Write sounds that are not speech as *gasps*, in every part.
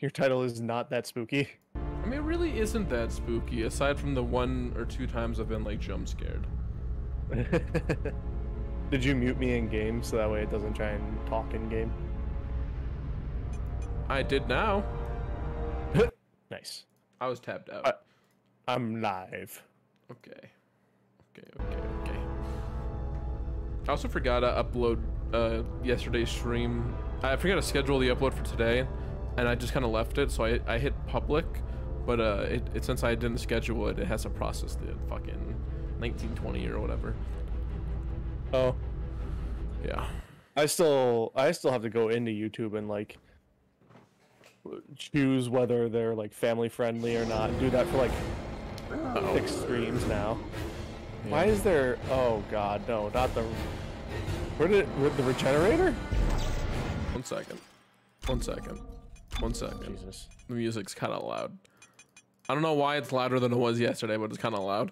Your title is not that spooky. I mean, it really isn't that spooky, aside from the one or two times I've been like jump scared. *laughs* Did you mute me in game so that way it doesn't try and talk in game? I did now. *laughs* nice. I was tapped out. I- I'm live. Okay. Okay, okay, okay. I also forgot to upload uh, yesterday's stream. I forgot to schedule the upload for today, and I just kind of left it, so I, I hit public, but uh, it, it since I didn't schedule it, it has to process the fucking 1920 or whatever. Oh, Yeah. I still I still have to go into YouTube and like choose whether they're like family friendly or not. Do that for like six streams now. Why is there? Oh God, no, not the. Where did where, the regenerator? One second. One second. One second. Jesus. The music's kind of loud. I don't know why it's louder than it was yesterday, but it's kind of loud.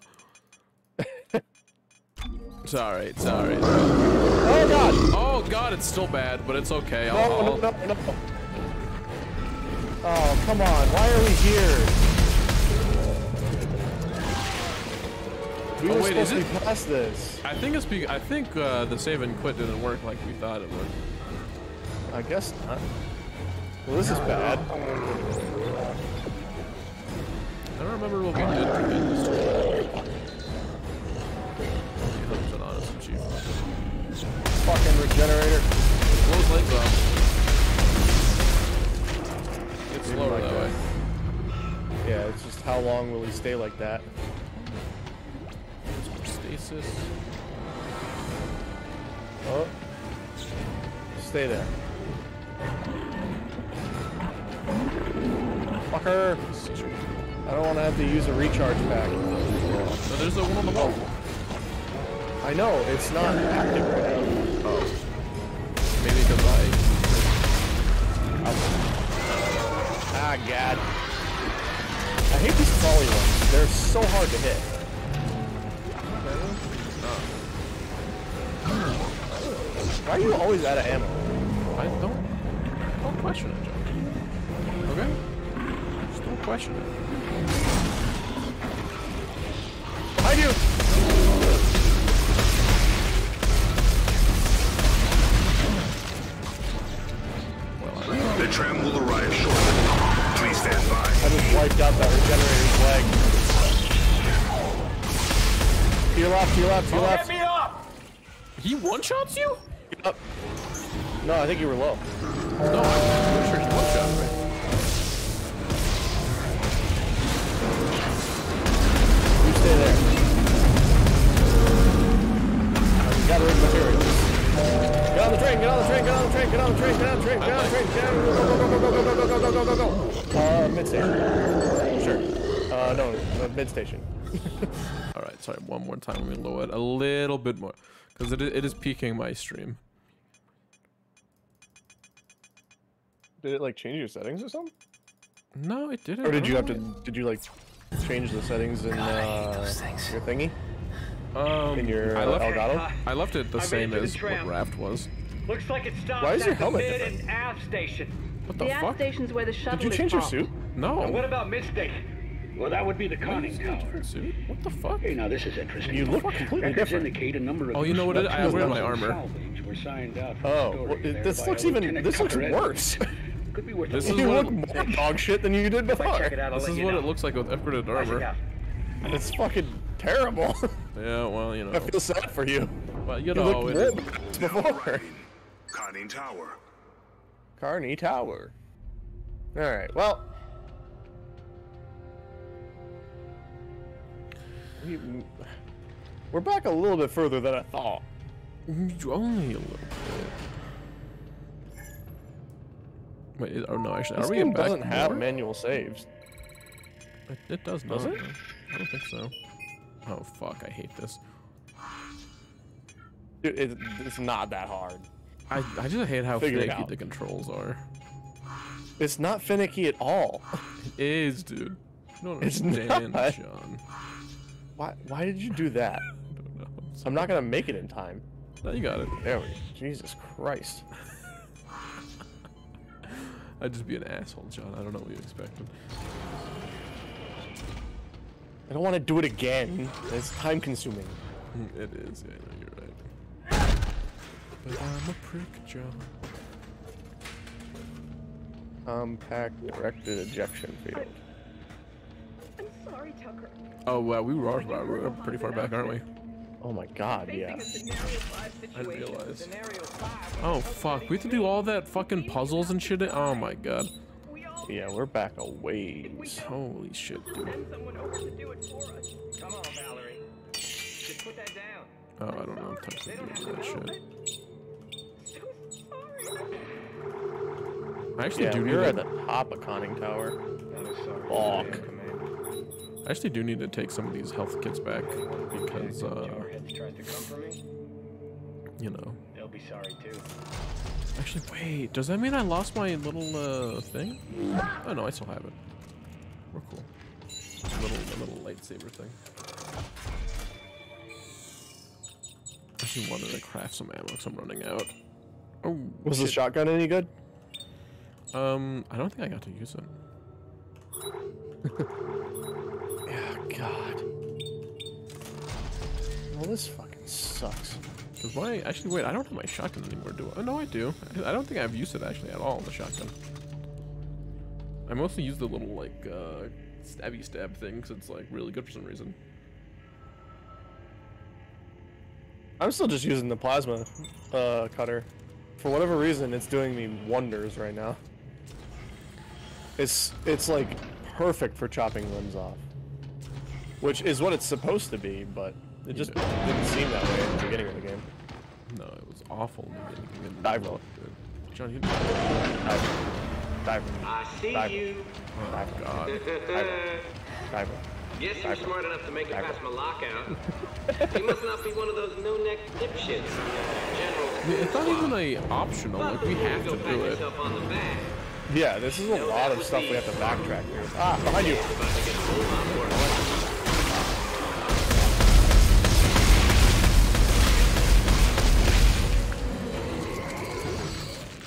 *laughs* sorry, sorry. Oh God! Oh god, it's still bad, but it's okay. I'll, No, I'll, no, no, no. Oh come on! Why are we here? We Oh, were wait, is supposed to it- be past this. I think it's be I think uh, the save and quit didn't work like we thought it would. I guess not. Well, this is bad. I don't remember what we did to get this to be 100% honest with you. Fucking regenerator. Blow his legs off. Get slower like that that. way. Yeah, it's just how long will he stay like that? Stasis. Oh. Stay there. Fucker. I don't want to have to use a recharge pack. No, there's the one on the wall. I know, it's not active right now. Maybe because I. Ah, God. I hate these volley ones. They're so hard to hit. Why are you always out of ammo? I don't. Don't question it, Joe. Okay? Just don't question it. Behind you! The tram will arrive shortly. Please stand by. I just wiped out that regenerator's leg. To your left, to your left, to your left. He one shots you? Up. No, I think you were low. No, I'm pretty sure he one shot me. Stay there. Read materials. Get on the train, get on the train, get on the train, get on the train, get on the train, get on the train, get on the train, go, go, go, go, go, go, go, go, go, go, go. Uh, mid station. Sure. Uh, no, uh, mid station. All right, sorry. One more time. Let me lower it a little bit more, because it, it is peaking my stream. Did it like change your settings or something? No, it didn't. Or did you have to? Did you like change the settings in uh, your thingy? know. Um, In your I left. Elgato? I left it the I same it to the as what. Raft was. Looks like it stops Why is your at the helmet mid different? and aft station. What the, The aft fuck? station's where the shuttle Did you is change your suit? No. And what about mid station? Well, that would be the Why conning tower. suit? What the fuck? Hey, now this is interesting. You look completely Records different. indicate a number of Oh, you know what it is? I wear my armor. were out Oh, well, it, this looks even. This looks worse. *laughs* Could be worth This a is *laughs* you look it- more dog shit than you did before. check it out, This is what know. it looks like with upgraded Watch it armor. It's fucking terrible. *laughs* Yeah, well, you know. I feel sad for you. Well, you You know, looked it, before. arriving. Conning tower. Carney Tower. All right. Well. We, we're back a little bit further than I thought. only a little bit. Wait, oh no, actually, This are we game doesn't have more? manual saves. It, it does not. Does it? I don't think so. Oh fuck, I hate this. Dude, it, it's not that hard. I, I just hate how Figure finicky the controls are. It's not finicky at all. It is, dude. Don't It's understand, not. Sean. Why? Why did you do that? *laughs* I don't know. I'm I'm not gonna make it in time. No, you got it. There we. go. Jesus Christ. I'd just be an asshole, John. I don't know what you expected. I don't want to do it again. It's time consuming. *laughs* It is, yeah, no, you're right. But I'm a prick, John. Compact directed ejection field. I'm sorry, Tucker. Oh, wow, we were, we're pretty far back, aren't we? Oh my god, yeah. Facing a scenario five I didn't realize. Oh, fuck. We have to do all that fucking puzzles and shit? Oh, my God. Yeah, we're back a ways. Holy shit, dude. send someone over to do it for us. Come on, Valerie. Just put that down. Oh, I don't know. Touch They the don't that shit. I actually yeah, do. We're at the top of Conning Tower. I'm. Fuck. I actually do need to take some of these health kits back because, uh, Jarheads to come for me. you know. They'll be sorry too. Actually, wait. Does that mean I lost my little uh thing? Oh no, I still have it. We're cool. Little, a little lightsaber thing. I actually wanted to craft some ammo because I'm running out. Oh, Was the shotgun any good? Um, I don't think I got to use it. *laughs* Yeah, God. Well, this fucking sucks. Cause my actually wait, I don't have my shotgun anymore, do I? No, I do. I I don't think I've used it actually at all. The shotgun. I mostly use the little like uh, stabby stab thing because it's like really good for some reason. I'm still just using the plasma uh, cutter. For whatever reason, it's doing me wonders right now. It's it's like perfect for chopping limbs off, which is what it's supposed to be, but it just Yeah. didn't seem that way at the beginning of the game. No, it was awful. in the beginning. It didn't Dive look roll. good. John, you. Dive, dive, I see Dive. you. dive, God. dive, dive. Guess you're smart enough to make it past my lockout. *laughs* you must not be one of those no-neck dipshits. General. It's not even a optional. Like we have to do it. on the back. Yeah, this is a lot of stuff we have to backtrack through. Ah, behind you.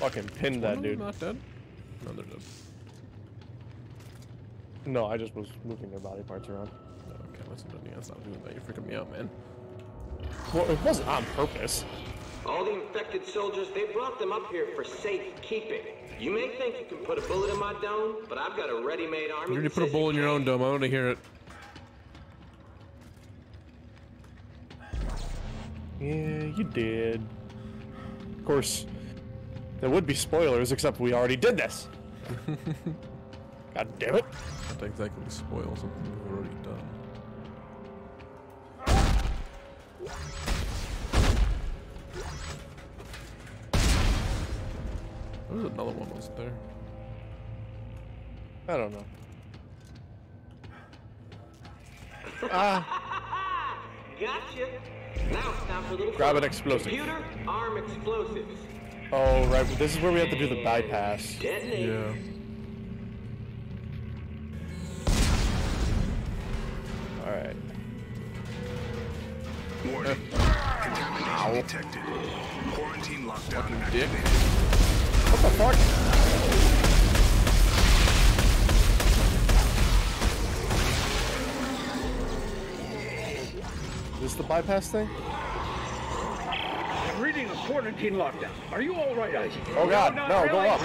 Fucking pinned that dude. Not dead. No, they're dead. No, I just was moving their body parts around. No, okay, listen to me. That's not doing that. You're freaking me out, man. Well, it wasn't on purpose. All the infected soldiers, they brought them up here for safekeeping. You may think you can put a bullet in my dome, but I've got a ready-made army. You already that put a bullet in your own dome. I want to hear it. Yeah, you did. Of course, there would be spoilers, except we already did this. *laughs* God damn it. Not exactly spoil something we've already done. There was another one, wasn't there? I don't know. *laughs* Ah, Gotcha. Now it's time for a little Grab an explosive. Computer, arm explosives. Oh, right. This is where we have to do the bypass. Detonate. Yeah. Alright. Warning. Contamination detected. Quarantine lockdown Dick. activated. What the fuck? Is this the bypass thing? I'm reading a quarantine lockdown. Are you all right, Isaac? Oh god, not no, go up.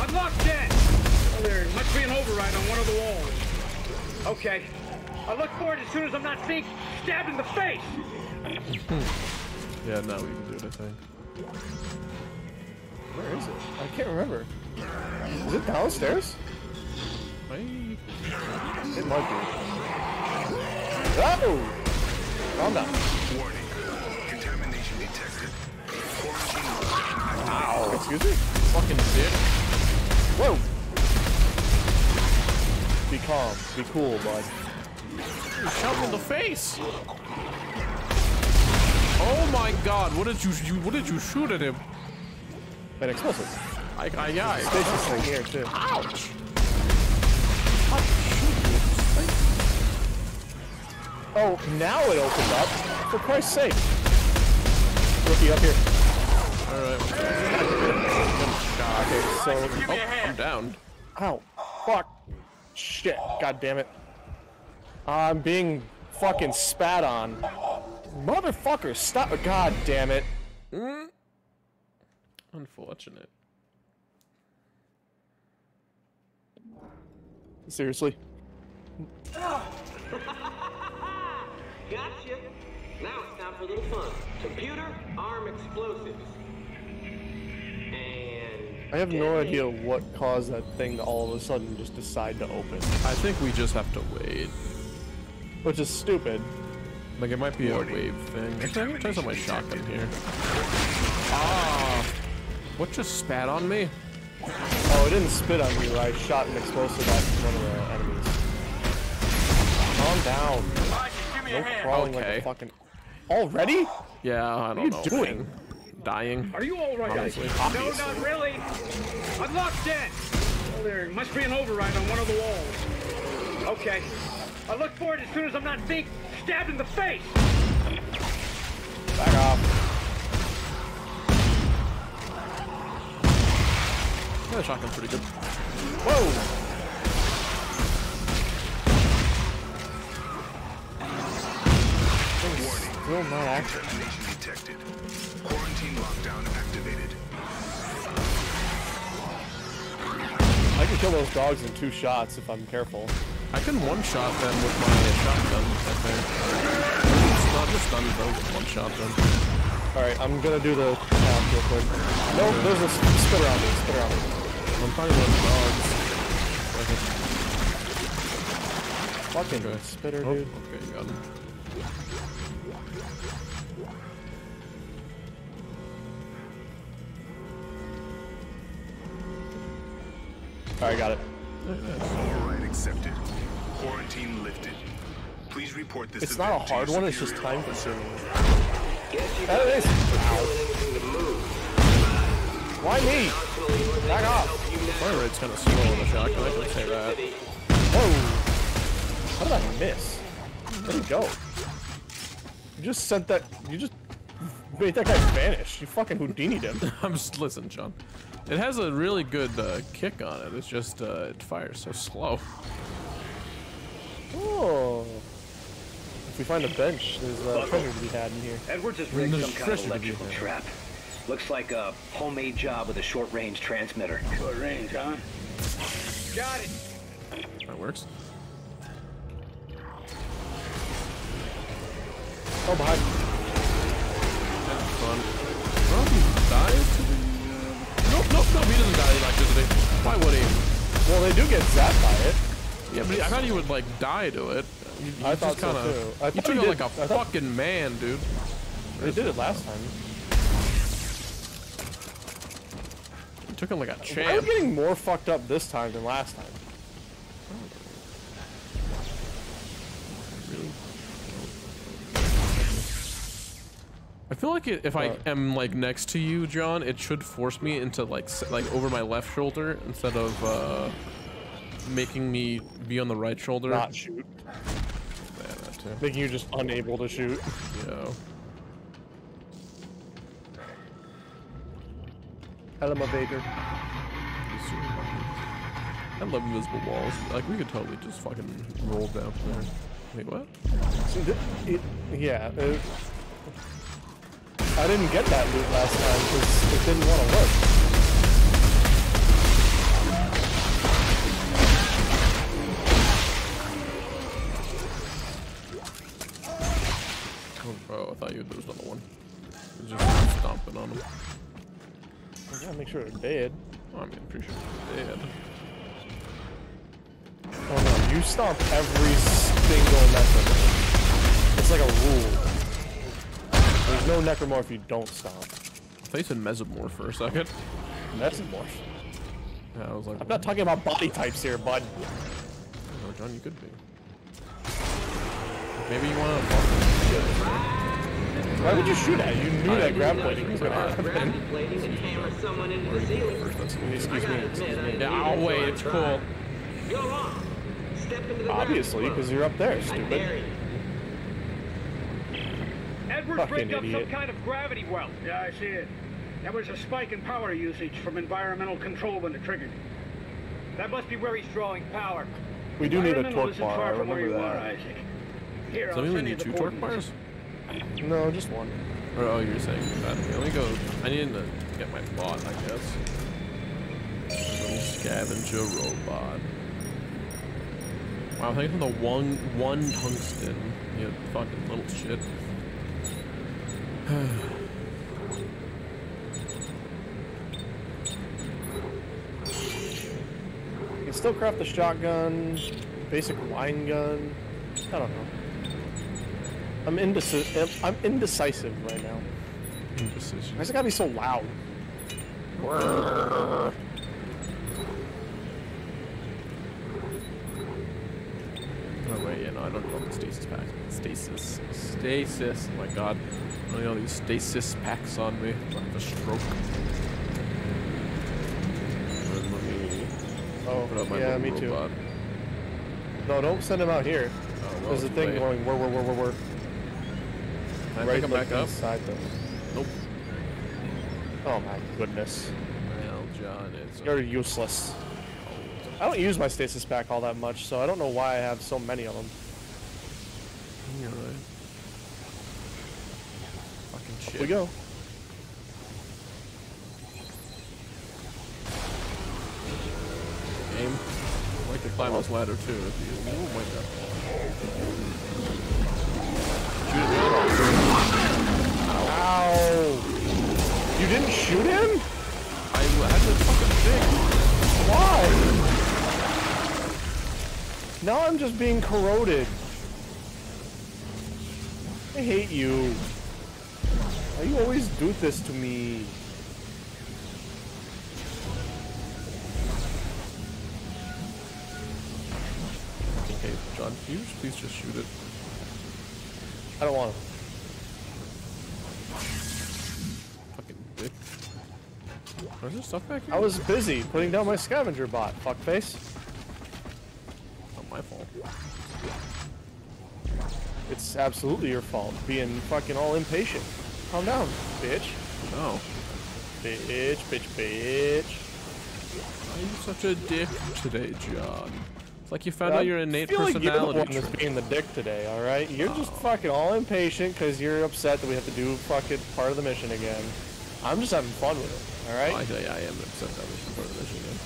I'm locked in. Oh, there must be an override on one of the walls. Okay. I look for it as soon as I'm not being stabbed in the face. *laughs* Yeah, now we can do it, I think. Where is it? I can't remember. Is it downstairs? I... It might be. Oh! Calm down. Warning. Ow. Excuse me? Fucking dick. Whoa! Be calm. Be cool, bud. You shot me in the face! Oh my god, what did you, you what did you shoot at him? An explosive. I, I, yeah, I, thing here, too. ouch! Oh, now it opened up. For Christ's sake. Rookie, up here. Alright. Okay, so Oh, I'm down. Ow. Fuck. Shit. God damn it. I'm being fucking spat on. Motherfucker, stop. God damn it. Hmm? Unfortunate. Seriously. *laughs* Gotcha. Now it's time for a little fun. Computer, arm explosives. And. I have no idea what caused that thing to all of a sudden just decide to open. I think we just have to wait. Which is stupid. Like it might be a wave thing. Actually, I'm gonna try some of my shotgun here. Ah! What just spat on me? Oh, it didn't spit on you. I shot an explosive at one of the enemies. Calm down. No crawling like Okay. a fucking. Already? Yeah, I don't what are you know. doing? Man. Dying. Are you all right, Honestly. Isaac? No, not really. I'm locked in. Well, there must be an override on one of the walls. Okay. I look for it as soon as I'm not being stabbed in the face. Back off. Yeah, the shotgun's pretty good. Whoa! Warning. Still not active. Contamination detected. Quarantine lockdown activated. I can kill those dogs in two shots if I'm careful. I can one-shot them with my shotgun, I think. It's not just done though with one shot them. Alright, I'm gonna do the count real quick. No, there's a s- spit around me, spit around me. I'm talking about dogs. Fucking Okay. spitter, Oh, dude. okay, got him. Alright, got it. Override accepted. Quarantine lifted. Please report this It's not a hard one, it's just time officer. consuming. Guess you That guys is. feeling anything to move. Why me? Back off. help you. Fire rate's kind of slow on the shotgun, I can say that. Whoa! How did I miss? Where'd he go? You just sent that. You just made that guy vanish. You fucking Houdini'd him. *laughs* I'm just listen, John. It has a really good uh, kick on it. It's just uh, it fires so slow. Oh. If we find a bench, there's a treasure to be had in here. Edwards has rigged There's some kind of electrical trap. Looks like a homemade job with a short-range transmitter. Short range, huh? Got it. That works. Oh, behind. Fun. Well, he dies to the. Uh... Nope, nope, nope. He doesn't die to electricity. Why would he? Well, they do get zapped by it. Yeah, but I thought he would like die to it. You, you I thought just so, kinda, too. I you took it like a I thought- fucking man, dude. They did it last time. You took him like a I'm champ. getting more fucked up this time than last time. I feel like it, if I am like next to you, John, it should force me into like like over my left shoulder instead of uh, making me be on the right shoulder. Not shoot. Yeah, that too. Making you just unable to shoot. Yeah. Elevator. I love invisible walls. Like we could totally just fucking roll down there. Wait, what? So th- it, yeah. It, I didn't get that loot last time because it didn't want to work. Oh, I thought you there was another one. Just stomping on them. I gotta make sure they're dead. Oh, I mean, pretty sure they're dead. Oh no, you stomp every single necromorph. It's like a rule. There's no necromorph if you don't stomp. I thought you said mesomorph for a second. Necromorph. Yeah, I was like, I'm not talking about body types here, bud. Oh, John, you could be. Maybe you want to. Why would you shoot at it? You knew that grab plating was gonna uh, happen. Gravity plating and hammer someone into the ceiling. Excuse me. Excuse me. Yeah, I'll wait. It's cool. Go on. Step into the Obviously, because you're up there, I dare stupid. You. Edwards rigged up idiot. some kind of gravity well. Yeah, I see it. There was a spike in power usage from environmental control when it triggered. That must be where he's drawing power. We do need a torque bar. I far from remember you are, that. Isaac. Here, Does I'll that mean we send you need two torque bars? No, just one. Or, oh, you're saying that. Okay, let me go. I need to get my bot, I guess. Little scavenger robot. Wow, thanks for the one one tungsten. You fucking little shit. You *sighs* can still craft the shotgun, basic line gun. I don't know. I'm indecisive. I'm indecisive right now. Indecision. Why's it gotta be so loud? Oh wait, yeah, no, I don't know the stasis pack. Stasis. Stasis. Oh my god. I don't these stasis packs on me. I have a stroke. Oh, put up my yeah, me too. No, don't send him out here. Oh, well, There's a thing late. going where, where, where, where, where. Can I right pick him back up? inside them. Nope. Oh my goodness. Well, John, it's You're useless. I don't use my stasis pack all that much, so I don't know why I have so many of them. You're right. Shit. Here we go. Aim. I like to climb this ladder too. If you, oh my god. Ow! You didn't shoot him? I had this fucking thing. Why? Now I'm just being corroded. I hate you. Why you always do this to me? Okay, John, can you just please just shoot it? I don't want to. Fucking dick. Where's there stuff back here? I was busy putting down my scavenger bot, fuckface. Not my fault. It's absolutely your fault, being fucking all impatient. Calm down, bitch. No. Bitch, bitch, bitch. Why are you such a dick today, John? It's like you found out your innate I feel like you're the personality one that's being the dick today, alright? You're just fucking all impatient because you're upset that we have to do fucking part of the mission again. I'm just having fun with it, All right. I, alright? I am upset that we should part of this again.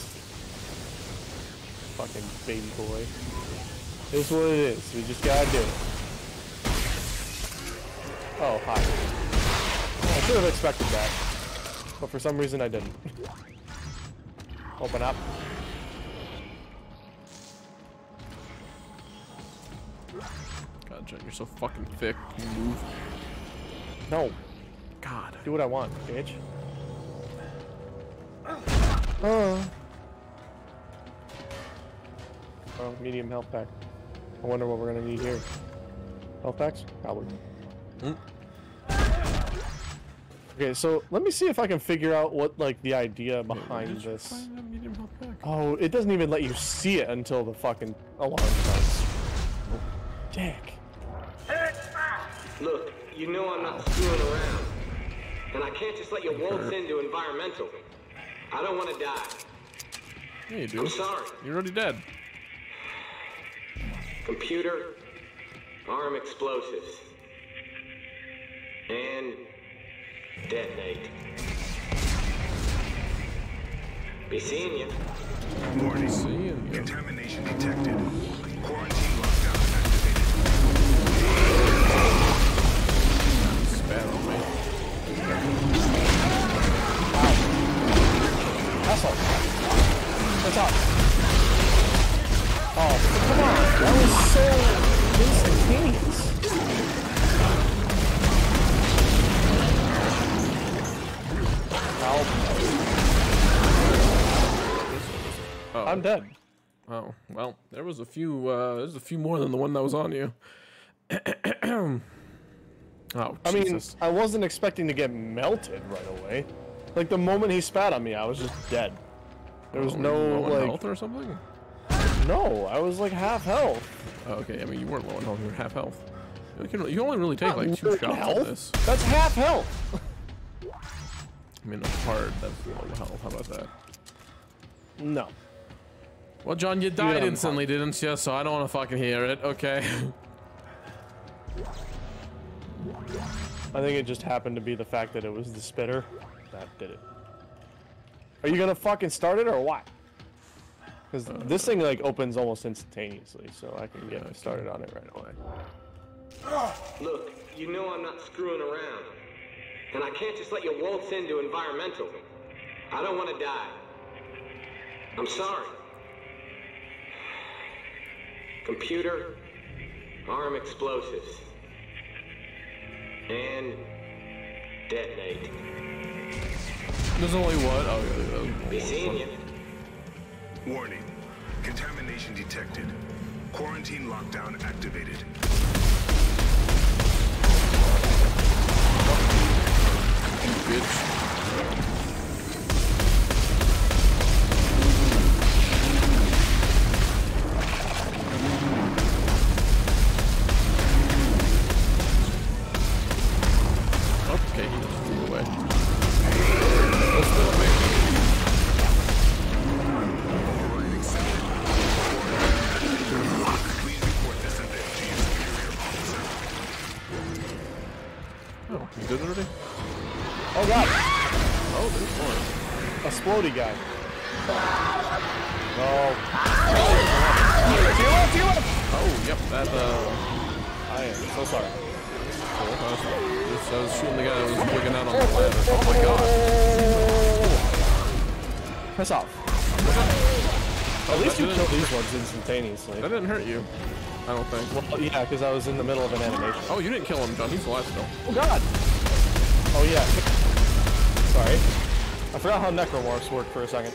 *laughs* fucking baby boy. It's what it is. We just gotta do it. Oh, hi. I should have expected that. But for some reason I didn't. *laughs* Open up. God, John, you're so fucking thick. You move? No. God. Do what I want, bitch. Oh. Oh, medium health pack. I wonder what we're gonna need here. Health packs? Probably. Hmm. Okay, so let me see if I can figure out what like the idea behind did you this. find that medium health pack? Oh, it doesn't even let you see it until the fucking alarm starts. Dick. Look, you know I'm not screwing around. And I can't just let you waltz into environmental. I don't want to die. Yeah, you do. I'm sorry. You're already dead. Computer, arm explosives. And detonate. Be seeing you. Warning. Seeing you. Contamination detected. Quarantine lockdown activated. Spat on me. Asshole. What's up? Oh, come on. That was so instantaneous. Oh. I'm dead. Oh, well, there was a few, uh, there's a few more than the one that was on you. *clears throat* oh, I mean, Jesus. I wasn't expecting to get melted right away. Like, the moment he spat on me, I was just dead. There was you no, low like... health or something? No, I was like half health. Oh, okay, I mean, you weren't low on health, you were half health. You can, you only really take like two shots health. of this. That's half health. *laughs* I mean, hard. That's low health. How about that? No. Well, John, you died I'm instantly, didn't you? So I don't want to fucking hear it. Okay. I think it just happened to be the fact that it was the spitter that did it. Are you gonna fucking start it or what? Because this thing like opens almost instantaneously, so I can get started on it right away. Look, you know I'm not screwing around. And I can't just let you waltz into environmental. I don't want to die. I'm sorry. Computer, arm explosives. And detonate. There's only one. Oh, yeah, yeah. Be seeing you. Warning. Contamination detected. Quarantine lockdown activated. Bitch. So sorry. I was, shooting the guy that was wigging out on the ladder. Oh my god. Piss off. At least you killed these ones instantaneously. That didn't hurt you. I don't think. Well, yeah, because I was in the middle of an animation. Oh, you didn't kill him, John. He's alive still. Oh god! Oh yeah. Sorry. I forgot how necromorphs work for a second.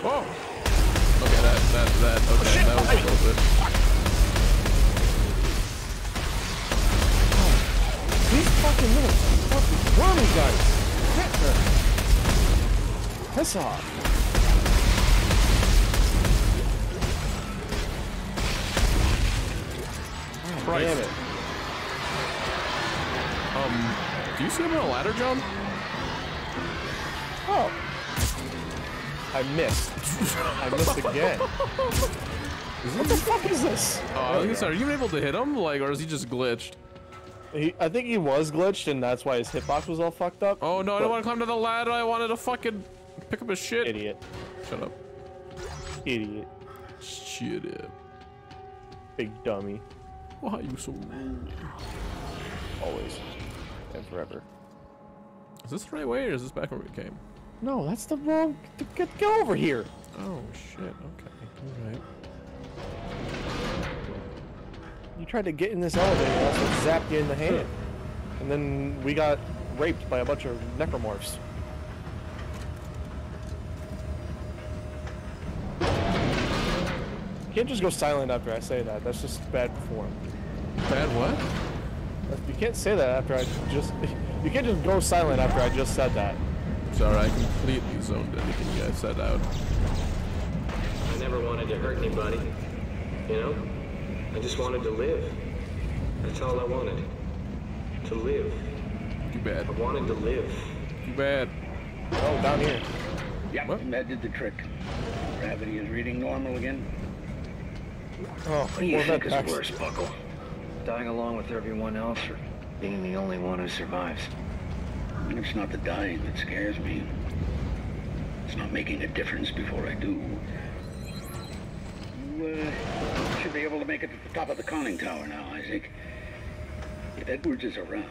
Whoa. Okay, that, that, that, okay, oh, that was a little bit. Fucking little fucking wormy guys! Get her! Piss off! Christ. Damn it. Um, do you see him on a ladder, John? Oh! I missed. I missed again. *laughs* what the fuck is this? Oh, gonna are you able to hit him? Like, or is he just glitched? He, I think he was glitched and that's why his hitbox was all fucked up. Oh no, I don't want to climb to the ladder. I wanted to fucking pick up his shit. Idiot. Shut up. Idiot. Shit it. Big dummy. Why are you so rude? Always. And forever. Is this the right way or is this back where we came? No, that's the wrong. Get, get over here. Oh shit, okay. Alright. You tried to get in this elevator, and that's what zapped you in the hand. And then we got raped by a bunch of necromorphs. You can't just go silent after I say that. That's just bad form. Bad what? You can't say that after I just. You can't just go silent after I just said that. Sorry, I completely zoned everything you guys said out. I never wanted to hurt anybody. You know? I just wanted to live. That's all I wanted. To live. Too bad. I wanted to live. Too bad. Oh, down here. Yep, What? that did the trick. Gravity is reading normal again. Oh, What do you more think med is worse, Buckle? Dying along with everyone else or being the only one who survives? It's not the dying that scares me. It's not making a difference before I do. You uh, should be able to make it to the top of the conning tower now, Isaac. If Edwards is around,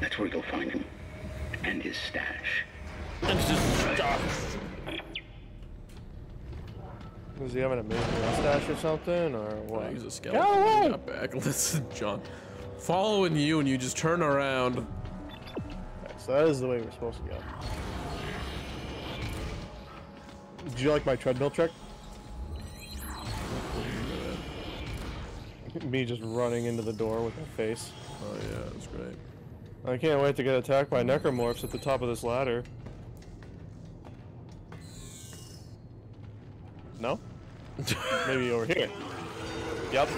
that's where you'll find him. And his stash. Does he having a amazing mustache or something, or what? He's a Get skeleton. away! Got back. *laughs* Listen, John. Following you and you just turn around. Okay, so that is the way we're supposed to go. Did you like my treadmill trick? *laughs* Me just running into the door with my face. Oh yeah, that's great. I can't wait to get attacked by necromorphs at the top of this ladder. No? *laughs* Maybe over here. Yep.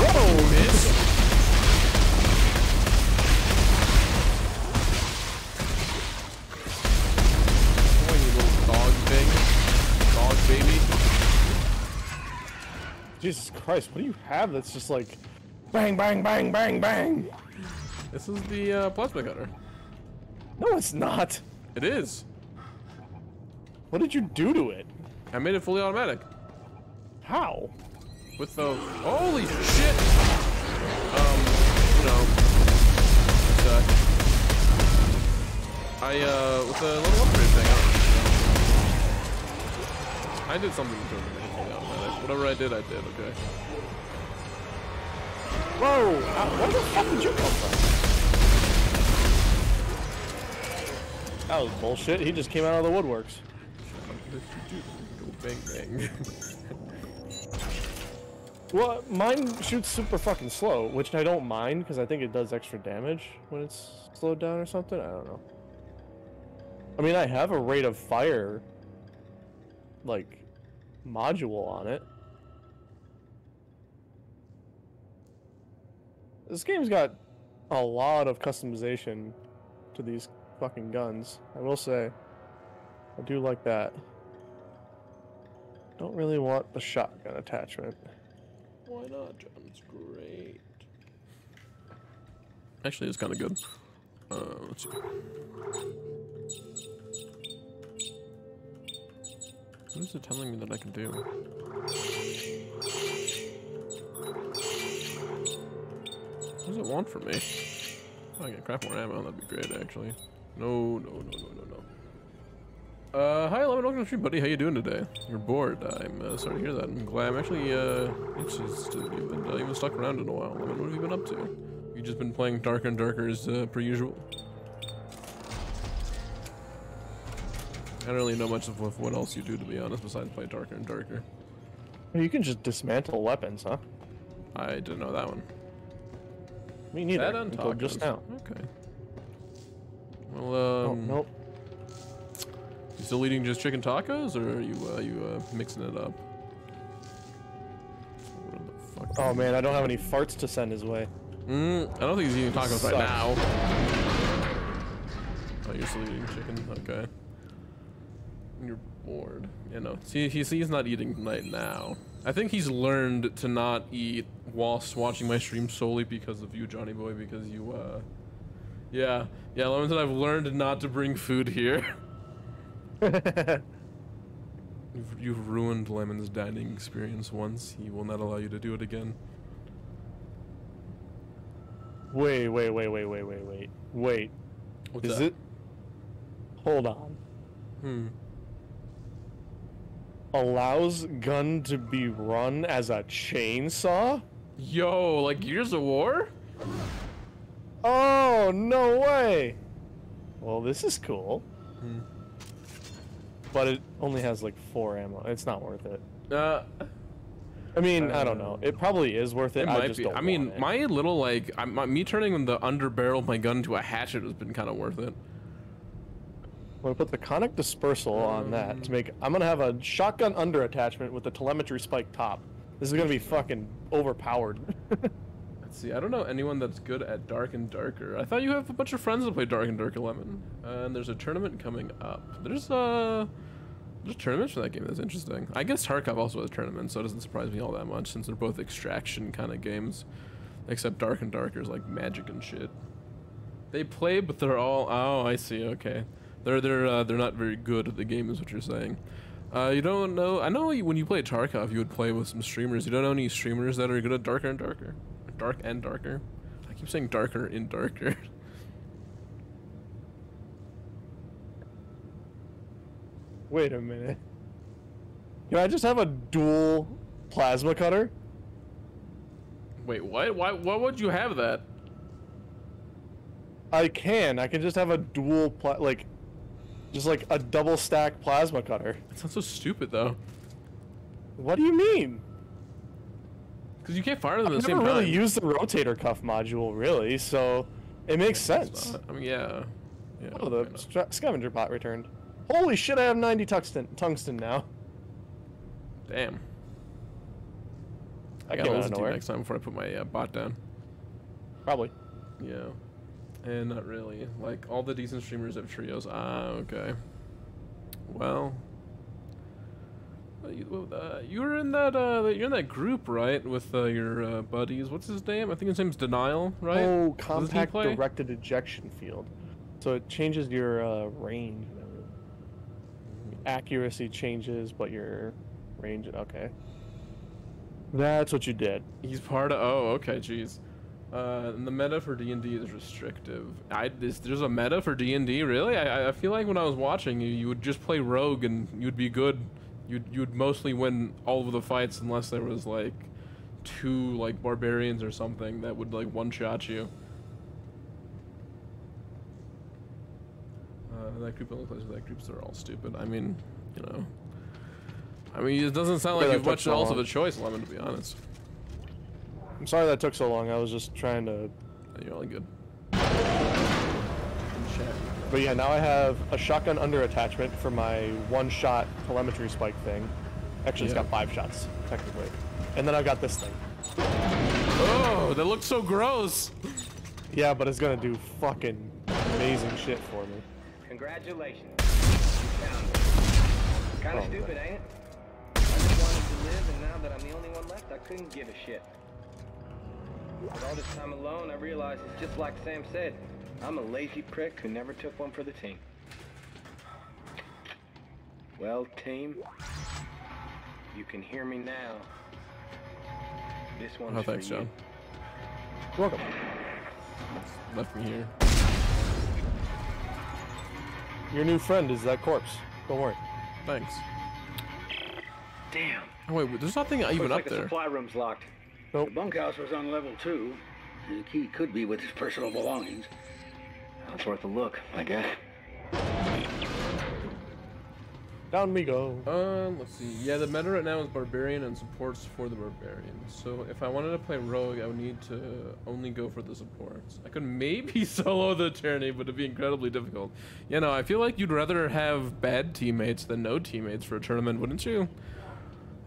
Whoa, Jesus Christ, what do you have that's just like bang, bang, bang, bang, bang? This is the uh, plasma cutter. No, it's not. It is. What did you do to it? I made it fully automatic. How? With the holy shit. Um, you know, uh, I uh with the little upgrade thing. I, I did something Whatever I did, I did. Okay. Whoa! Uh, where the fuck did you come from? That was bullshit. He just came out of the woodworks. Go bang bang. Well, mine shoots super fucking slow, which I don't mind because I think it does extra damage when it's slowed down or something. I don't know. I mean, I have a rate of fire, like, module on it. This game's got a lot of customization to these fucking guns. I will say, I do like that. Don't really want the shotgun attachment. Why not, John? It's great. Actually, it's kind of good. Uh, let's see. What is it telling me that I can do? What does it want from me? Oh, I get crap more ammo. That'd be great, actually. No, no, no, no, no, no. Uh, hi, Lemon. Welcome to the stream, buddy. How you doing today? You're bored. I'm uh, sorry to hear that. I'm glad. I'm actually uh, anxious to you've been uh, you've been stuck around in a while. Lemon, what have you been up to? You just been playing Darker and Darker as uh, per usual. I don't really know much of what else you do, to be honest, besides play Darker and Darker. You can just dismantle weapons, huh? I didn't know that one. Me neither. that on until just now. Okay. Well, Oh, um, nope. you still eating just chicken tacos, or are you uh, you uh, mixing it up? What the fuck? Oh man, I don't have any farts to send his way. Mm, I don't think he's eating tacos right now. Oh, you're still eating chicken? Okay. You're bored. You know, see, he's, he's not eating right now. I think he's learned to not eat whilst watching my stream solely because of you, Johnny Boy, because you, uh... Yeah, yeah, Lemon said I've learned not to bring food here. *laughs* You've, you've ruined Lemon's dining experience once. He will not allow you to do it again. Wait, wait, wait, wait, wait, wait, wait. Wait. What's Is that? it? Hold on. Hmm. Allows gun to be run as a chainsaw? Yo, like Gears of War? Oh, no way! Well, this is cool. Hmm. But it only has like four ammo. It's not worth it. Uh, I mean, I don't know. It probably is worth it. it I might just be. I mean, my little like, I, my, me turning the under barrel of my gun to a hatchet has been kind of worth it. I'm gonna put the conic dispersal on that to make. I'm gonna have a shotgun under attachment with the telemetry spike top. This is gonna be fucking overpowered. *laughs* Let's see. I don't know anyone that's good at Dark and Darker. I thought you have a bunch of friends that play Dark and Darker Lemon. And there's a tournament coming up. There's uh, there's tournaments for that game. That's interesting. I guess Tarkov also has tournaments, so it doesn't surprise me all that much since they're both extraction kind of games. Except Dark and Darker is like magic and shit. They play, but they're all. Oh, I see. Okay, they're they're uh, they're not very good at the game, is what you're saying. Uh, you don't know. I know you- when you play Tarkov, you would play with some streamers. You don't know any streamers that are good at Darker and Darker, Dark and Darker. I keep saying Darker and Darker. *laughs* Wait a minute. Can I just have a dual plasma cutter? Wait, what? Why? Why would you have that? I can. I can just have a dual pla- like, just like a double stack plasma cutter. It sounds so stupid though. What do you mean? Because you can't fire them at the never same really time. used the rotator cuff module, really, so it makes sense. I mean, yeah. yeah Oh, the okay, no. stra- scavenger pot returned. Holy shit! I have 90 tungsten tungsten now. Damn. I That gotta came out of listen to you next time before I put my uh, bot down. Probably. Yeah. And not really. Like, all the decent streamers have trios. Ah, okay. Well. uh, you, uh, you were in that uh, you're in that group, right, with uh, your uh, buddies. What's his name? I think his name's Denial, right? Oh, compact directed ejection field. So it changes your uh, range. Accuracy changes, but your range. Okay. That's what you did. He's part of. Oh, okay, jeez. Uh, and the meta for D and D is restrictive. I this, there's a meta for D and D, really? I I feel like when I was watching you, you would just play rogue and you'd be good. You'd you'd mostly win all of the fights unless there was like two like barbarians or something that would like one shot you. Uh, that group only plays with that groups. They're all stupid. I mean, you know. I mean, it doesn't sound like you've much else of a choice, Lemon, to be honest. I'm sorry that took so long. I was just trying to. You're only good. But yeah, now I have a shotgun under attachment for my one-shot telemetry spike thing. Actually, it's Yeah. got five shots technically. And then I've got this thing. Oh, that looks so gross. Yeah, but it's gonna do fucking amazing shit for me. Congratulations. You found it. Kinda Oh, stupid, ain't it? I just wanted to live, and now that I'm the only one left, I couldn't give a shit. With all this time alone, I realized it's just like Sam said. I'm a lazy prick who never took one for the team. Well, team, you can hear me now. This one's Oh, thanks, for you. John. Welcome. Left me here. Your new friend is that corpse. Don't worry. Thanks. Damn. Oh, wait, wait, there's nothing even Looks up like the there. supply room's locked. The bunkhouse was on level two. The key could be with his personal belongings. That's worth a look, I guess. Down we go. Um, let's see. Yeah, the meta right now is barbarian and supports for the barbarian. So if I wanted to play rogue, I would need to only go for the supports. I could maybe *laughs* solo the tyranny, but it'd be incredibly difficult. You know, I feel like you'd rather have bad teammates than no teammates for a tournament, wouldn't you?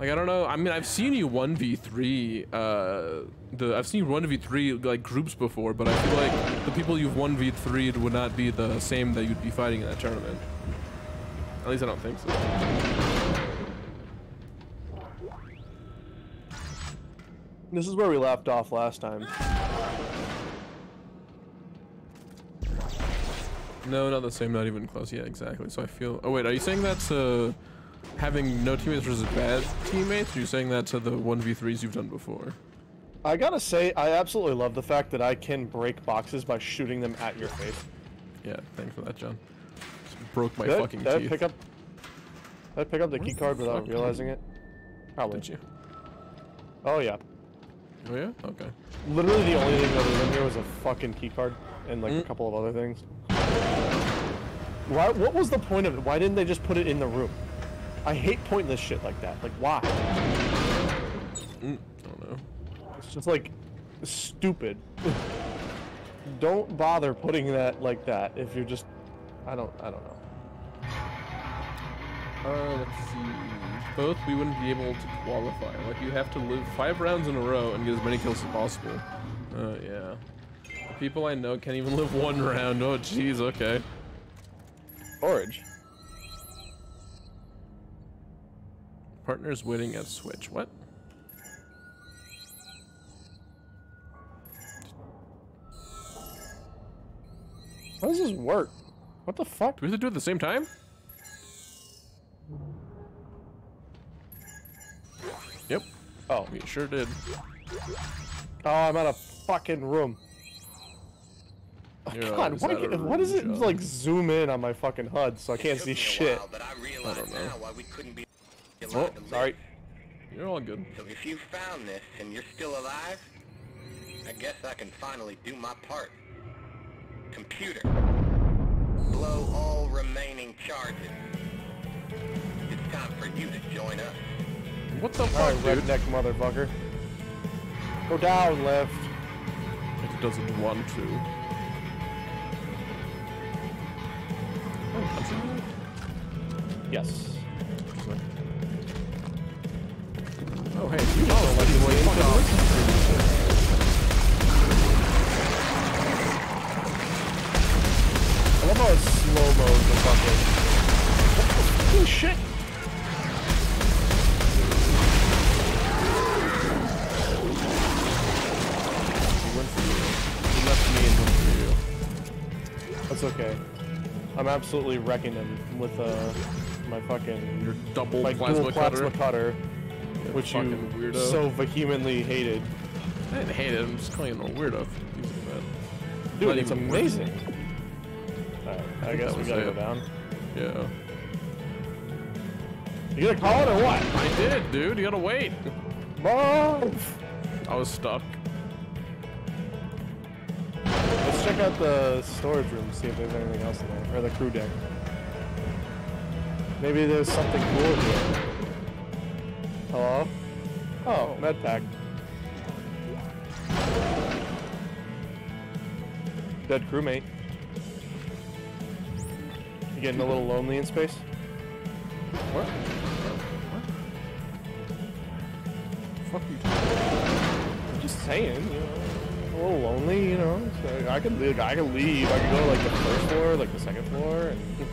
Like I don't know. I mean, I've seen you one v three. Uh, the I've seen one v three like groups before, but I feel like the people you've one v three would not be the same that you'd be fighting in that tournament. At least I don't think so. This is where we left off last time. No, not the same. Not even close. Yeah, exactly. So I feel. Oh wait, are you saying that's, to having no teammates versus bad teammates? Or are you saying that to the one v threes you've done before? I gotta say, I absolutely love the fact that I can break boxes by shooting them at your face. Yeah, thanks for that, John. Just broke my Did I- fucking did I pick up? Did I pick up the Where key card without realizing it? Probably. Did you? Oh yeah. Oh yeah. Okay. Literally the only thing that was in here was a fucking key card and like a Mm. couple of other things. Why? What was the point of it? Why didn't they just put it in the room? I hate pointless shit like that. Like why? Mm, I don't know. It's just like stupid. *laughs* don't bother putting that like that if you're just. I don't. I don't know. Uh, let's see. Both we wouldn't be able to qualify. Like you have to live five rounds in a row and get as many kills as possible. Uh, yeah. The people I know can't even live one *laughs* round. Oh, jeez. Okay. Orange. Partners winning at Switch. What? How does this work? What the fuck? Do we have to do it at the same time? Yep. Oh. We sure did. Oh, I'm out of fucking room. Oh, You're God, always why, out of does it room, like zoom in on my fucking HUD so I can't see shit? but I I don't know. Oh, allowed sorry. You're all good. So if you found this and you're still alive, I guess I can finally do my part. Computer, blow all remaining charges. It's time for you to join us. What the fuck, right, dude? redneck motherfucker. Go down, left. It doesn't want to. Oh, Yes. Oh, hey, you oh, lucky boy. Fuck off. I love how it slow mode, the fucking... What the shit? He went for you. He left me and went for you. That's okay. I'm absolutely wrecking him with, uh, my fucking... Your double my plasma, dual plasma cutter. cutter which you weirdo. so vehemently hated. I didn't hate it. I'm just calling you a weirdo for using that. Dude, Not it's it. amazing. Alright, I think guess we gotta go down. Yeah. You gonna call it or what? I did, dude. You gotta wait. Move! I was stuck. Let's check out the storage room, see if there's anything else in there, or the crew deck. Maybe there's something cool here. Hello? Oh, oh, med pack. Dead crewmate. You getting a little lonely in space? What? Fuck you. I'm just saying, you know, a little lonely, you know. So I could, leave- I could leave. I could go to like the first floor, like the second floor, and.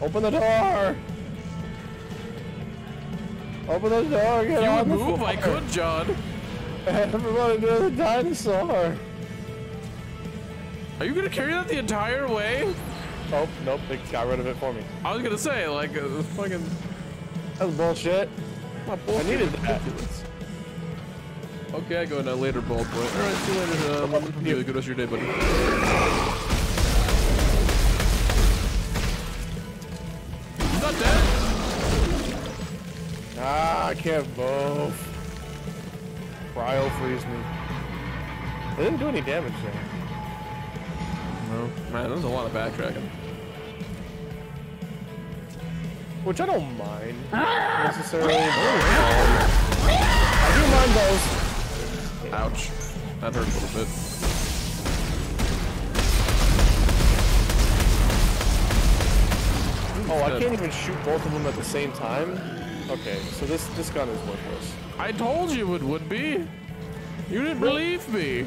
Open the door! Open the door! Get You on the move, I could, John. *laughs* Everybody do the dinosaur! Are you gonna carry that the entire way? Oh, nope, they got rid of it for me. I was gonna say, like, uh, fucking. That's bullshit. My I needed that. Okay, I go now later, bald boy. Alright, see you later. Um, a good rest of your day, buddy. Not dead? Ah, I can't move. Cryo freeze me. They didn't do any damage there. No. Man, there's a lot of backtracking. Which I don't mind *laughs* necessarily. I do mind those. Ouch. That hurt a little bit. Oh, I can't even shoot both of them at the same time. Okay, so this this gun is worthless. I told you it would be. You didn't believe me.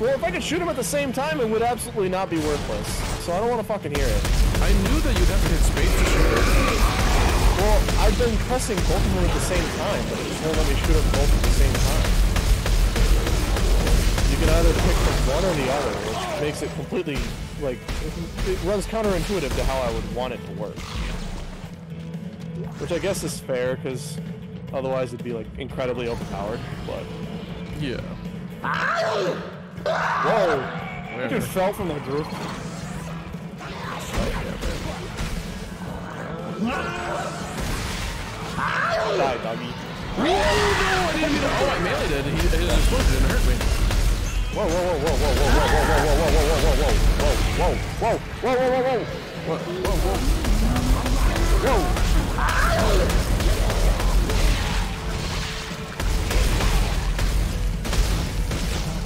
Well, if I could shoot them at the same time, it would absolutely not be worthless. So I don't want to fucking hear it. I knew that you'd have to hit space to shoot it. Well, I've been pressing both of them at the same time, but it just won't let me shoot them both at the same time. You can either pick from one or the other, which makes it completely, like, it runs counterintuitive to how I would want it to work. Which I guess is fair, because otherwise it'd be, like, incredibly overpowered, but... Yeah. Whoa! You Where? just fell from the roof. Die, doggy. Oh, I didn't even. Oh, I melee did. He, his explosion didn't hurt me. Whoa, whoa, whoa, whoa, whoa, whoa, whoa, whoa, whoa, whoa, whoa, whoa, whoa, whoa, whoa, whoa, whoa, whoa, whoa? Whoa, whoa. whoa.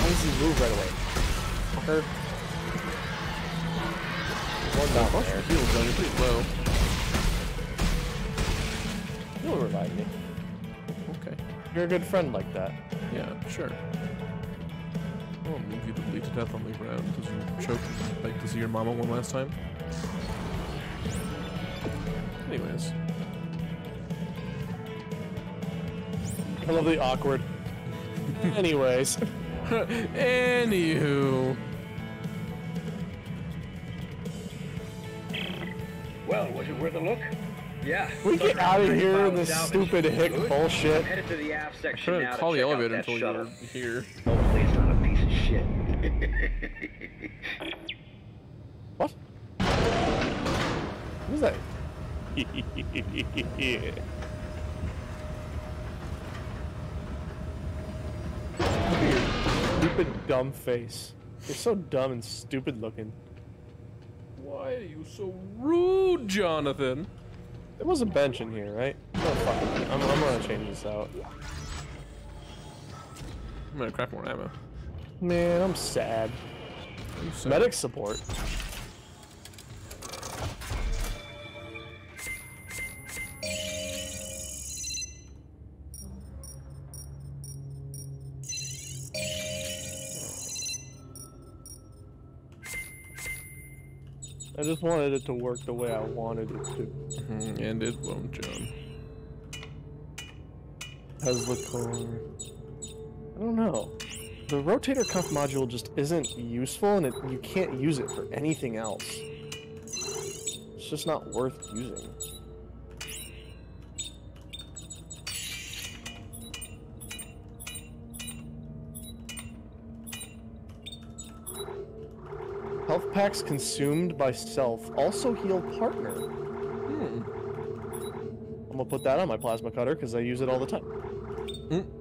Does he move right away? Fucker. One down Bunch there. heals, John. You're pretty low. You'll revive me. Okay. You're a good friend like that. Yeah, sure. Oh, I'll move you to bleed to death on the ground because you choked like to see your mama one last time. Anyways. I love the awkward. Anyways. *laughs* Anywho. Well, was it worth a look? Yeah. We get out of here in this Salvage. stupid hick bullshit. I'm headed to the aft section tried now to to call the check elevator that until you shuttle. were here. Hopefully shit. What? Who's that? Look stupid dumb face. You're so dumb and stupid looking. Why are you so rude, Jonathan? There was a bench in here, right? No, fuck. I'm, I'm gonna change this out. I'm gonna craft more ammo. Man, I'm sad. You said- Medic support. I just wanted it to work the way I wanted it to. Mhm, And it won't, John. How's the car? I don't know. The rotator cuff module just isn't useful, and it, you can't use it for anything else. It's just not worth using. Health packs consumed by self also heal partner. Hmm. I'm gonna put that on my plasma cutter because I use it all the time.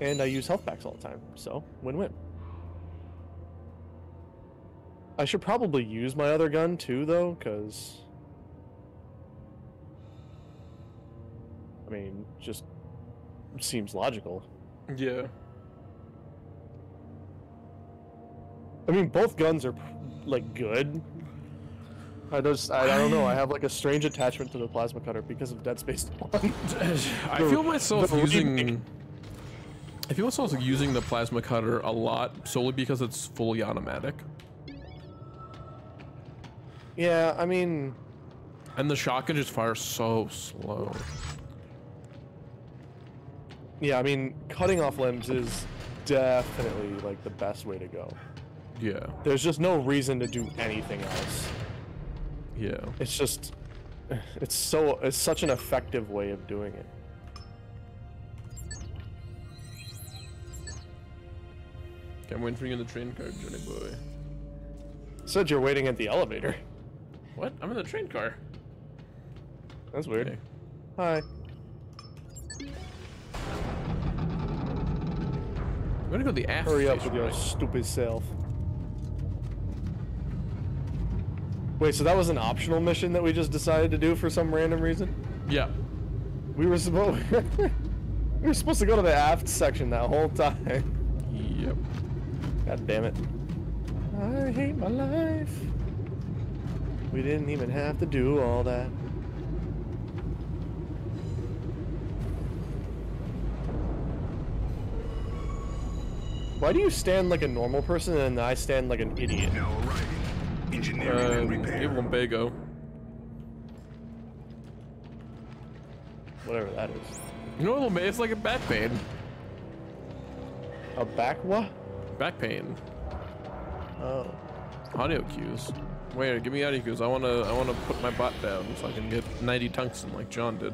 And I use health packs all the time, so win-win. I should probably use my other gun too, though, because... I mean, just seems logical. Yeah. I mean, both guns are like good. I just, I, I don't know. I have like a strange attachment to the plasma cutter because of Dead Space *laughs* One. I feel myself the using. remake- I feel myself using the plasma cutter a lot solely because it's fully automatic, yeah, I mean, and the shotgun just fires so slow. yeah, I mean, cutting off limbs is definitely like the best way to go. Yeah, There's just no reason to do anything else. yeah. It's just, it's so, it's such an effective way of doing it. Okay, I'm waiting for you in the train car, Johnny boy. Said you're waiting at the elevator. What? I'm in the train car. That's weird. Okay. Hi. I'm gonna go to the aft section. Hurry up with your right? stupid self. Wait, so that was an optional mission that we just decided to do for some random reason? Yeah. We were supposed *laughs* we were supposed to go to the aft section that whole time. Yep. God damn it. I hate my life. We didn't even have to do all that. Why do you stand like a normal person and I stand like an idiot? Now arriving. Engineering and Um, repair. give lumbago. Whatever that is. You know what lumbago? It's like a back pain. A back what? Back pain. Oh. Audio cues. Wait, give me audio cues. I wanna, I wanna put my butt down so I can get 90 tungsten like John did.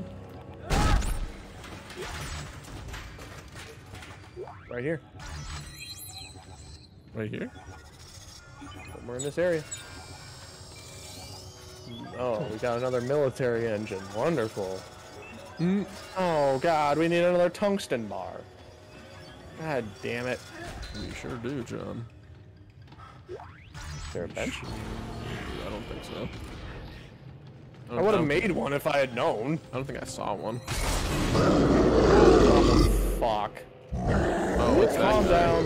Right here. Right here. We're in this area. Oh, we got another military engine. Wonderful. Mm. Oh god, we need another tungsten bar. God damn it. We sure do, John. Is there a bench? I don't think so. I would have made one if I had known. I don't think I saw one. Fuck. Oh, it's Calm down.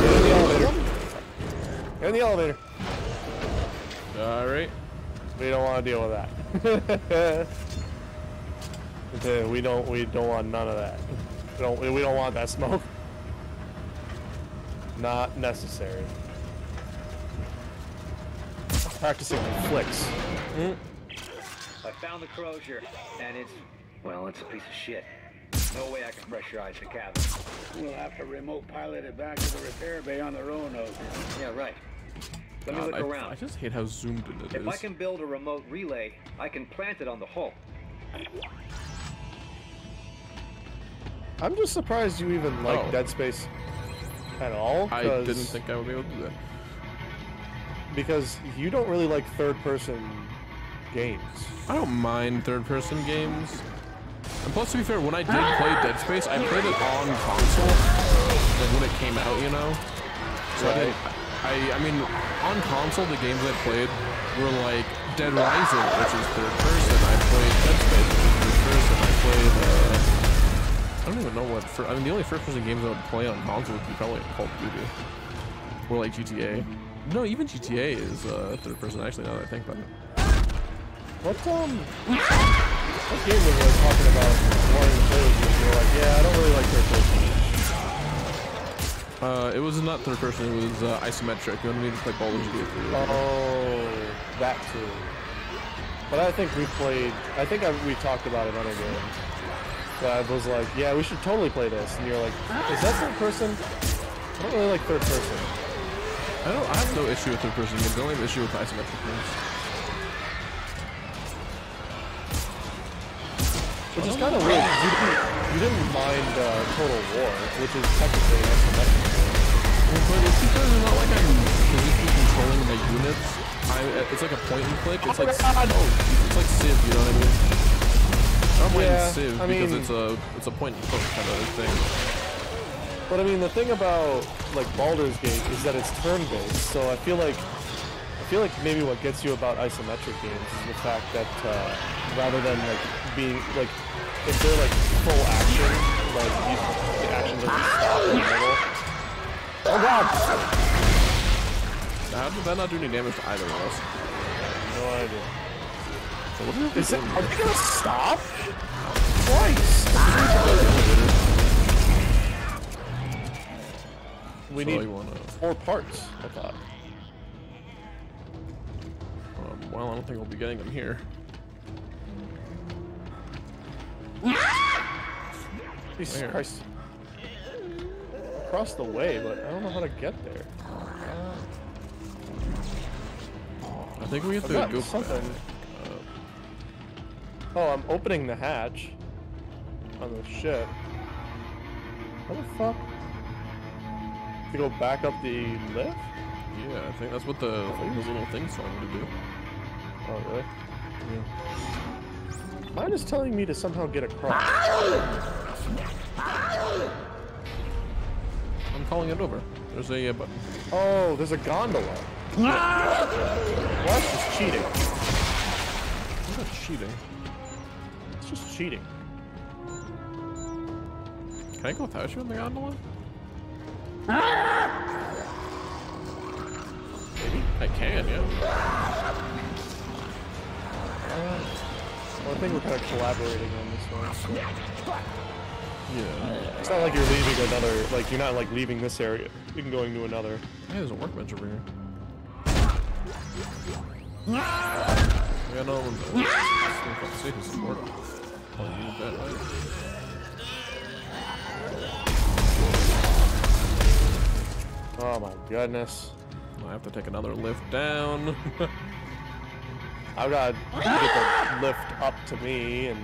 Get in the elevator. Get in the elevator. All right. We don't want to deal with that. *laughs* Okay, we don't. We don't want none of that. We don't. We don't want that smoke. Not necessary. Practicing flicks. I found the crozier, and it's, well, it's a piece of shit. No way I can pressurize the cabin. We'll have to remote pilot it back to the repair bay on the Roanoke. Yeah, right. Let me look I, around. I just hate how zoomed in it is. If I can build a remote relay, I can plant it on the hull. I'm just surprised you even like Oh. Dead Space at all. I didn't think I would be able to do that. because you don't really like third-person games. I don't mind third-person games. And plus, to be fair, when I did play Dead Space, I played it on console, like when it came out, you know. So I, Right. didn't, I, I mean, on console, the games I played were like Dead Rising, which is third person. I played Dead Space, which is third person. I played. Uh, I know what. For, I mean, the only first-person games I would play on console would be probably Call of Duty, or like GTA. No, even GTA is uh, third person. Actually, now that I think about it. What um? What game was I talking about wanting to play with you? You're like, yeah, I don't really like third-person. Uh, it was not third person. It was uh, isometric. You wanted me to play Baldur's Gate 3. Oh, that too. But I think we played. I think I, we talked about it on a game. I was like, yeah, we should totally play this. And you're like, is that third person? I don't really like third person. I don't. I have no issue with third person games. I only have issue with isometric games. Which is kind of weird. You didn't, you didn't mind uh, Total War, which is technically an isometric game. But it's because it's not like I'm physically controlling my units. I, it's like a point and click. It's like oh, it's like Civ. You know what I mean? I'm playing Yeah, Civ I because mean- it's a it's a point and click kind of thing. But I mean, the thing about like Baldur's Gate is that it's turn-based. So I feel like I feel like maybe what gets you about isometric games is the fact that uh, rather than like being like if they're like full action, like you, the action doesn't stop in the middle. Oh god! How did that not do any damage to either of us? No idea. So what are we Is it? Are they gonna stop? Christ! We So need wanna? four parts. I thought. Um, well, I don't think we'll be getting them here. *laughs* Jesus Where? Christ. Across the way, but I don't know how to get there. I think we have to go something. back. Oh, I'm opening the hatch on the ship. How the fuck? To go back up the lift? Yeah, I think that's what the those little things told me to do. Oh, really? Mine is telling me to somehow get across. I'm calling it over. There's a uh, button. Oh, there's a gondola. Well, that's just cheating. What's that cheating? Cheating. Can I go without you in the gondola? Maybe. I can, yeah. Well, I think we're kind of collaborating on this one. so- Yeah. It's not like you're leaving another, like you're not like leaving this area and going to another. Hey, there's a workbench over here. Ah! Yeah, no, ah! Safety. Oh, you bet, right? Oh my goodness. I have to take another lift down. *laughs* I've got to get the lift up to me and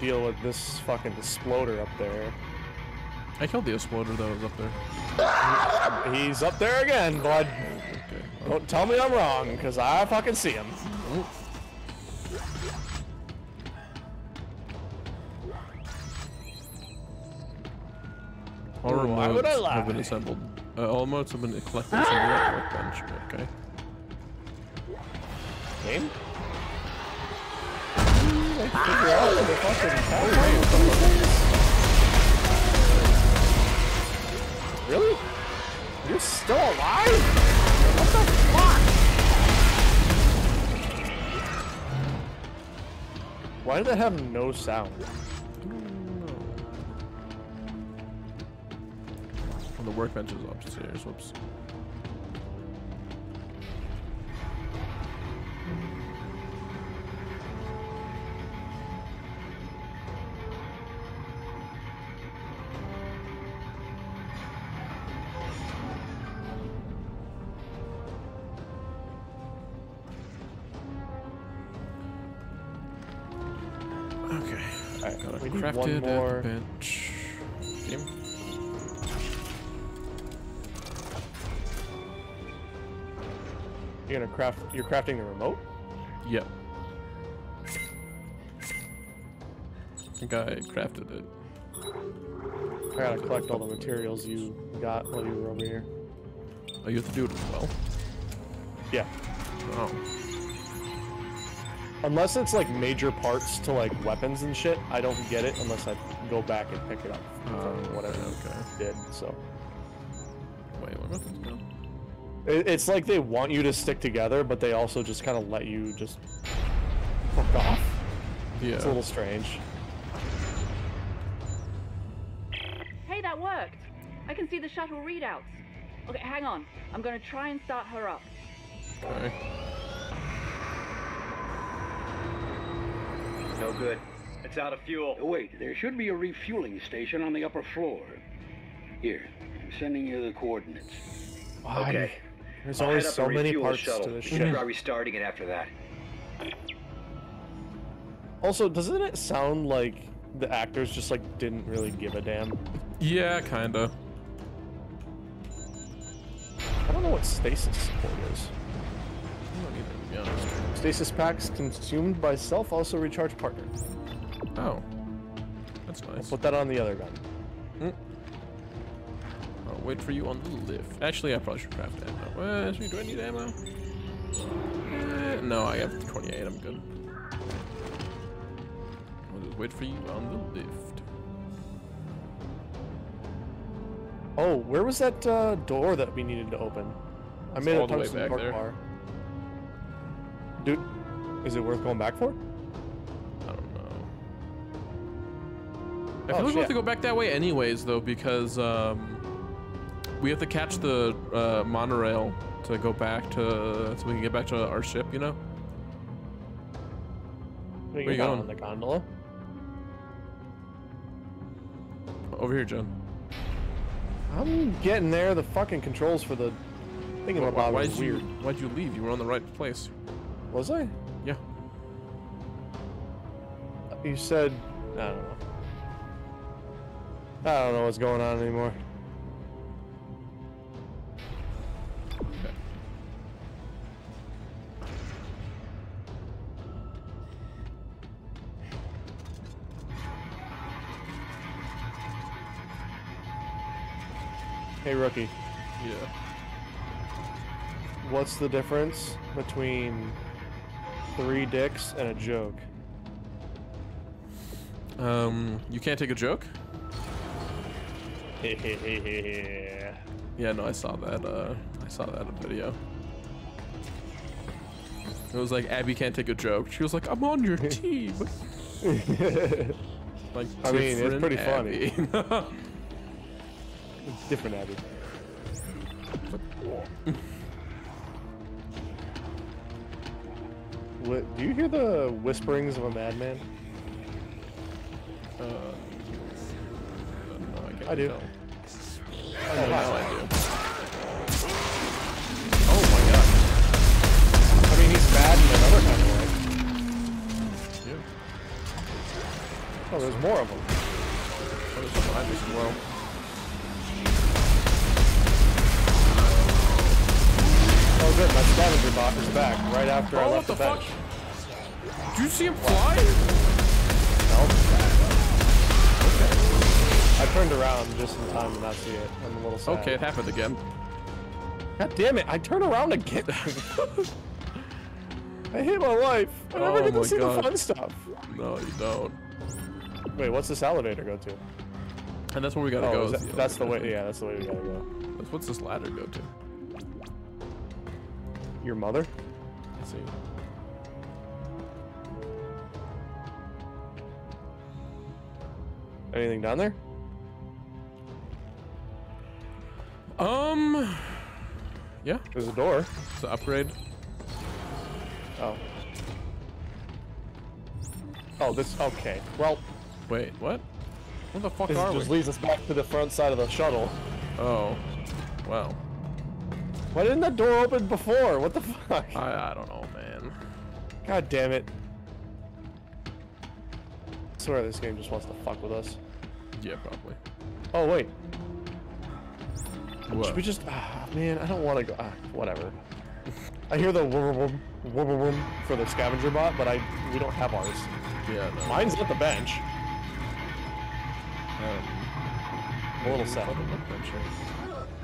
deal with this fucking exploder up there. I killed the exploder that was up there. He's up there again, bud. Okay. Don't tell me I'm wrong, because I fucking see him. Why remotes would I have been assembled. Uh, all remotes have been collected and assembled at workbench. Okay. Game? They figure out where the fucking power is. Really? You're still alive? What the fuck? Why did that have no sound? Workbench is upstairs. Whoops. Craft. You're crafting the remote. Yep. I think I crafted it. I gotta collect all the materials you got while you were over here. Oh, you have to do it as well? Yeah. Oh. Unless it's like major parts to like weapons and shit, I don't get it unless I go back and pick it up Oh, whatever okay, did. So Wait, what it, it's like they want you to stick together, but they also just kind of let you just fuck off. Yeah. It's a little strange. Hey, that worked. I can see the shuttle readouts. Okay, hang on. I'm gonna try and start her up. Okay. No good. It's out of fuel. Wait, there should be a refueling station on the upper floor. Here, I'm sending you the coordinates. Okay. There's I'll always so many refuel the parts shuttle. to this We should shit. try restarting it after that. Also, doesn't it sound like the actors just like didn't really give a damn? Yeah, kinda. I don't know what stasis support is. I don't either, to be honest. Stasis packs consumed by self also recharge partner. Oh. That's I'll nice. put that on the other gun. Hmm. I'll wait for you on the lift. Actually, I probably should craft ammo. Uh, do I need ammo? Uh, no, I have 28. I'm good. I'll just wait for you on the lift. Oh, where was that uh, door that we needed to open? I made a tungsten back torque there. bar. Dude, is it worth going back for? I don't know. I Oh, feel like we have to go back that way anyways, though, because um, we have to catch the uh, monorail to go back to, so we can get back to our ship, you know? Where you going? On the gondola? Over here, Jen. I'm getting there. The fucking controls for the thinking Why, about why'd is you, weird. why'd you leave? You were on the right place. Was I? Yeah. You said I don't know. I don't know what's going on anymore. Hey rookie, Yeah. what's the difference between three dicks and a joke? Um, you can't take a joke? *laughs* yeah. No, I saw that. Uh, I saw that in a video. It was like Abby can't take a joke. She was like, "I'm on your *laughs* team." *laughs* like, I mean, it's pretty funny. Abby. Different Abby. What, do you hear the whisperings of a madman? uh, no, I, I do. tell. Oh, Oh, now hi. I do. Oh my god. I mean, he's mad in another kind of way. Yeah. Oh, there's more of them. Oh, there's some behind me as well. Oh, good. My scavenger bot is back right after I Oh, left what the the fuck? bench. Did you see him fly? No. Okay. I turned around just in time to not see it. I'm a little sad. Okay, it happened again. God damn it! I turn around again. *laughs* I hate my life. I never Oh get to oh see God. the fun stuff. No, you don't. Wait, what's this elevator go to? And that's where we gotta Oh, go. that- the that's the way. Yeah, that's the way we gotta go. What's this ladder go to? Your mother? Let's see. Anything down there? Um. Yeah, There's a door. it's an upgrade. Oh. Oh, this. Okay. Well, Wait, what? What the fuck this are just we? leads us back to the front side of the shuttle. Oh, well, Why didn't that door open before? What the fuck? I I don't know, man. God damn it. I swear this game just wants to fuck with us. Yeah, probably. Oh, wait. What? Should we just. Ah, man, I don't want to go. Ah, whatever. I hear the wum wum for the scavenger bot, but I we don't have ours. Yeah, no. Mine's at the bench. Um, a little sad.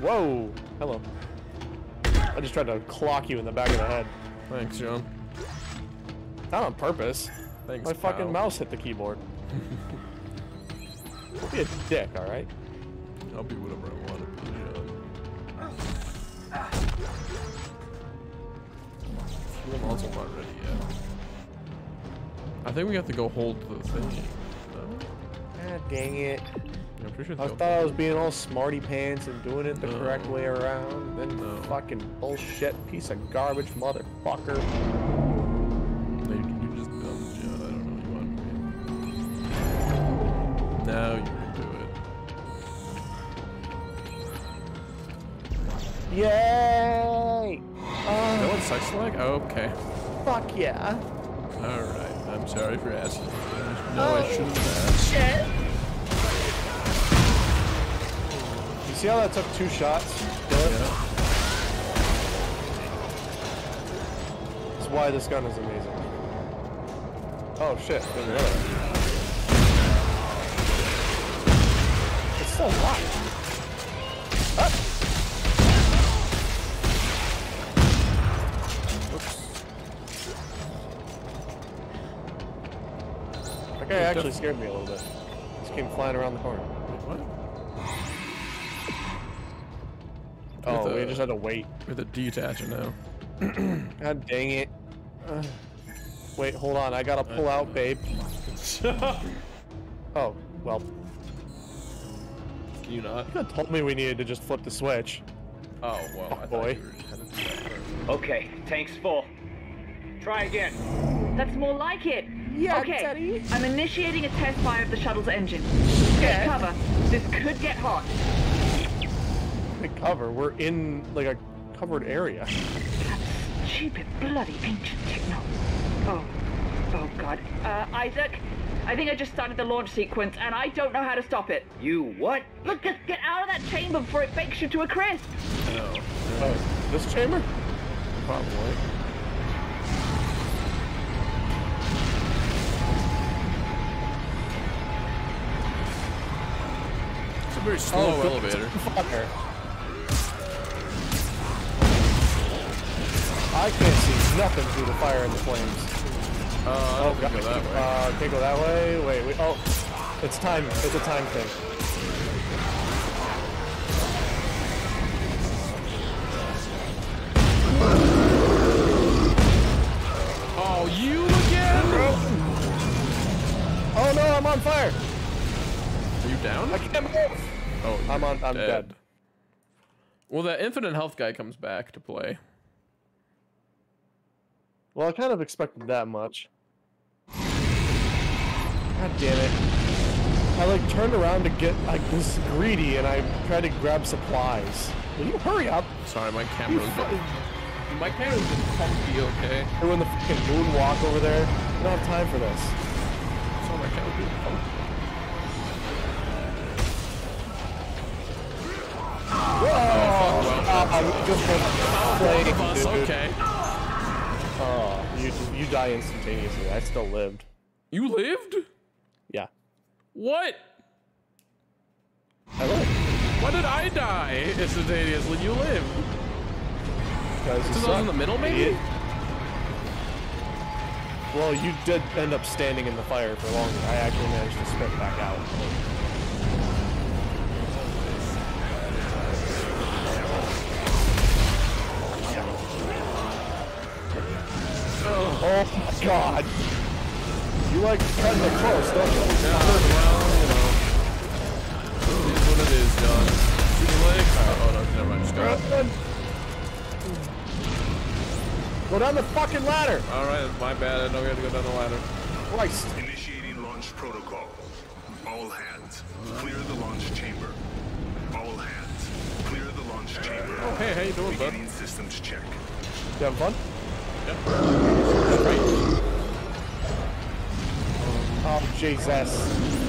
Whoa! Hello. I just tried to clock you in the back of the head. Thanks, John. Not on purpose. Thanks, My fucking pal. mouse hit the keyboard. Don't *laughs* be a dick, alright? I'll be whatever I want to be, John. I'm also not ready yet. I think we have to go hold the thing. No? Ah, dang it. I'm pretty sure I thought I was being all smarty pants and doing it the no. correct way around. Then no. fucking bullshit piece of garbage motherfucker. You just dumb, Joe. I don't want. Now you can do it. Yay! Uh, that ah. one sucks like? Oh, okay. Fuck yeah. Alright, I'm sorry for asking. No, oh, I shouldn't have asked. Shit! See how that took two shots? It? That's why this gun is amazing. Oh shit, there's another one. It's still alive. Ah! That guy actually scared me a little bit. Just came flying around the corner. Oh, With we just had to wait. With a detacher now. *clears throat* God dang it. Ugh. Wait, hold on. I gotta pull out, babe. *laughs* oh, well. Can you not? You told me we needed to just flip the switch. Oh, well, I boy. you were gonna do that first. Okay, tank's full. Try again. That's more like it. Yeah, okay, Teddy. I'm initiating a test fire of the shuttle's engine. Get cover. This could get hot. The cover. We're in like a covered area. Stupid bloody ancient techno. Oh, oh god. Uh, Isaac, I think I just started the launch sequence and I don't know how to stop it. You what? Look, just get out of that chamber before it bakes you to a crisp. Oh, this chamber? Probably. It's a very slow good. *laughs* elevator. I can't see nothing through the fire and the flames. Uh, I Oh, God. go that way. Uh, can't go that way. Wait, wait. Oh, it's time. It's a time thing. Oh, you again? Oh no, I'm on fire. Are you down? I can't move. Oh, I'm on. I'm dead. dead. Well, that infinite health guy comes back to play. Well, I kind of expected that much. God damn it. I like turned around to get like this greedy and I tried to grab supplies. Will you hurry up? Sorry, my camera's been, fucking my camera's been funky, okay? doing the fucking moonwalk over there. I don't have time for this. Sorry, my camera's been funky. Whoa! well. Ah, I'm just been playing, Bus, dude. okay. Oh, you you die instantaneously. I still lived. You lived? Yeah, What? I lived. Why did I die instantaneously? You lived. Because you was in the middle, maybe? idiot. Well, you did end up standing in the fire for longer. I actually managed to sprint back out. Oh my god. You like cutting it close, don't you? Yeah, well, you know. It is what it is, John. Shooting leg? Oh, no, never mind. Just go. Run. Go down the fucking ladder! Alright, my bad. I know we had to go down the ladder. Christ. Initiating launch protocol. All hands, clear the launch chamber. All hands, clear the launch chamber. Oh, hey, how you doing, bud? Beginning systems check. You having fun? Oh, Jesus.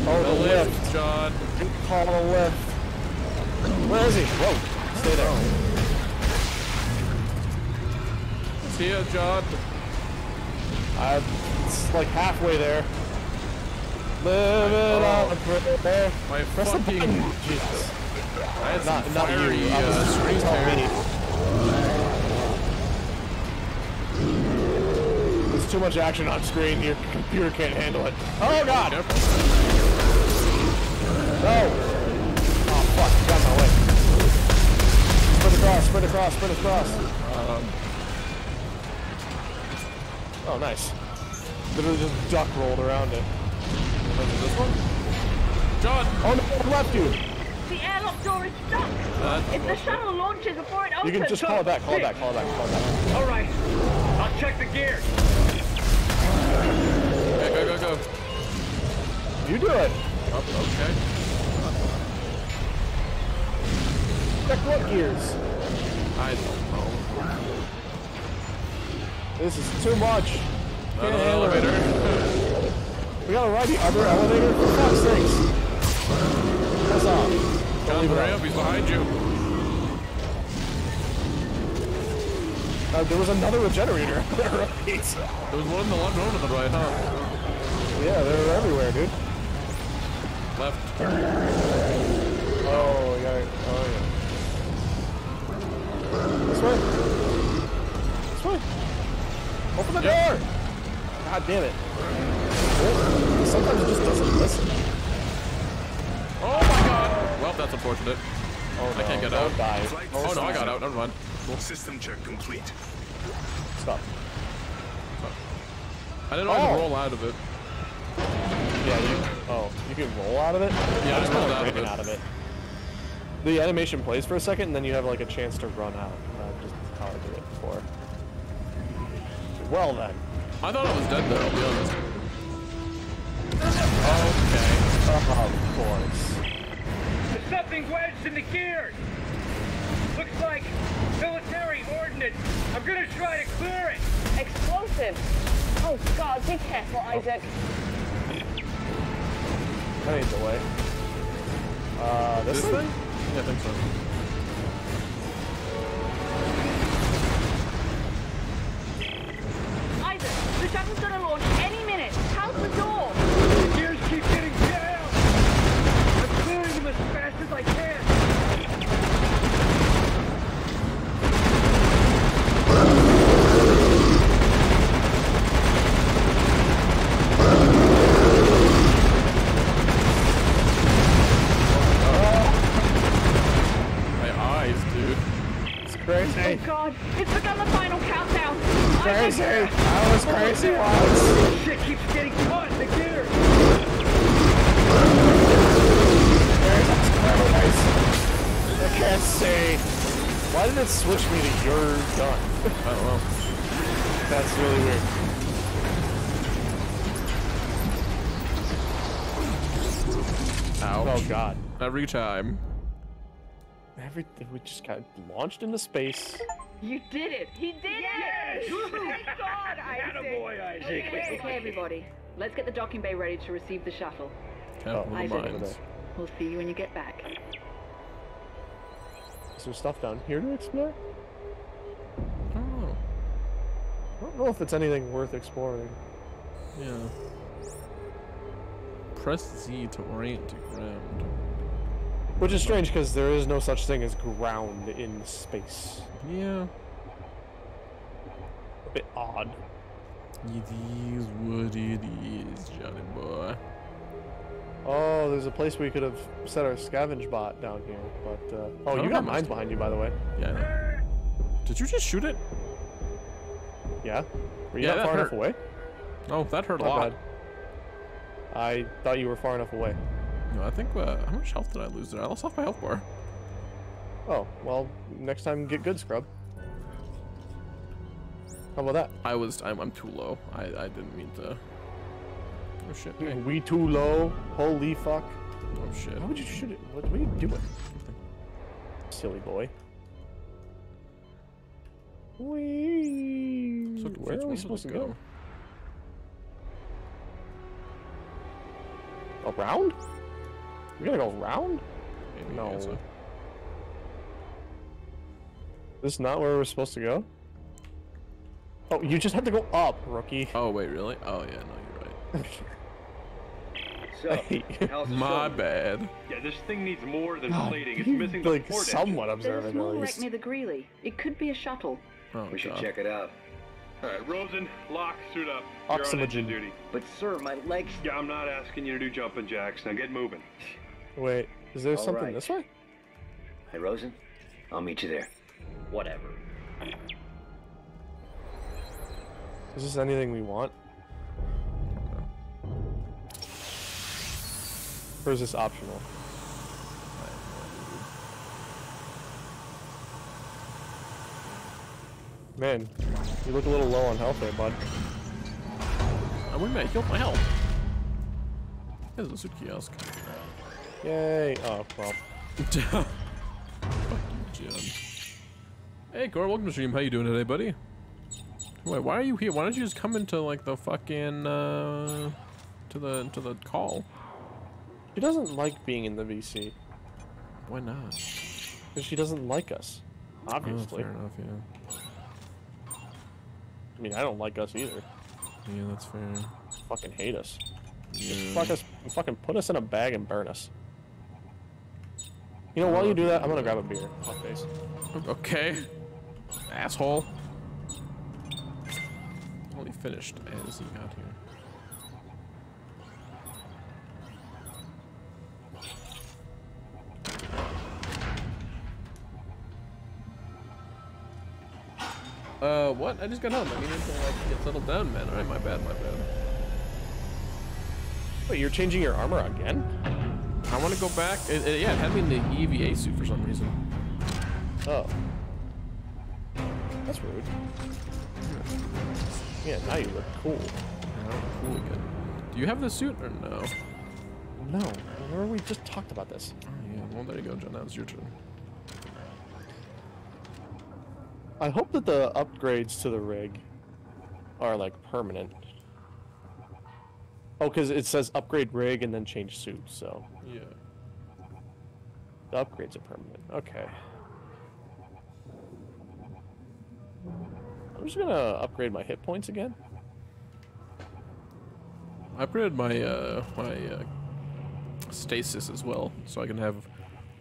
Oh, The the lift. lift, John. Call the lift. Where is he? Whoa. Stay there. See ya, John. I'm it's like halfway there. Living Oh. on a prayer. My Press fucking... Jesus. I had some Not, not fiery you. Uh, screen tear. me. There's too much action on screen. Your computer can't handle it. Oh God! Careful. No! Oh fuck! Got my way. Sprint across. Sprint across. Sprint across. Um, Oh, nice. Literally just duck rolled around it. was it this one? John! Oh no! Left you. The airlock door is stuck. That's If the shuttle launches before it You opens, can just call it back. Call it back. Call it back. Call it back. All right, I'll check the gears. Okay, go, go, go. You do it. Up, okay. Check what gears? I don't know. This is too much. Not Can't an elevator. We gotta ride the other elevator? For fuck's sakes. That's. Don't John, up, he's behind you. Uh, there was another regenerator. *laughs* right? There was one in the left, one to the right, huh? Yeah, they're everywhere, dude. Left. Oh, yeah. Oh, yeah. This way. This way. Open the Yep. door. God damn it. Oh, Sometimes it just doesn't listen. Oh my god! Well, that's unfortunate. Oh, I can't get don't out. Die. Flight Oh no, I got out. Never mind. System check complete. Stop. I didn't know I had Oh. to roll out of it. Yeah, you. Oh, you can roll out of it. Yeah, I just rolled out of it. out of it. The animation plays for a second, and then you have like a chance to run out. Uh, just how I did it before. Well then. I thought I was dead there, I'll be honest. Okay. Of course. There's something wedged in the gears. Looks like military ordnance. I'm gonna try to clear it. Explosives. Oh God, be careful, Isaac. That ain't the way. Uh, this, This thing? thing? Yeah, I think so. Isaac, the shuttle's gonna launch any minute. How's the door? The gears keep getting jammed. I'm clearing them as fast as I can. My eyes, dude. It's crazy. Oh God, it's begun the final countdown. Crazy. Isaac, That was crazy once. Shit keeps getting caught in the gears. I can't see. Why did it switch me to your gun? I don't know. That's really weird. Ouch. Oh god. Every time. Everything we just got launched into space. you did it. He did it. Thank God, Isaac. Attaboy, Isaac. Okay, okay, everybody. Let's get the docking bay ready to receive the shuttle. Capital Oh, of Isaac. Mines. We'll see you when you get back. Is there stuff down here to explore? I don't know. I don't know if it's anything worth exploring. Yeah. Press Z to orient to ground. Which is strange because there is no such thing as ground in space. Yeah. A bit odd. It is what it is, Johnny boy. Oh, there's a place we could have set our scavenge bot down here, but uh, oh, you got mines behind you, by the way. Yeah, I know. Did you just shoot it? Yeah. Were you Yeah, not that far enough away? Oh, that hurt a My lot. bad. I thought you were far enough away. No, I think, uh, how much health did I lose there? I lost half my health bar. Oh, well, next time get good, scrub. How about that? I was, I'm, I'm too low. I, I didn't mean to. Oh shit. Hey. We too low. Holy fuck. Oh shit. Why would you shoot it? What, what are you doing? Silly boy. Wee. So Where are we supposed to it go? Around? We gotta go around? Maybe, No. yeah, so- This is not where we're supposed to go? Oh, you just had to go up, rookie. Oh wait, really? Oh yeah, no, you're right. So, *laughs* Hey. how's *laughs* the My show? bad. Yeah, this thing needs more than oh, God, plating. It's missing the like port somewhat engine. There's a observant small at wreck least. near the Greely. It could be a shuttle. Oh We should check it out. All right, Rosen, lock, suit up. You're Oxygen. duty. But sir, my legs. Yeah, I'm not asking you to do jumping jacks. Now get moving. *laughs* Wait, is there All something right. this way? Hey, Rosen, I'll meet you there. Whatever. Is this anything we want? Or is this optional? Man, you look a little low on health there, bud. I wouldn't I healed my health. There's a suit kiosk. Yay! Oh, well. Fuck you. Hey, Gore, welcome to stream. How you doing today, buddy? Wait, why are you here? Why don't you just come into like the fucking uh, to the to the call? She doesn't like being in the VC Why not? because she doesn't like us. Oh, Obviously. fair enough. Yeah. I mean, I don't like us either. Yeah, that's fair. Fucking hate us. Just Yeah. fuck us. Fucking put us in a bag and burn us. You know, while you do that, I'm gonna grab a beer. Hot face. Okay. Asshole. Only finished as he got here. Uh, what? I just got home. I needed to like get settled down, man. Alright, my bad, my bad. Wait, you're changing your armor again? I want to go back. It, it- yeah, it had me in the EVA suit for some reason. Oh. That's rude. Yeah, now you look cool. Yeah, cool again. Do you have the suit or no? No, remember we just talked about this. Oh, yeah. Well, there you go, John. That was your turn. I hope that the upgrades to the rig are like permanent. Oh, because it says upgrade rig and then change suit, so Yeah. the upgrades are permanent. Okay. I'm just gonna upgrade my hit points again. I upgraded my uh my uh, stasis as well, so I can have.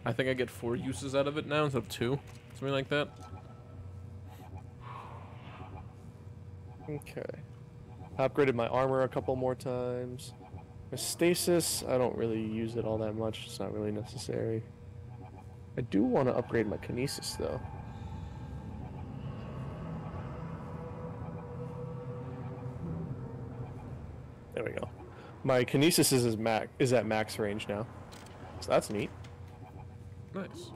I think I get four uses out of it now instead of two, something like that. Okay. I upgraded my armor a couple more times. My stasis, I don't really use it all that much. It's not really necessary. I do want to upgrade my kinesis though. There we go. My kinesis is, is max is at max range now. So that's neat. Nice.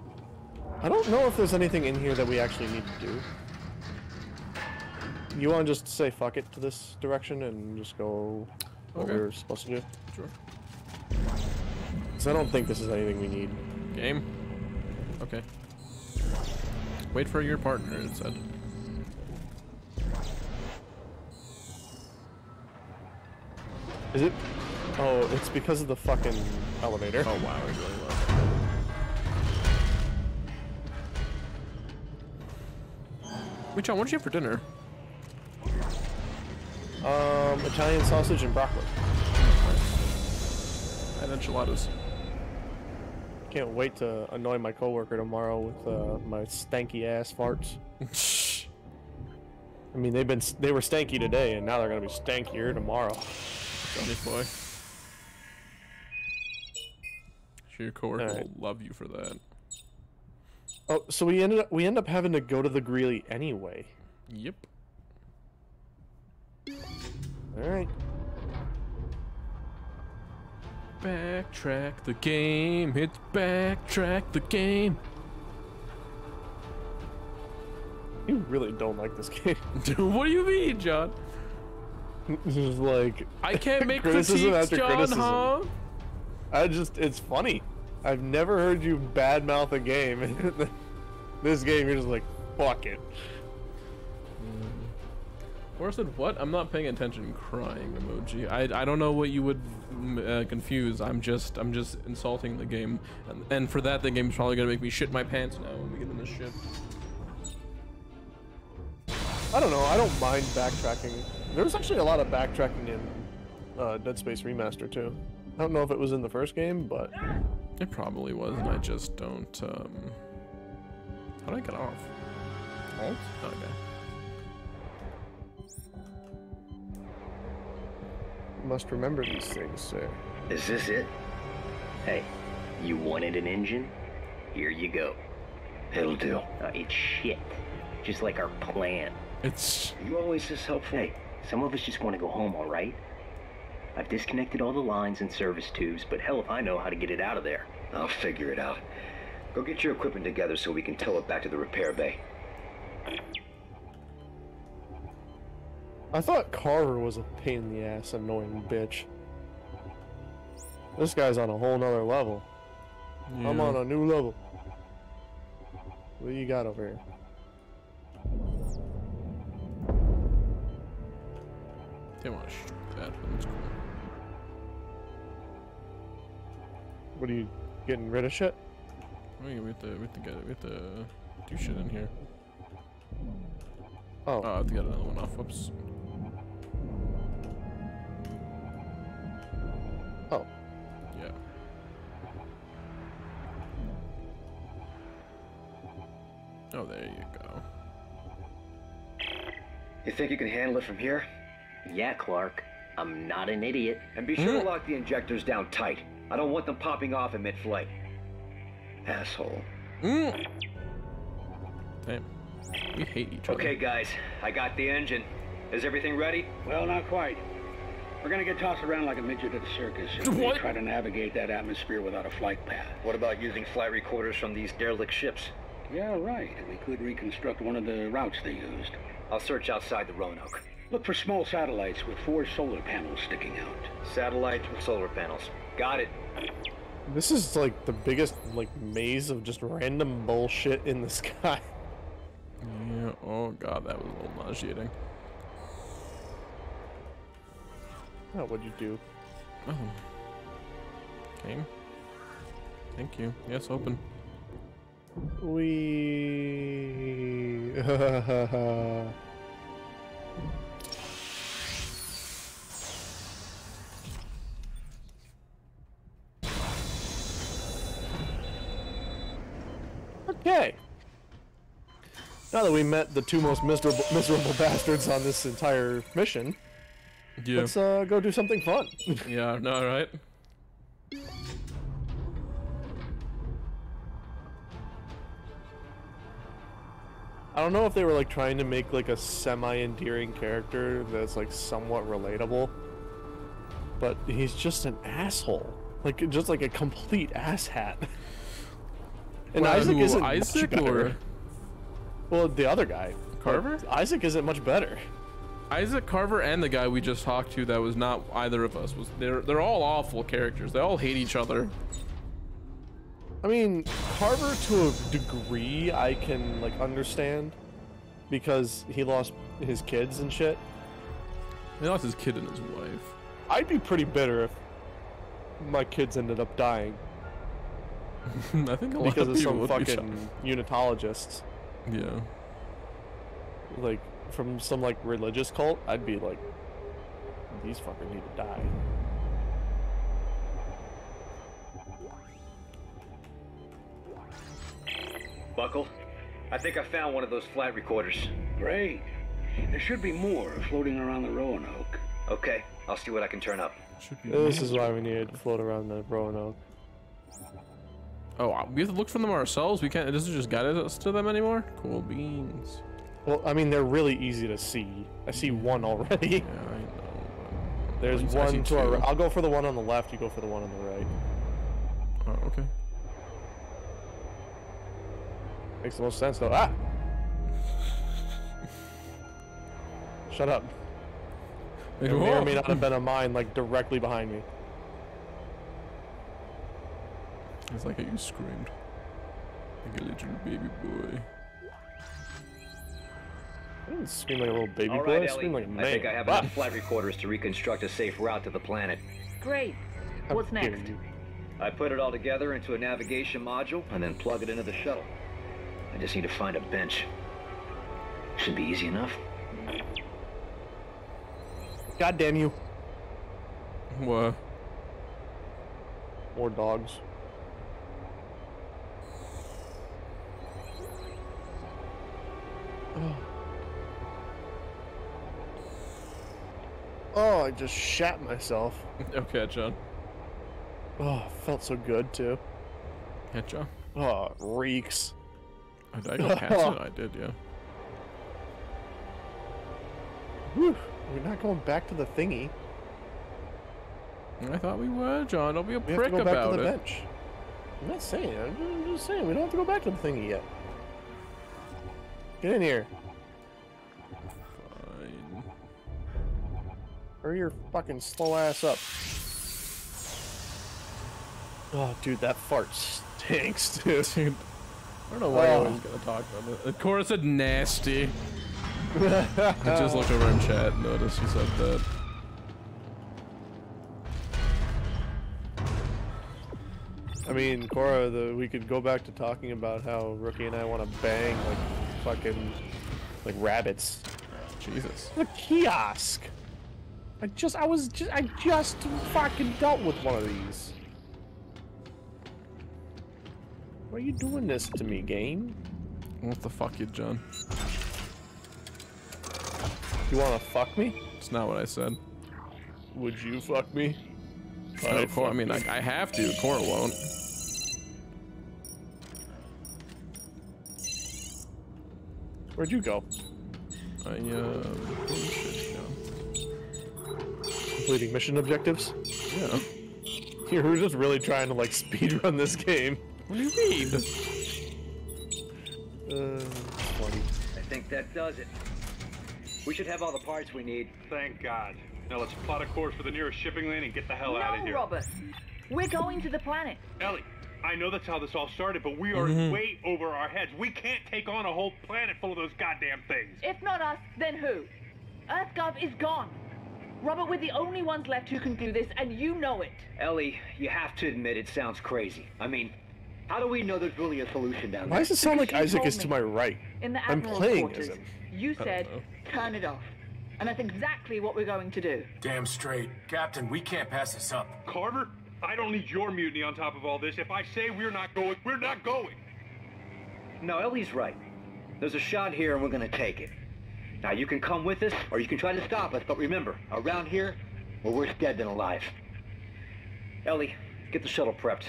I don't know if there's anything in here that we actually need to do. You want to just say fuck it to this direction and just go what Okay. we're supposed to do? Sure. Because I don't think this is anything we need. Game. Okay. Wait for your partner. It said. Is it? Oh, it's because of the fucking elevator. Oh wow, it really was. Wait, John, what did you have for dinner? Um, Italian sausage and broccoli. And enchiladas. Can't wait to annoy my coworker tomorrow with uh, my stanky ass farts. *laughs* I mean, they've been they were stanky today, and now they're gonna be stankier tomorrow. Johnny boy. Sure, your coworker Alright. will love you for that. Oh, so we ended up we end up having to go to the Greely anyway. Yep. All right. Backtrack the game. It's backtrack the game. You really don't like this game. *laughs* dude. what do you mean, John? this is like I can't make *laughs* criticism critiques, after John, criticism. huh? I just it's funny. I've never heard you badmouth a game, *laughs* this game you're just like fuck it. Or said what? I'm not paying attention. Crying emoji. I I don't know what you would uh, confuse. I'm just I'm just insulting the game, and, and for that the game's probably gonna make me shit my pants now when we get in this shit. I don't know. I don't mind backtracking. There was actually a lot of backtracking in uh, Dead Space Remaster too. I don't know if it was in the first game, but It probably was, and I just don't. um... How do I get off? Alt? Okay. Must remember these things, sir. Is this it? Hey, you wanted an engine? Here you go. It'll do. Uh, it's shit. Just like our plan. It's. You always this helpful. Hey, some of us just want to go home, all right? I've disconnected all the lines and service tubes, but hell if I know how to get it out of there. I'll figure it out. Go get your equipment together so we can tow it back to the repair bay. I thought Carver was a pain in the ass, annoying bitch. This guy's on a whole nother level. Yeah. I'm on a new level. What do you got over here? They want to shoot that. That's cool. What are you getting rid of shit? Oh, yeah, we have to, we have to get it. We have to do shit in here. Oh. Oh, I have to get another one off. Whoops. There you go. You think you can handle it from here? Yeah, Clarke. I'm not an idiot. And be sure to lock the injectors down tight. I don't want them popping off in mid-flight. Asshole. Mm. Damn. We hate each other. Okay, guys, I got the engine. Is everything ready? Well, not quite. We're gonna get tossed around like a midget at a circus if we What? try to navigate that atmosphere without a flight path. What about using flight recorders from these derelict ships? Yeah, right. We could reconstruct one of the routes they used. I'll search outside the Roanoke. Look for small satellites with four solar panels sticking out. Satellites with solar panels. Got it. This is like the biggest like maze of just random bullshit in the *laughs* sky. Yeah. Oh god, that was a little nauseating. Oh, what'd you do? Um, oh. Okay. Thank you. Yes, open. We. *laughs* okay. Now that we met the two most miserable, miserable *laughs* bastards on this entire mission, Yeah. let's uh, go do something fun. *laughs* yeah. No. Right. I don't know if they were like trying to make like a semi-endearing character that's like somewhat relatable, but he's just an asshole, like just like a complete asshat. And Well, Isaac isn't Isaac much better. or- well the other guy, Carver? Isaac isn't much better. Isaac Carver and the guy we just talked to that was not either of us was they're they're all awful characters. They all hate each other. I mean, Carver to a degree I can like understand because he lost his kids and shit. He lost his kid and his wife. I'd be pretty bitter if my kids ended up dying *laughs* I think a lot because of of some fucking unitologists. Yeah. Like from some like religious cult, I'd be like, these fuckers need to die. Buckell, I think I found one of those flight recorders. Great. There should be more floating around the Roanoke. Okay, I'll see what I can turn up. Should be This is why we needed to float around the Roanoke. Oh, we have to look for them ourselves. We can't. It doesn't just guide us to them anymore. Cool beans. Well, I mean, they're really easy to see. I see one already. Yeah, I *laughs* know. There's At least I see one to our. two. right. I'll go for the one on the left. You go for the one on the right. Oh, okay. Makes the most sense though. Ah! Shut up. There may or may not have been a mine like directly behind me. It's like how you screamed. Like a little baby boy. I didn't scream like a little baby All boy. right, I Ellie. screamed like a man. I think I have Ah! enough flight recorders to reconstruct a safe route to the planet. Great. What's next? I put it all together into a navigation module and then plug it into the shuttle. I just need to find a bench. Should be easy enough. God damn you. What? More dogs. *sighs* Oh. I just shat myself. *laughs* Okay, John. Oh, felt so good too. Yeah, John. Oh, it reeks. I, I go past it. I did, yeah. Whew, we're not going back to the thingy. I thought we were, John. Don't be a We have prick to go back about to the it. bench. I'm not saying. I'm I'm just saying we don't have to go back to the thingy yet. Get in here. Fine. Hurry your fucking slow ass up. Oh, dude, that fart stinks, *laughs* dude. Dude, I don't know why oh. was gonna talk about it. Cora said nasty. *laughs* I just looked over in chat and noticed you said that. I mean, Cora, the, we could go back to talking about how Rookie and I want to bang like fucking like rabbits. Jesus. The kiosk. I just, I was just, I just fucking dealt with one of these. Why are you doing this to me, game? What the fuck, you, John? You want to fuck me? It's not what I said. Would you fuck me? No, Cora, I mean, like, I have to. Cora won't. Where'd you go? I, uh. Completing mission objectives? Yeah. Here, we're just really trying to like *laughs* speed run this game. What do you mean? Uh, funny. I think that does it. We should have all the parts we need. Thank God. Now let's plot a course for the nearest shipping lane and get the hell out of here. No, here. Robert. We're going to the planet. Ellie, I know that's how this all started, but we are Mhm. way over our heads. We can't take on a whole planet full of those goddamn things. If not us, then who? EarthGov is gone. Robert, we're the only ones left who can do this, and you know it. Ellie, you have to admit it sounds crazy. I mean, how do we know there's really a solution down there? Why does it sound like Isaac is to my right? In the I'm playing quarters, as him. you said, turn it off. And that's exactly what we're going to do. Damn straight. Captain, we can't pass this up. Carver, I don't need your mutiny on top of all this. If I say we're not going, we're not going. No, Ellie's right. There's a shot here and we're gonna take it. Now you can come with us or you can try to stop us, but remember, around here, we're worse dead than alive. Ellie, get the shuttle prepped.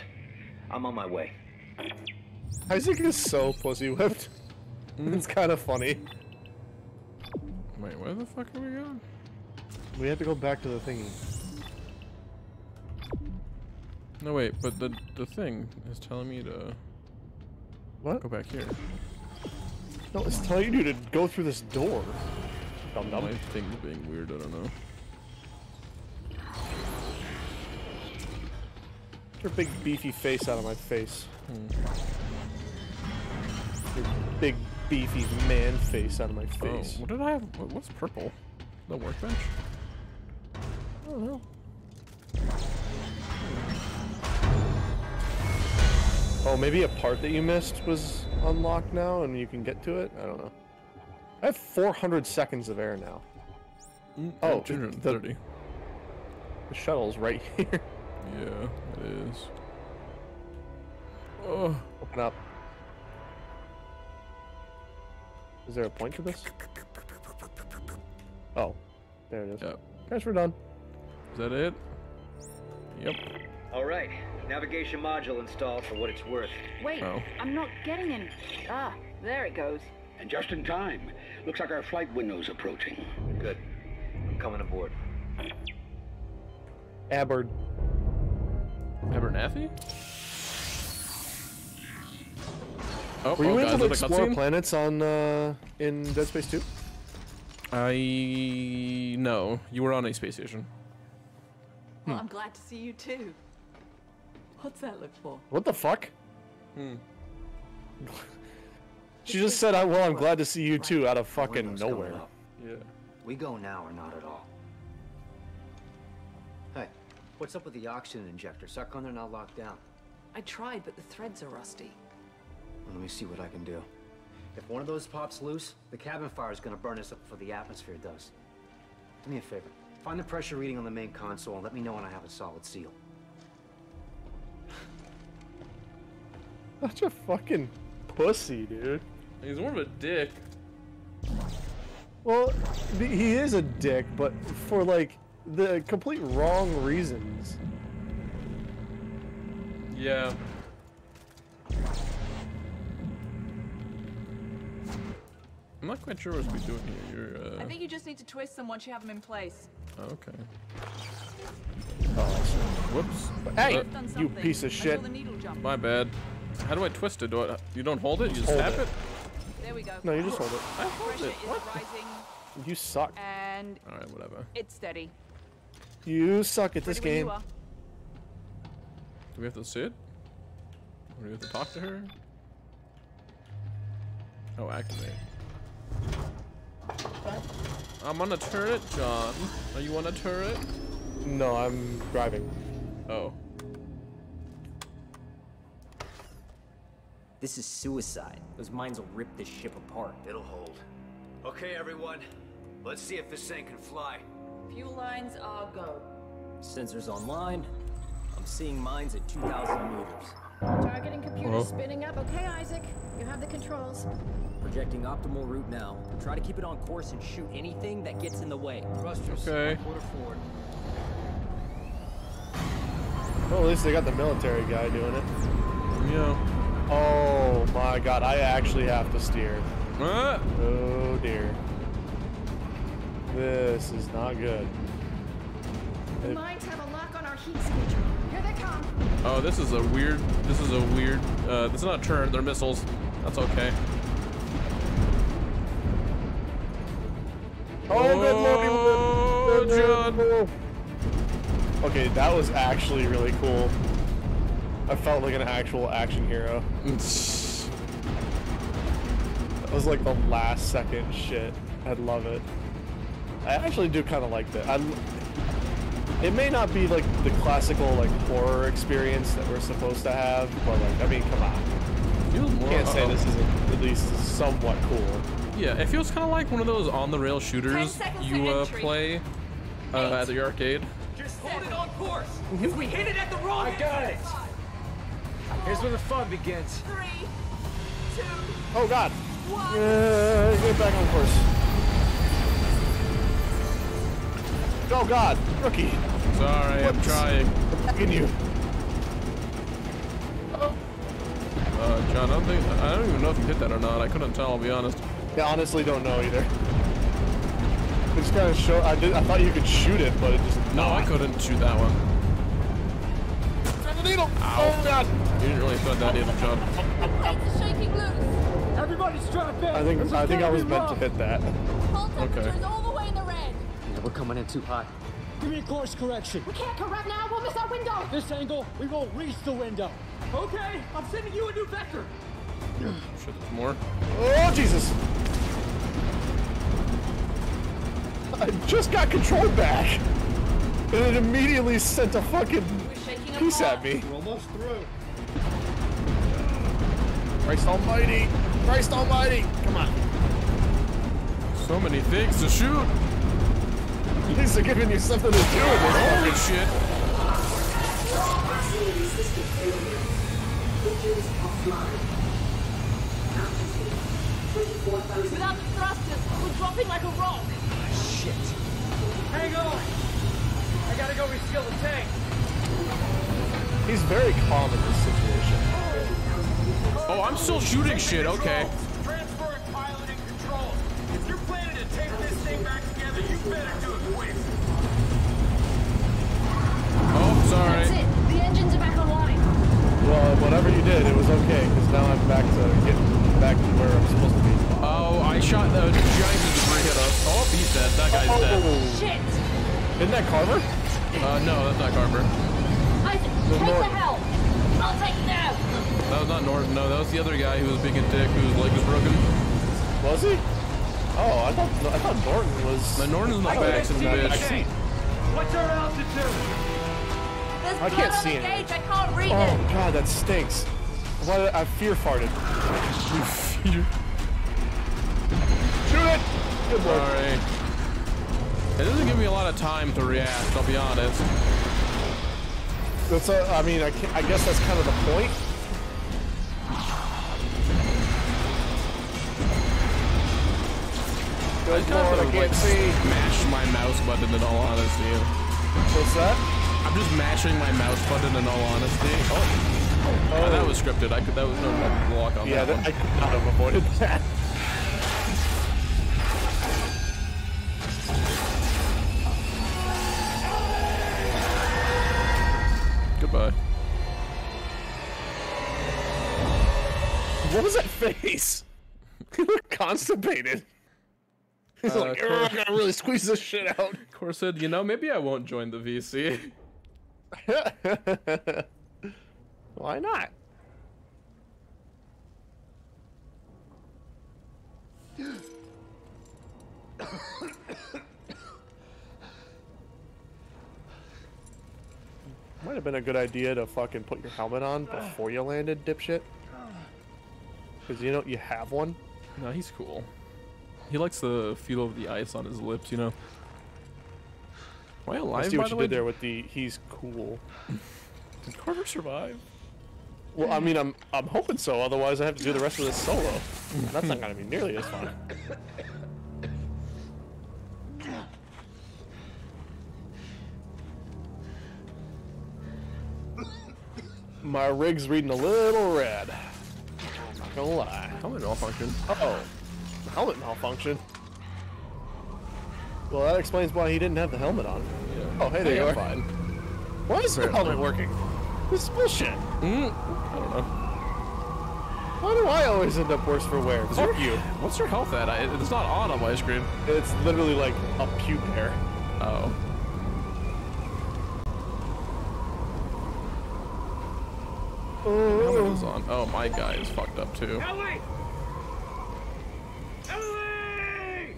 I'm on my way. Isaac is so pussy whipped. Hmm. It's kind of funny. Wait, where the fuck are we going? We have to go back to the thingy. No, wait, but the the thing is telling me to What? go back here. No, it's telling you to go through this door. Dum My dum. thing's being weird, I don't know. Get your big beefy face out of my face. Hmm. Big beefy man face out of my Oh, face. what did I have? What's purple? The workbench? I don't know. Oh, maybe a part that you missed was unlocked now and you can get to it? I don't know. I have 400 seconds of air now. Oh, the, the, 230. the shuttle's right *laughs* here. Yeah, it is. Oh, Open up. Is there a point to this? Oh, there it is. yeah. Guys, we're done. Is that it? Yep. All right, navigation module installed for what it's worth. Wait, Oh. I'm not getting any. Ah, there it goes. And just in time. Looks like our flight window's approaching. Good. I'm coming aboard. Aberd. Abernathy? Oh, Were you oh, able to is that a explore planets on uh, in Dead Space 2? I no. You were on a space station. Well, I'm glad to see you too. What's that look for? What the fuck? Hmm. She just said, "I- "Well, I'm glad to see you too," out of fucking nowhere. Yeah. We go now or not at all. Hey, what's up with the oxygen injector? Suck on they're not locked down. I tried, but the threads are rusty. Well, let me see what I can do. If one of those pops loose, the cabin fire is gonna burn us up before the atmosphere does. Do me a favor. Find the pressure reading on the main console and let me know when I have a solid seal. *laughs* Such a fucking pussy, dude. He's more of a dick. Well, he is a dick, but for like the complete wrong reasons. Yeah. I'm not quite sure what we're doing here. You're, uh... I think you just need to twist them once you have them in place. Okay. Oh, Whoops. Hey, Uh, you piece of shit. the needle jump. my bad. How do I twist it? Do I, you don't hold it? You just Hold tap it. it? There we go. No, you just hold it. I hold Pressure it. is What? You suck. and Alright, whatever. it's steady. You suck at this Ready when you game. Do we have to sit? Or do we have to talk to her? Oh, activate. I'm on a turret, John. Are you on a turret? No, I'm driving. Oh. This is suicide. Those mines will rip this ship apart. It'll hold. Okay, everyone. Let's see if this thing can fly. Fuel lines are go. Sensors online. I'm seeing mines at 2,000 meters. Targeting computer Whoa. spinning up. Okay, Isaac. You have the controls. Projecting optimal route now. Try to keep it on course and shoot anything that gets in the way. Thrusters, Okay. quarter forward. Well, at least they got the military guy doing it. Yeah. Oh my god, I actually have to steer. Ah. Oh dear. This is not good. The mines have a lock on our heat signature. Here they come. Oh, this is a weird. This is a weird. Uh, this is not a turn. They're missiles. That's okay. Oh, good Oh, lord, John. Okay, that was actually really cool. I felt like an actual action hero. that was like the last second shit. I'd love it. I actually do kind of like that. I, it may not be like the classical like horror experience that we're supposed to have, but like I mean, come on. You can't say uh-oh. this isn't at least somewhat cool. Yeah, it feels kind of like one of those on-the-rail shooters you uh, play uh, at the arcade. Just hold it on course. If we hit it at the wrong I got it. Here's where the fun begins. Three, two, Oh god. one. Yeah, get back on course. Oh god, rookie. Sorry, I'm trying. I'm bagging you. Uh, John, I don't think I don't even know if you hit that or not. I couldn't tell. I'll be honest. Yeah, honestly, don't know either. It's kind of show. I did. I thought you could shoot it, but it just. No, I couldn't shoot that one. Thread the needle. Oh god. You didn't really thread that either, John. Plates are shaking loose. Everybody strap in. I think. I think I was be meant to hit that. Hull temperature Okay. We're coming in too high. Give me a course correction. We can't correct now. We'll miss our window. This angle, we won't reach the window. Okay, I'm sending you a new vector. *sighs* Shit, there's more. Oh Jesus. I just got control back, and it immediately sent a fucking piece at me. We're almost through. Christ Almighty! Christ Almighty! Come on. So many things to shoot. At least they're giving you something to do with this. Holy shit. Without the thrusters, we're dropping like a rock. Shit. Hang on. I gotta go reseal the tank. He's very calm in this situation. Oh, I'm still shooting shit. Okay. Oh, sorry. That's it. The engines are back online. Well, whatever you did, it was okay, because now I'm back to getting back to where I'm supposed to be. Oh, I shot the giant debris hit us. Oh, he's dead. That guy's dead. Shit. Isn't that Carver? Uh, no, that's not Carver. Isaac, take more. the helm. I'll take now. That was not Norton. No, that was the other guy who was being a dick, whose leg was broken. Was he? Oh, I thought I thought Norton was. No, Norton's in the Oh, back, some in that bitch. back seat. What's our altitude? There's I blood can't see the anything. gauge. I can't read Oh it. god, that stinks. Why did I fear farted? *laughs* Shoot it! Good lord. Sorry. It doesn't give me a lot of time to react, I'll be honest. That's a, I mean, I, ca- I guess that's kind of the point. Good kind lord, I can't see. Mash my mouse button in all honesty. What's that? I'm just mashing my mouse button in all honesty. Oh, oh that was scripted. I could. That was no lock on Yeah, that that, I could not have avoided that. Goodbye. What was that face? *laughs* you looked constipated. He's Uh, like, Cor- I gotta really squeeze this shit out. *laughs* Core said, you know, maybe I won't join the VC. *laughs* Why not? Might have been a good idea to fucking put your helmet on before you landed, dipshit. Because you know you have one. No, he's cool. He likes the feel of the ice on his lips, you know. Am I I alive, see by what the you way? did there with the he's cool. Did Carver survive? Well, I mean, I'm I'm hoping so. Otherwise, I have to do the rest of this solo. That's not gonna be nearly as fun. My rig's reading a little red. Not gonna lie. Helmet malfunction. Uh oh. Helmet malfunction. Well, that explains why he didn't have the helmet on. Oh, hey, there you are. fine. Why is the helmet working? This is bullshit. Mm, I don't know. Why do I always end up worse for wear? Fuck you. What's your health at? I, it's not on on my screen. It's literally like a puke hair. Oh. Helmet is on. Oh, my guy is fucked up too. Ellie!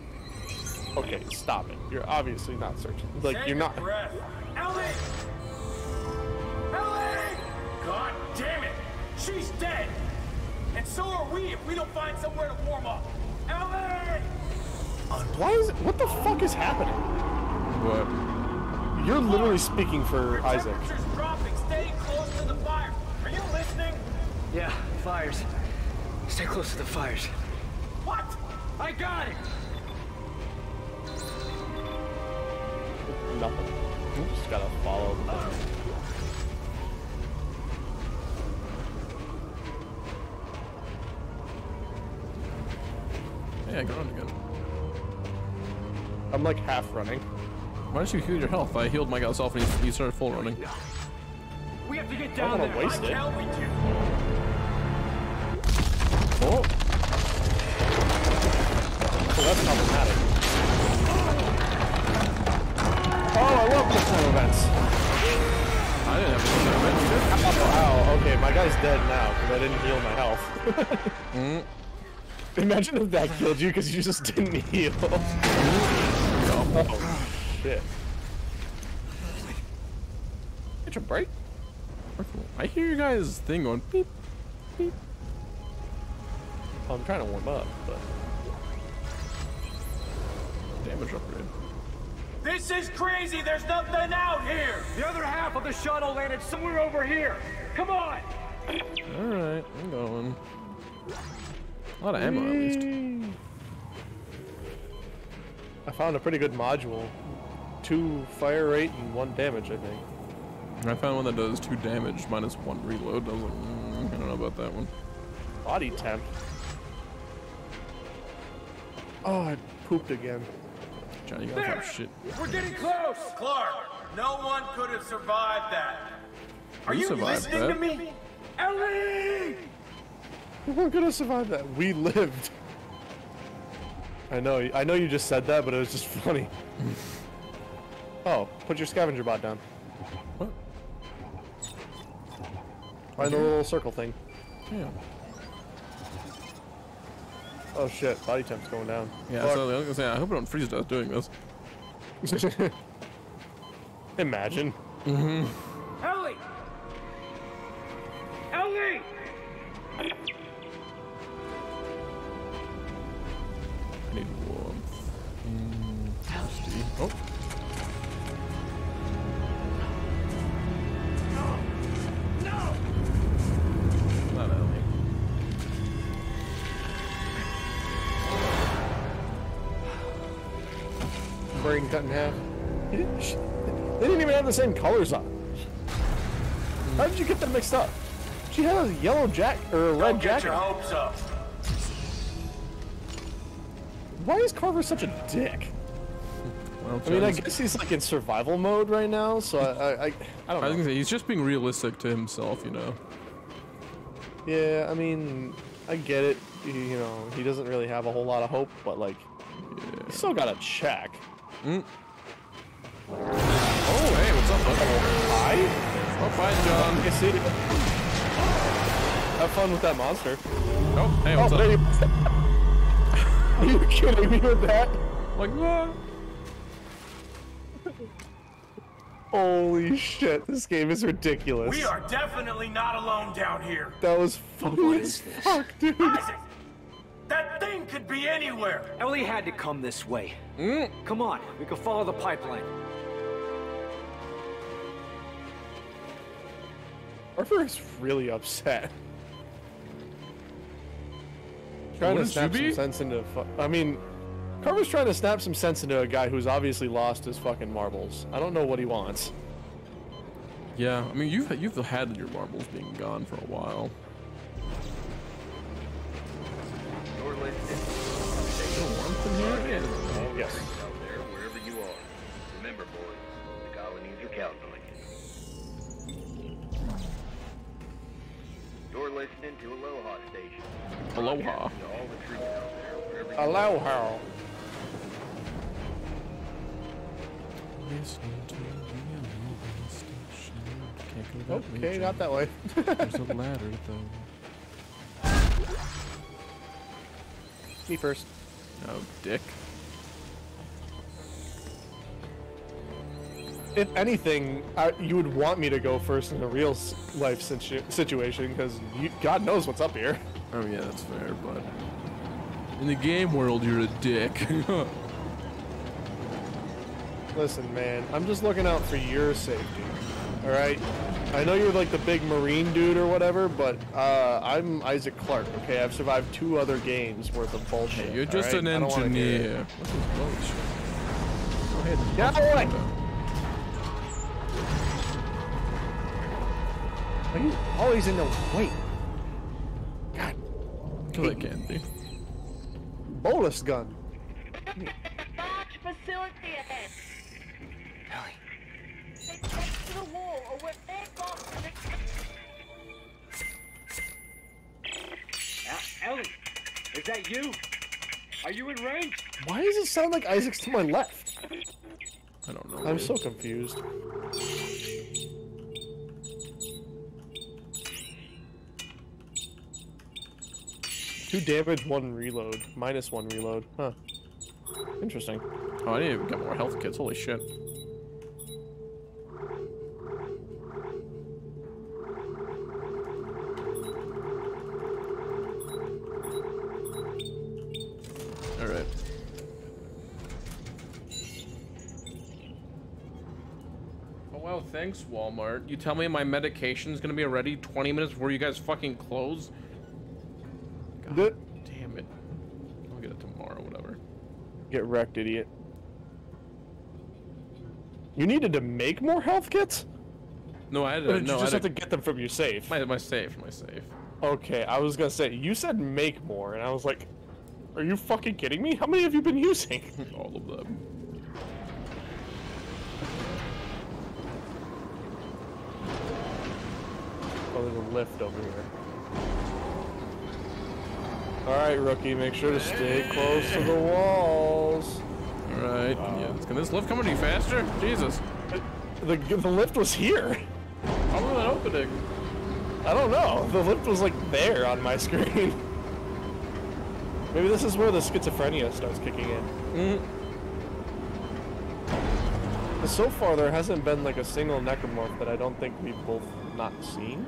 Ellie! Okay, stop it. You're obviously not searching. Like Take you're a not. breath. Ellie! Ellie! God damn it! She's dead! And so are we if we don't find somewhere to warm up. Ellie! Uh, why is it? What the fuck is happening? What? You're literally speaking for Isaac. Temperature's dropping. Stay close to the fire. Are you listening? Yeah, fires. Stay close to the fires. What? I got it! Nothing. You just gotta follow the thing. Yeah, get on again. I'm like half running. Why don't you heal your health? I healed my guy self and he, he started full running. We have to get I down don't wanna there. waste I it. My guy's dead now because I didn't heal my health. Mm. *laughs* Imagine if that killed you because you just didn't heal. oh, shit. Get your break. I hear you guys' thing going beep, beep. I'm trying to warm up, but Damage upgrade. This is crazy. There's nothing out here. The other half of the shuttle landed somewhere over here. Come on. Alright, I'm going. A lot of ammo at least. I found a pretty good module. Two fire rate and one damage, I think. I found one that does two damage minus one reload. I was like, mm, I don't know about that one. Body temp. Oh, I pooped again. Johnny, you got There. that shit. We're getting close. Clarke, no one could have survived that. Are You you survived listening that. to me? Ellie! We're gonna survive that. We lived. I know. I know you just said that, but it was just *laughs* funny. oh, put your scavenger bot down. What? Find the little circle thing. Yeah. Oh shit, body temp's going down. Yeah, Fuck. so I was gonna say, I hope I don't freeze to death doing this. *laughs* *laughs* Imagine. Mm-hmm. Ellie! I need warmth. Oh. Brain cut in half. They didn't even have the same colors on. How did you get them mixed up? She had a yellow jack or a red Don't get jacket. your hopes up. Why is Carver such a dick? Well, I mean, I guess he's like in survival mode right now, so I, I, I, I I don't was know. gonna say, he's just being realistic to himself, you know. Yeah, I mean, I get it. You, you know, he doesn't really have a whole lot of hope, but like, he still got to check. Mm. Oh, hey, what's up, bud? Hi. Oh, bye, John. I see. Have fun with that monster. Oh, hey, what's oh, up? there Are you *laughs* kidding me with that? Like what? Holy shit, this game is ridiculous. We are definitely not alone down here. That was funny as fuck, dude. Isaac, that thing could be anywhere. Ellie had to come this way. Hmm? Come on, we can follow the pipeline. Arthur is really upset. Trying to Wouldn't snap some sense into. Fu- I mean, Carver's trying to snap some sense into a guy who's obviously lost his fucking marbles. I don't know what he wants. Yeah, I mean you've you've had your marbles being gone for a while. You're listening. Still warmth in here? Yeah. Yes. Out there, wherever you are. Remember, boys, the colonies are counting on you. You're listening to Aloha Station. Aloha. That way, Okay, not that way. There's a ladder though. Me first. Oh, dick. If anything, I, you would want me to go first in a real life situ- situation because God knows what's up here. Oh yeah, that's fair, but in the game world, you're a dick. *laughs* Listen, man, I'm just looking out for your safety. All right. I know you're like the big marine dude or whatever, but uh, I'm Isaac Clarke, Okay, I've survived two other games worth of bullshit. you're just right? an I don't wanna hear it. engineer. What's this bullshit? Go ahead. and Get out of the way! it. Are you always in the wait? Kill that candy. Bolus gun. Large facility ahead. Ellie. Stay close to the wall or we're back off to the... Ellie, is that you? Are you in range? Why does it sound like Isaac's to my left? I don't know. I'm so confused. Two damage, one reload. Minus one reload. Huh. Interesting. Oh, I need to get more health kits. Holy shit. Alright. Oh thanks Walmart. You tell me my medication's gonna be ready 20 minutes before you guys fucking close? God damn it. I'll get it tomorrow, whatever. Get wrecked, idiot. You needed to make more health kits? No, I had Or did no, you I just had have to get them from your safe? My, my safe, my safe. Okay, I was gonna say, you said make more, and I was like, are you fucking kidding me? How many have you been using? *laughs* All of them. Oh, there's a lift over here. Alright, rookie, make sure to stay close to the walls. Alright, yeah. Can this lift come any faster? Jesus. The, the lift was here. How was that opening? I don't know. The lift was like there on my *laughs* screen. Maybe this is where the schizophrenia starts kicking in. Mm. But So far, there hasn't been like a single necromorph that I don't think we've both not seen.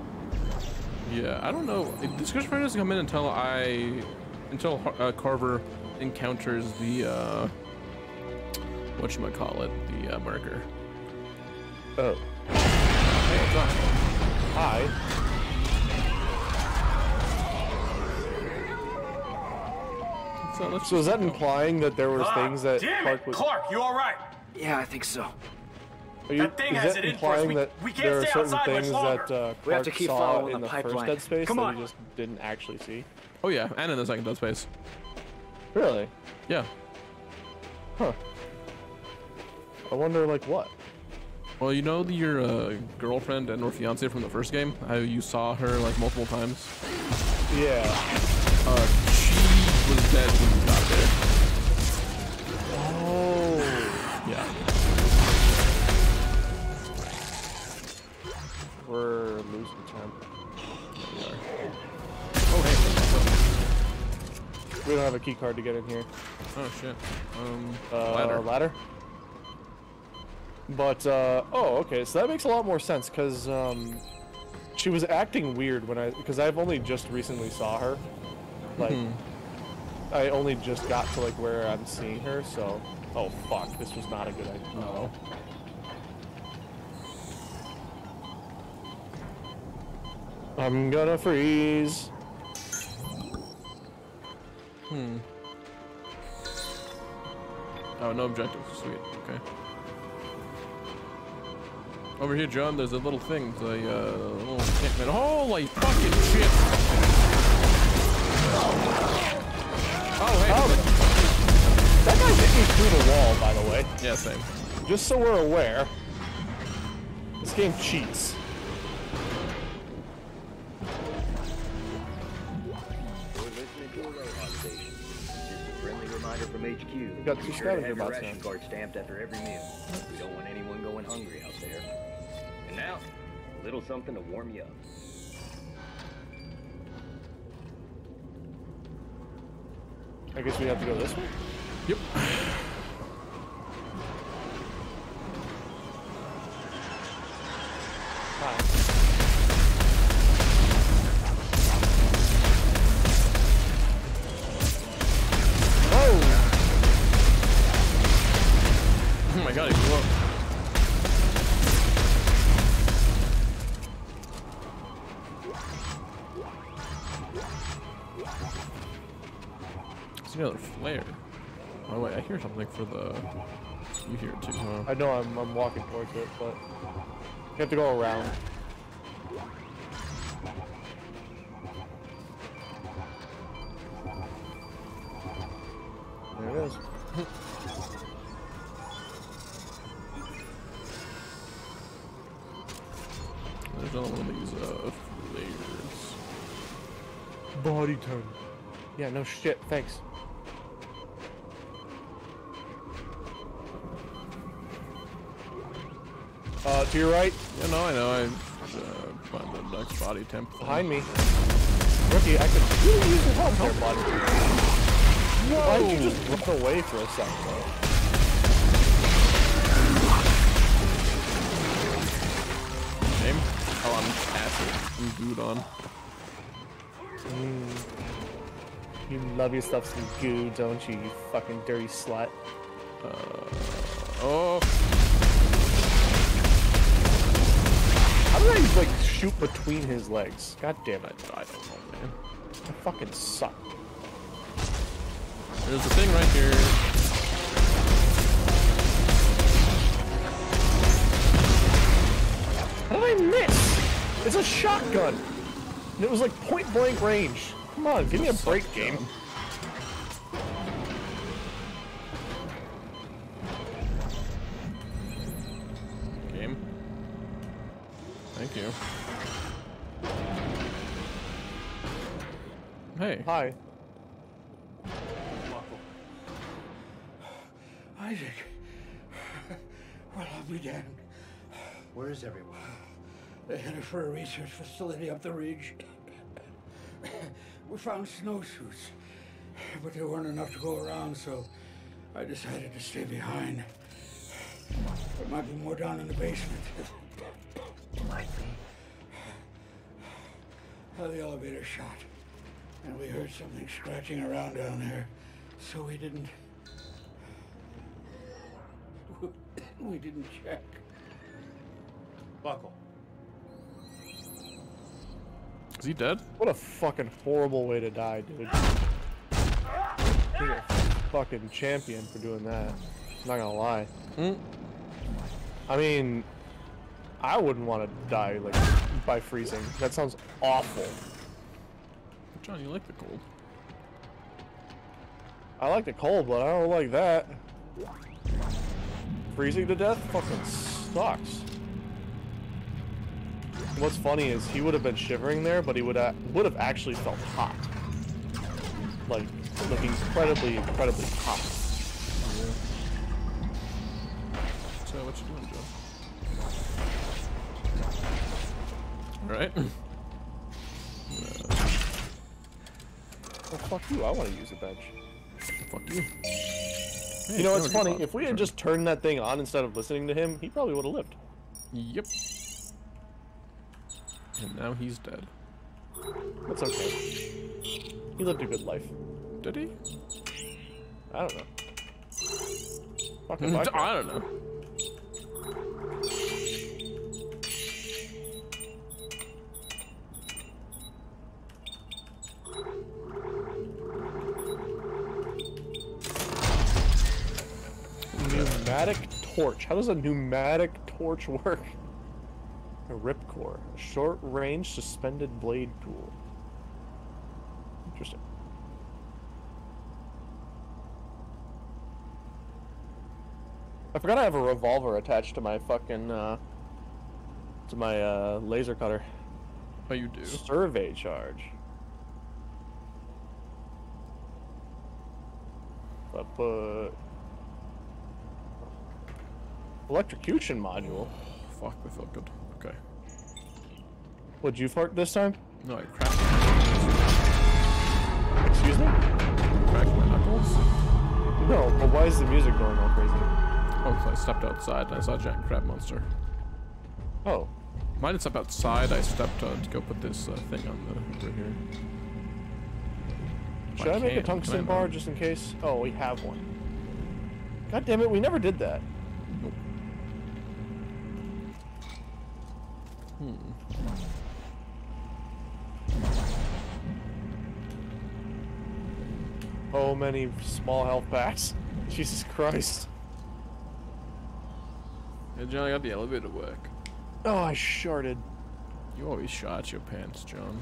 Yeah, I don't know. It- The schizophrenia doesn't come in until I, until uh, Carver encounters the, uh, what you might call it, the uh, marker. Oh. Hey, what's up? Hi. So, let's So is that implying that there was Ah, things that Clarke was? Clarke, you all right? Yeah, I think so. Are you, that thing is has that it in for us. implying We- that we can't there are stay certain things that uh, We have to keep saw in the the first. Dead Space Come that on. he just didn't actually see? Oh yeah, and in the second Dead Space. Really? Yeah. Huh. I wonder, like, what? Well, you know your uh, girlfriend and or fiance from the first game? How you saw her like multiple times? Yeah. Uh, she was dead We're losing time. we are. Oh hey. We don't have a key card to get in here. Oh shit. Um. Uh, ladder. ladder? But, uh, oh, okay, so that makes a lot more sense, because, um, she was acting weird when I, because I've only just recently saw her. Like, Mhm. I only just got to, like, where I'm seeing her, so, oh, fuck, this was not a good idea. No. I'm gonna freeze. Hmm. Oh, no objectives. Sweet. Okay. Over here, John, there's a little thing. The uh, little encampment. Holy fucking shit! Oh, hey. That guy hit me through the wall, by the way. Yeah, same. Just so we're aware, this game cheats. From HQ. got two Be sure to scavenger have your bots ration now. card stamped after every meal. We don't want anyone going hungry out there. And now, a little something to warm you up. I guess we have to go this way? Yep. Oh hear something for the. You hear it too, huh? I know I'm, I'm walking towards it, but you have to go around. There it is. *laughs* There's another one of these uh flares. Body turn. Yeah, no shit, thanks. To your right. Yeah, no, I know. I uh, find the next body temp. Behind me. Rookie, I could really use your help there, bud. Why did you just run away for a second, though? Name? Oh, I'm acid. I'm glued on. Mm. You love your stuff some goo, don't you, you fucking dirty slut? Uh, oh. Did I, like, shoot between his legs? God damn it. I don't know, man. I fucking suck. There's a thing right here. How did I miss? It's a shotgun! And it was like point blank range. Come on, give me a break, game. Game. Hey. Hi. Isaac. Well, I'll be damned. Where is everyone? They headed for a research facility up the ridge. we found snowsuits, but there weren't enough to go around, so I decided to stay behind. There might be more down in the basement. Might be. Uh, the elevator shot, and we heard something scratching around down there, so we didn't. *laughs* We didn't check. Buckell. Is he dead? What a fucking horrible way to die, dude. He's a fucking champion for doing that. I'm not gonna lie. Hmm? I mean, I wouldn't want to die like by freezing. That sounds awful. John, you like the cold. I like the cold, but I don't like that. Freezing to death fucking sucks. What's funny is he would have been shivering there, but he would have would have actually felt hot. Like, like incredibly, incredibly hot. So what you doing, Joe? Alright. *laughs* Well, fuck you. I want to use a bench. Fuck you. You know, it's funny. If we had just turned that thing on instead of listening to him, he probably would have lived. Yep. And now he's dead. That's okay. He lived a good life. Did he? I don't know. *laughs* I don't know. Pneumatic torch. How does a pneumatic torch work? A ripcore. A short-range suspended blade tool. Interesting. I forgot I have a revolver attached to my fucking, uh... To my, uh, laser cutter. Oh, you do? Survey charge. But put... Electrocution module. Fuck, I felt good. Okay. Would you fart this time? No, I cracked. Excuse me? Cracked my knuckles? No, but why is the music going all crazy? Oh, 'cause I stepped outside and I saw a giant crab monster. Oh. Mine didn't step outside, I stepped uh, to go put this uh, thing on the over here. Should I, make a tungsten bar just in case? Oh, we have one. God damn it, we never did that. Hmm. Oh, many small health packs. *laughs* Jesus Christ. Hey, John, I got the elevator to work. Oh, I sharded. You always shot your pants, John.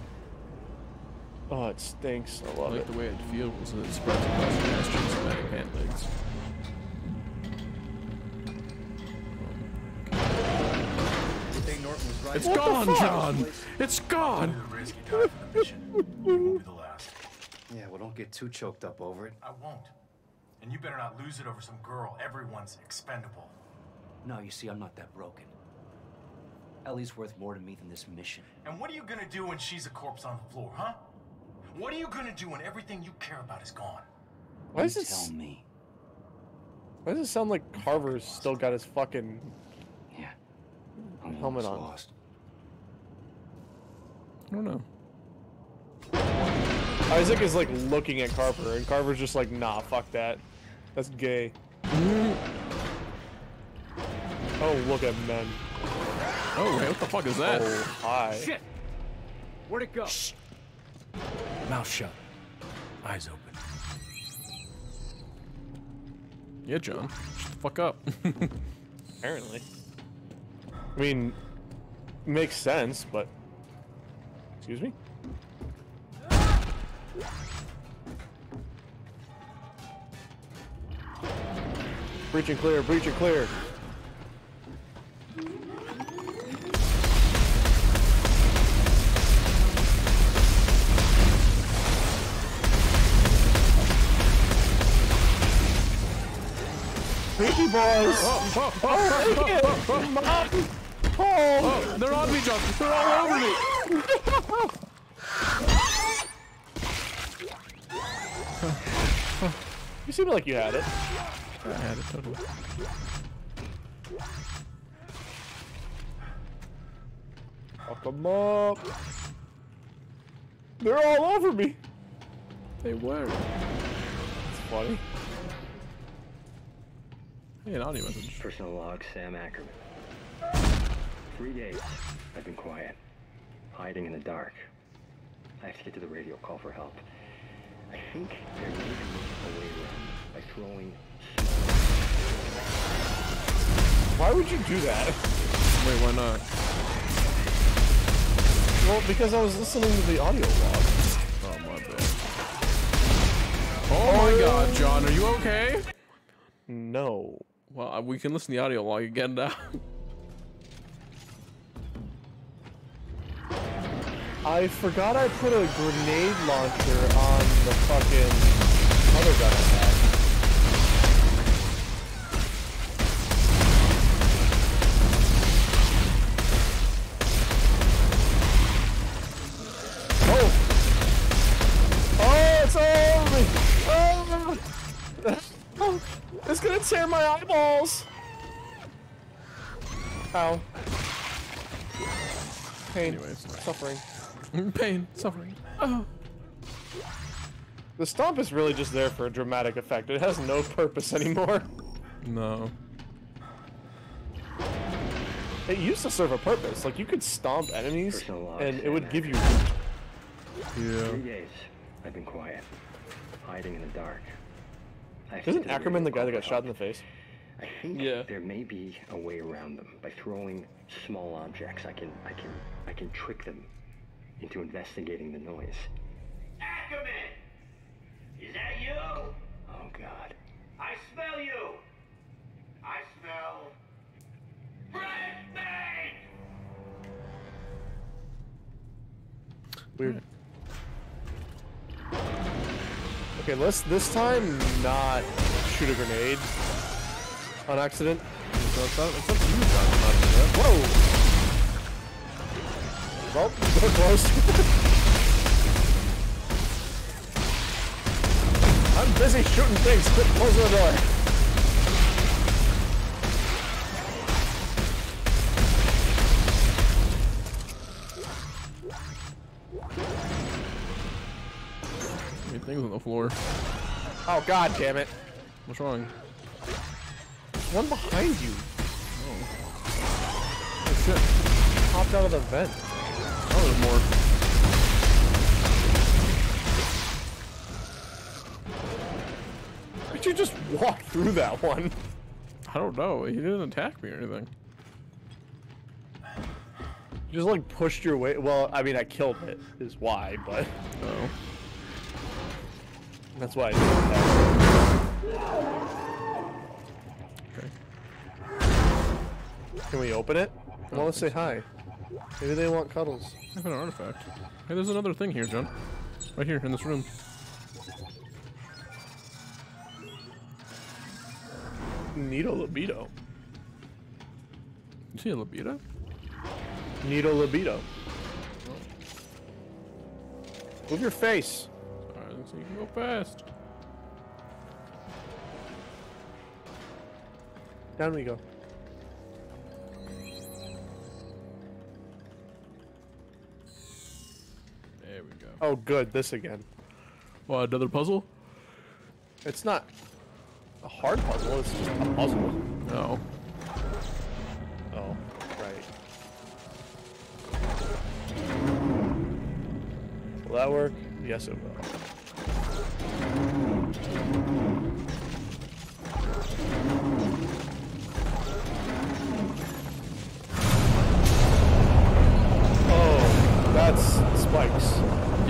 Oh, it stinks. I I love like it. the way it feels and it spreads across your ass cheeks and pant legs. Mission. You gone, John! It's gone! *laughs* Yeah, well, don't get too choked up over it. I won't. And you better not lose it over some girl. Everyone's expendable. No, you see, I'm not that broken. Ellie's worth more to me than this mission. And what are you gonna do when she's a corpse on the floor, huh? What are you gonna do when everything you care about is gone? Why does You it tell me. Why does it sound like Carver's still got his fucking Yeah. Helmet on? lost. I don't know. Isaac is like looking at Carver, and Carver's just like, nah, fuck that. That's gay. oh, look at men. Oh, wait, what the fuck is that? Oh, hi. Shit! Where'd it go? Mouth shut. Eyes open. Yeah, John. Shut the fuck up. *laughs* Apparently. I mean, makes sense, but. Excuse me? Breach and clear, breach and clear. Breachy boys! Oh, oh, oh, Oh, oh, thank you! Mom! Home! they're on me, John. They're all over me. *laughs* You seem like you had it. I had it totally. Fuck 'em up. They're all over me. They were. It's funny. Hey, an audio message. Personal log, Sam Ackerman. Three days, I've been quiet, hiding in the dark. I have to get to the radio call for help. I think there may be a way around by throwing Why would you do that? Wait, why not? Well, because I was listening to the audio log. Oh my bad. Oh my god, John, are you okay? No. Well, uh, we can listen to the audio log again now. *laughs* I forgot I put a grenade launcher on the fucking other gun I had. Oh! Oh, it's all over me! Oh! *laughs* It's gonna tear my eyeballs. Ow. Pain. Anyways. Suffering. Pain. Suffering. Oh. The stomp is really just there for a dramatic effect. It has no purpose anymore. No. It used to serve a purpose. Like you could stomp enemies, Personal logs, and it would give you. Yeah. Three days. I've been quiet, hiding in the dark. I Isn't Ackerman the guy that got shot in the face? I think Yeah. there may be a way around them by throwing small objects. I can, I can, I can trick them into investigating the noise. Ackerman! Is that you? Oh God. I smell you! I smell... Red meat! Weird. Hmm. Okay, let's this time not shoot a grenade on accident. So it's up, it's up to you, John. Not to them. Whoa! Well, *laughs* close. I'm busy shooting things. Quit closing the door. Things on the floor. Oh god damn it. What's wrong? There's one behind you. Oh. Oh shit. Popped out of the vent. Oh, there's more. Why'd you just walk through that one? I don't know. He didn't attack me or anything. You just like pushed your way. Well, I mean, I killed it, is why, but. Oh. That's why I did that. Okay. Can we open it? I want to say hi. Maybe they want cuddles. I have an artifact. Hey, there's another thing here, John. Right here in this room. Needle libido. You see a libido? Needle libido. Move your face. Alright, so you can go fast. Down we go. Go. Oh, good. This again. Well, another puzzle? It's not a hard puzzle. It's just a puzzle. No. Oh, right. Will that work? Yes, it will.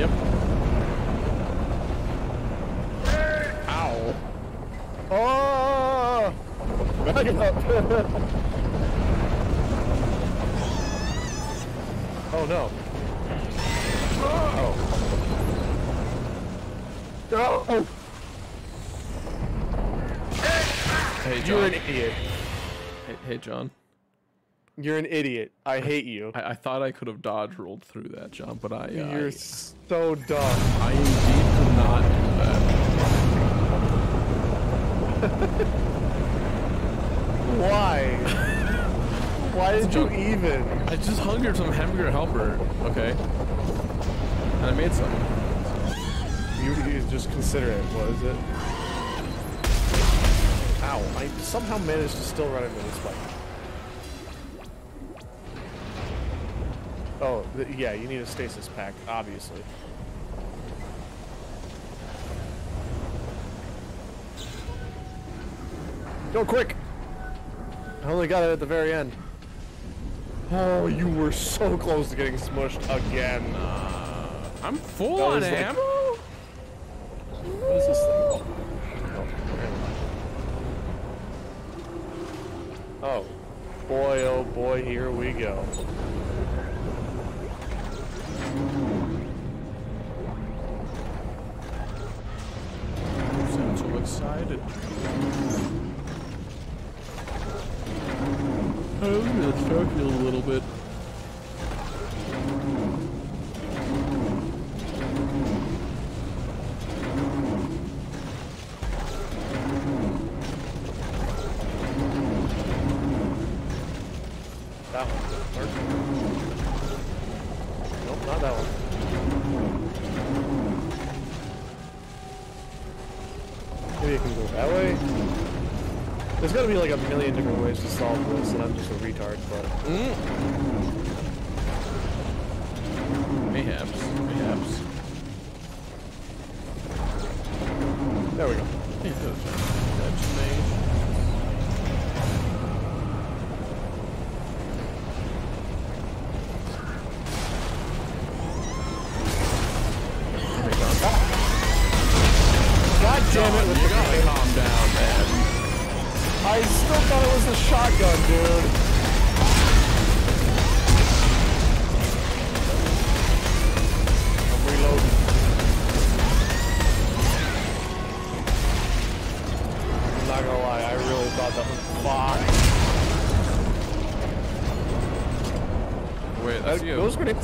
Yep. Ow. Oh! *laughs* Back up. *laughs* oh no. Oh. Oh. Hey, John. You're an idiot. Hey, hey, John. You're an idiot. I hate you. I, I thought I could have dodge rolled through that, John, but I. Uh, You're I, so dumb. I indeed could not do that. Why? Why did you even? I just hungered some hamburger helper, okay? And I made some. You, you just consider it. What is it? Ow! I somehow managed to still run into this spike. Oh, th yeah. You need a stasis pack, obviously. Go quick! I only got it at the very end. Oh, you were so close to getting smushed again. Uh, I'm full That on like- ammo? What is this thing? Oh, oh, boy, oh boy, here we go. I'm so excited. Oh, I'm gonna start you a little bit. Maybe it can go that way? There's gotta be like a million different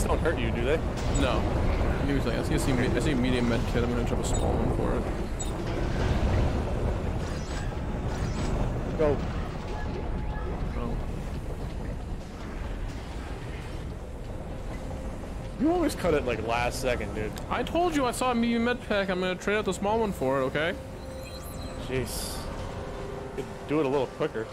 don't hurt you, do they? No. Usually, I see, I see, me- I see a medium med kit. I'm gonna drop a small one for it. Go. Oh. You always cut it like last second, dude. I told you I saw a medium med pack. I'm gonna trade out the small one for it, okay? Jeez. Could do it a little quicker.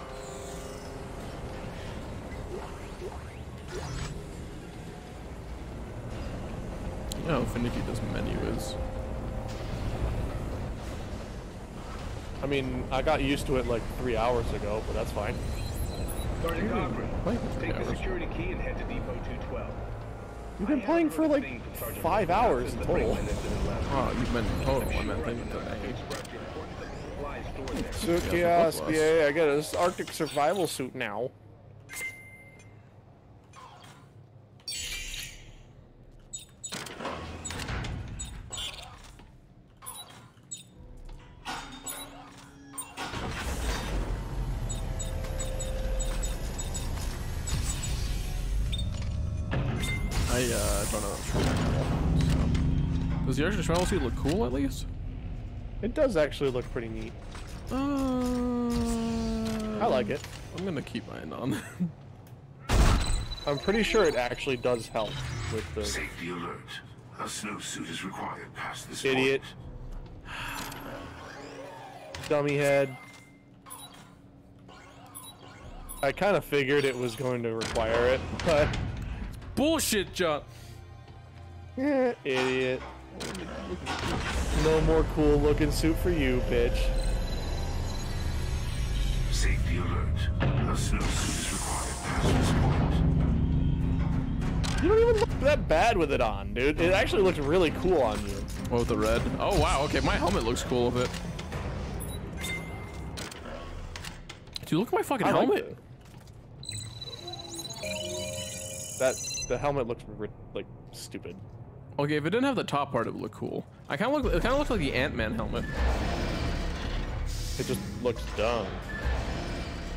I got used to it like three hours ago, but that's fine. Sergeant Cochran, Wait, three take the security key and head to Depot 212. You've been playing for like five hours in total. Oh, you meant total. I meant thing today. Suki Yeah, SBA, I get a Arctic survival suit now. Does the Arctic Survival Suit look cool at least? It does actually look pretty neat. Uh, I like it. I'm gonna keep mine on. *laughs* I'm pretty sure it actually does help with the Safety alert. A snowsuit is required past this idiot. Dummy head. I kind of figured it was going to require it, *laughs* but Bullshit, John. eh, *laughs* idiot. No more cool looking suit for you, bitch. Safety alert. A snowsuit is required past this point. You don't even look that bad with it on, dude. It actually looks really cool on you. What with the red? Oh wow, okay, my helmet looks cool with it. Dude, look at my fucking I helmet. it. That the helmet looks like stupid. Okay, if it didn't have the top part, it would look cool. I kind of look. It kind of looks like the Ant-Man helmet. It just looks dumb.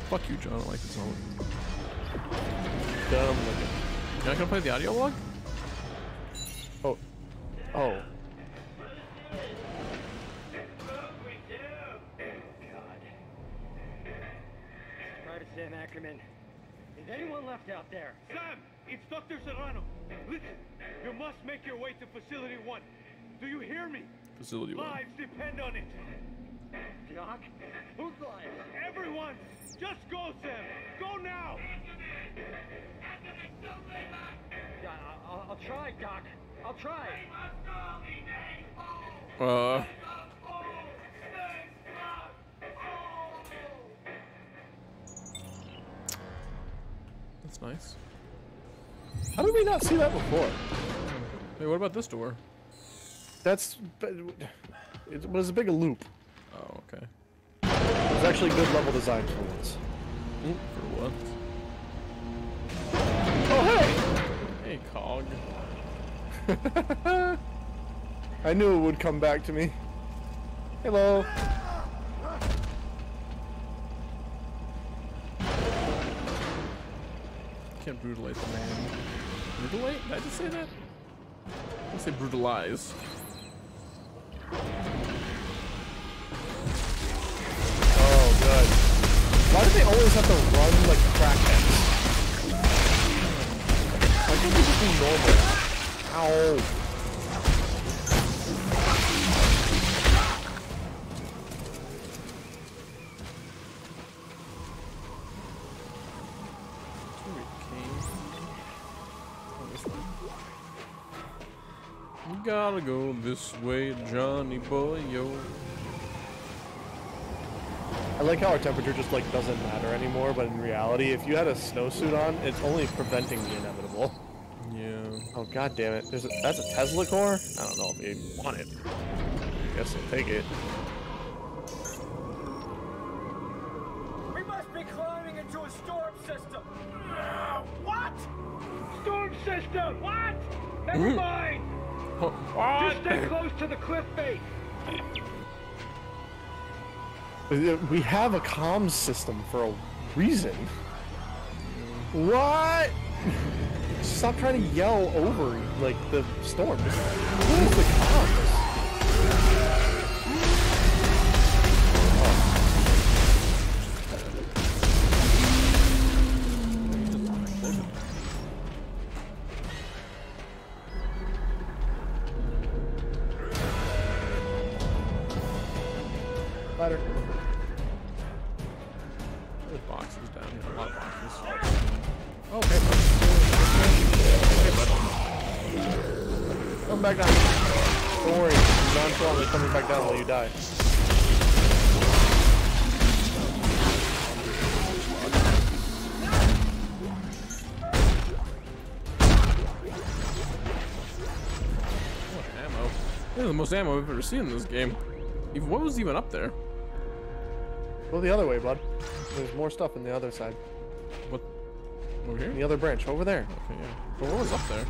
Fuck you, John. I don't like this helmet. Dumb looking. You're not gonna play the audio log? Oh. Oh. Private Sam Ackerman. Is anyone left out there? Sam, it's Dr. Serrano. Listen, you must make your way to Facility 1. Do you hear me? Facility one. Lives depend on it. Doc? Who's lying? Everyone, just go, Sam. Go now. Yeah, I'll, I'll try, Doc. I'll try. Uh. That's nice. How did we not see that before? Hey, what about this door? That's it was a big loop. Oh, okay. It was actually good level design for once. For what? Oh Hey, Cog. *laughs* I knew it would come back to me. Hello. Can't brutalize the man. Brutalize? Did I just say that? I say brutalize. Oh, good. Why do they always have to run like crackheads? Why can't they just be normal? Ow. Gotta go this way, Johnny boy, yo. I like how our temperature just like doesn't matter anymore, but in reality, if you had a snowsuit on, it's only preventing the inevitable. Yeah. Oh god damn it! There's a, that's a Tesla core. I don't know if you want it. I Guess I'll take it. Cliff face! We have a comms system for a reason. What? Stop trying to yell over like the storm. The comms. Most ammo I've ever seen in this game. Even what was even up there? Go the other way, bud. There's more stuff in the other side. What? Over here? The other branch, over there. Okay, yeah. But what was up there?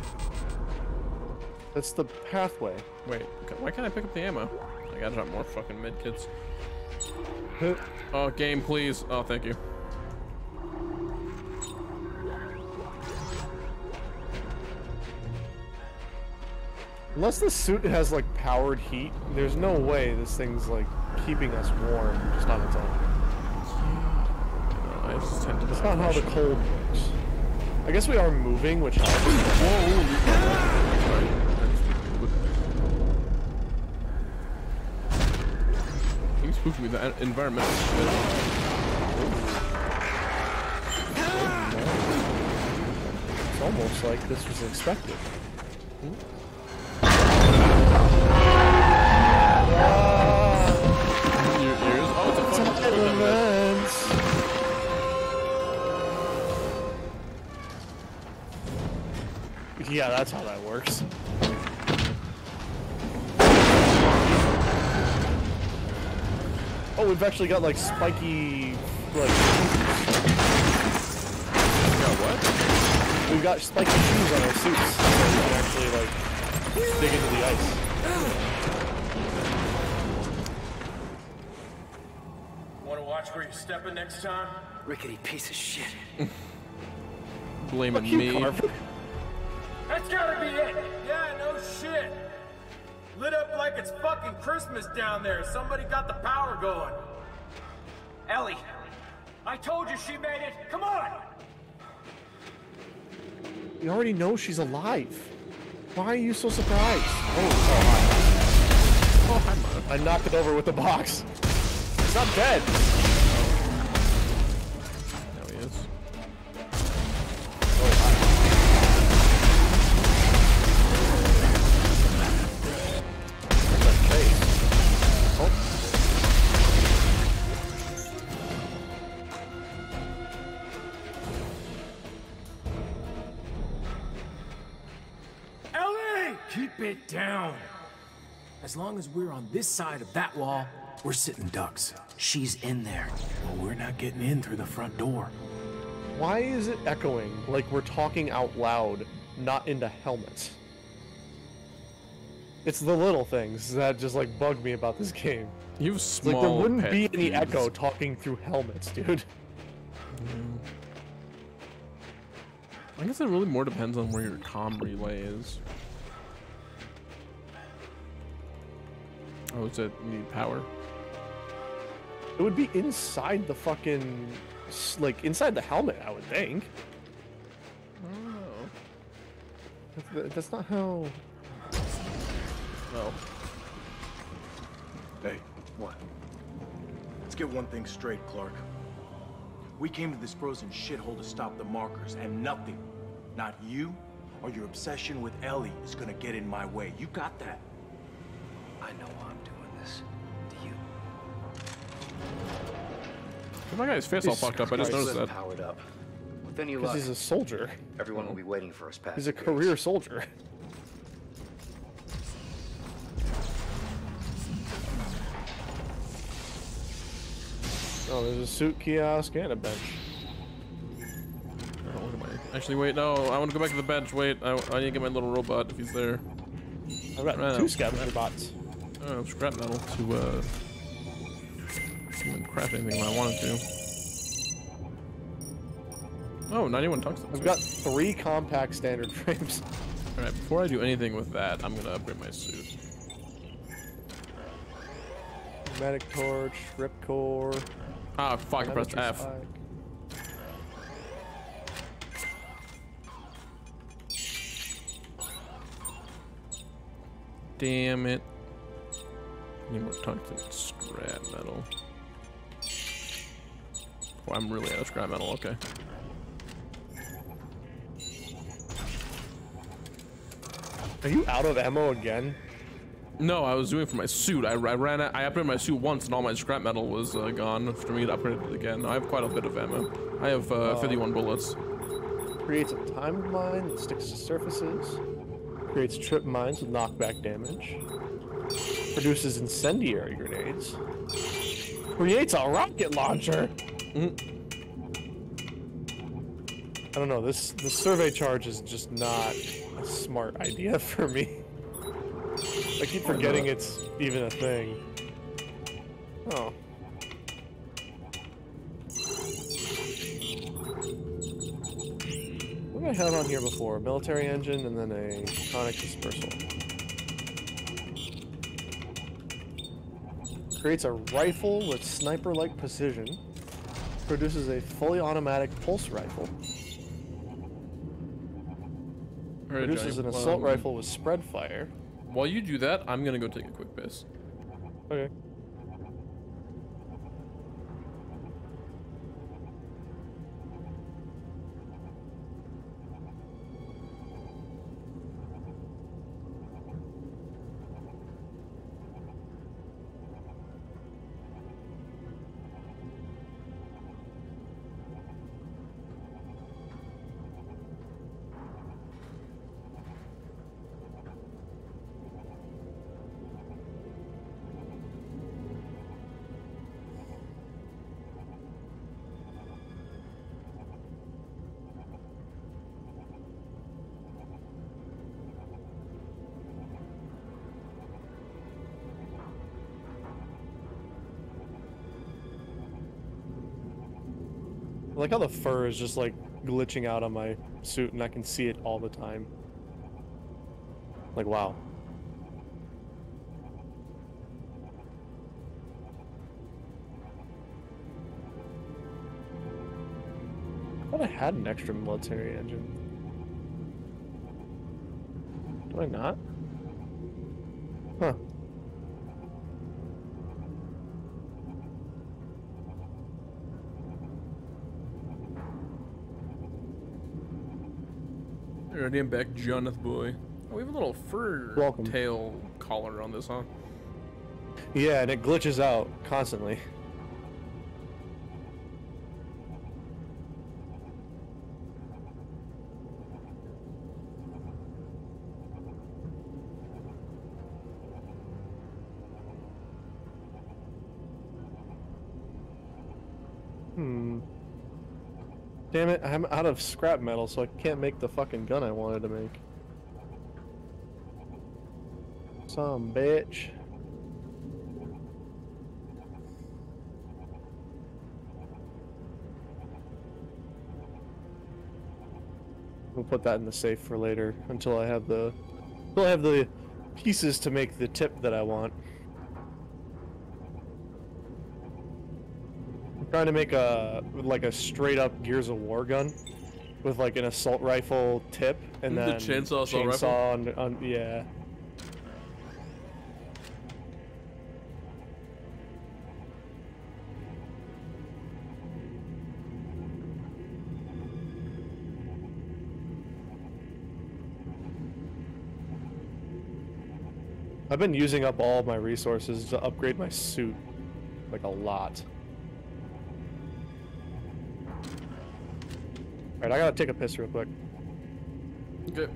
That's the pathway. Wait, why can't I pick up the ammo? I gotta drop more fucking medkits. oh, game, please. Oh, thank you. Unless the suit has like powered heat, there's no way this thing's like keeping us warm just on its own. I just tend to That's not how the cold works. I guess we are moving, which helps. You spooked me that environmental shit. Oh, it's almost like this was expected. Your Yeah, that's how that works. Oh, we've actually got like spiky, like. got what? We've got spiky shoes on our suits, so we can actually like dig into the ice. Want to watch where you're stepping next time? Rickety piece of shit. Blaming Fuck you, me. Carver. That's gotta be it. Yeah, no shit. Lit up like it's fucking Christmas down there. Somebody got the power going. Ellie, I told you she made it. Come on. We already know she's alive. Why are you so surprised? Oh, oh hi. Oh. I knocked it over with the box. It's not dead. As long as we're on this side of that wall, we're sitting ducks. She's in there. Well, we're not getting in through the front door. Why is it echoing like we're talking out loud, not into helmets? It's the little things that just like bug me about this game. You have It's like there wouldn't pet be any peeves. echo talking through helmets, dude. I guess it really more depends on where your comm relay is. Oh, is it need power? It would be inside the fucking, like inside the helmet, I would think. Oh. That's, that's not how. No. Hey, what? Let's get one thing straight, Clarke. We came to this frozen shithole to stop the markers, and nothing, not you or your obsession with Ellie is gonna get in my way. You got that? I know I'm My guy's face all fucked up. I just noticed that. Powered up. With any Because luck, he's a soldier. everyone will be waiting for us past He's a the gates. career soldier. Oh, there's a suit kiosk and a bench. Oh, what am I- Actually, wait, no. I want to go back to the bench. Wait, I, I need to get my little robot if he's there. I've got Right two now. scavenger bots. Oh, scrap metal to uh, even craft anything when I wanted to. Oh, 91 tungsten. I've got three compact standard *laughs* frames. All right, before I do anything with that, I'm gonna upgrade my suit. Medic torch, ripcore. Ah, fuck! I pressed F. spike. Damn it. Need more tungsten scrap metal. Oh, I'm really out of scrap metal. Okay. Are you out of ammo again? No, I was doing it for my suit. I, I ran out, I upgraded my suit once and all my scrap metal was uh, gone for me to upgrade it again. I have quite a bit of ammo. I have uh, Oh. 51 bullets. Creates a timed mine that sticks to surfaces. Creates trip mines with knockback damage. Produces incendiary grenades. Creates a rocket launcher. I don't know. This the survey charge is just not a smart idea *laughs* for me. I keep forgetting it's even a thing. Oh. What did I have on here before? Military engine and then a conic dispersal. Creates a rifle with sniper-like precision. Produces a fully automatic pulse rifle. Alright, Produces Johnny, an assault um, rifle with spread fire. While you do that, I'm gonna go take a quick piss. Okay. I like how the fur is just like glitching out on my suit and I can see it all the time. Like, wow. I thought I had an extra military engine. Do I not? Huh. Alrighty, I'm back, Jonathan boy. Oh, we have a little fur Welcome. tail collar on this, huh? Yeah, and it glitches out constantly. Out of scrap metal, so I can't make the fucking gun I wanted to make. Some bitch. We'll put that in the safe for later until I have the until I have the pieces to make the tip that I want. trying to make a like a straight up Gears of War gun with like an assault rifle tip and the then chainsaw, chainsaw on, on, yeah. I've been using up all my resources to upgrade my suit, like a lot. Alright, I gotta take a piss real quick. Okay.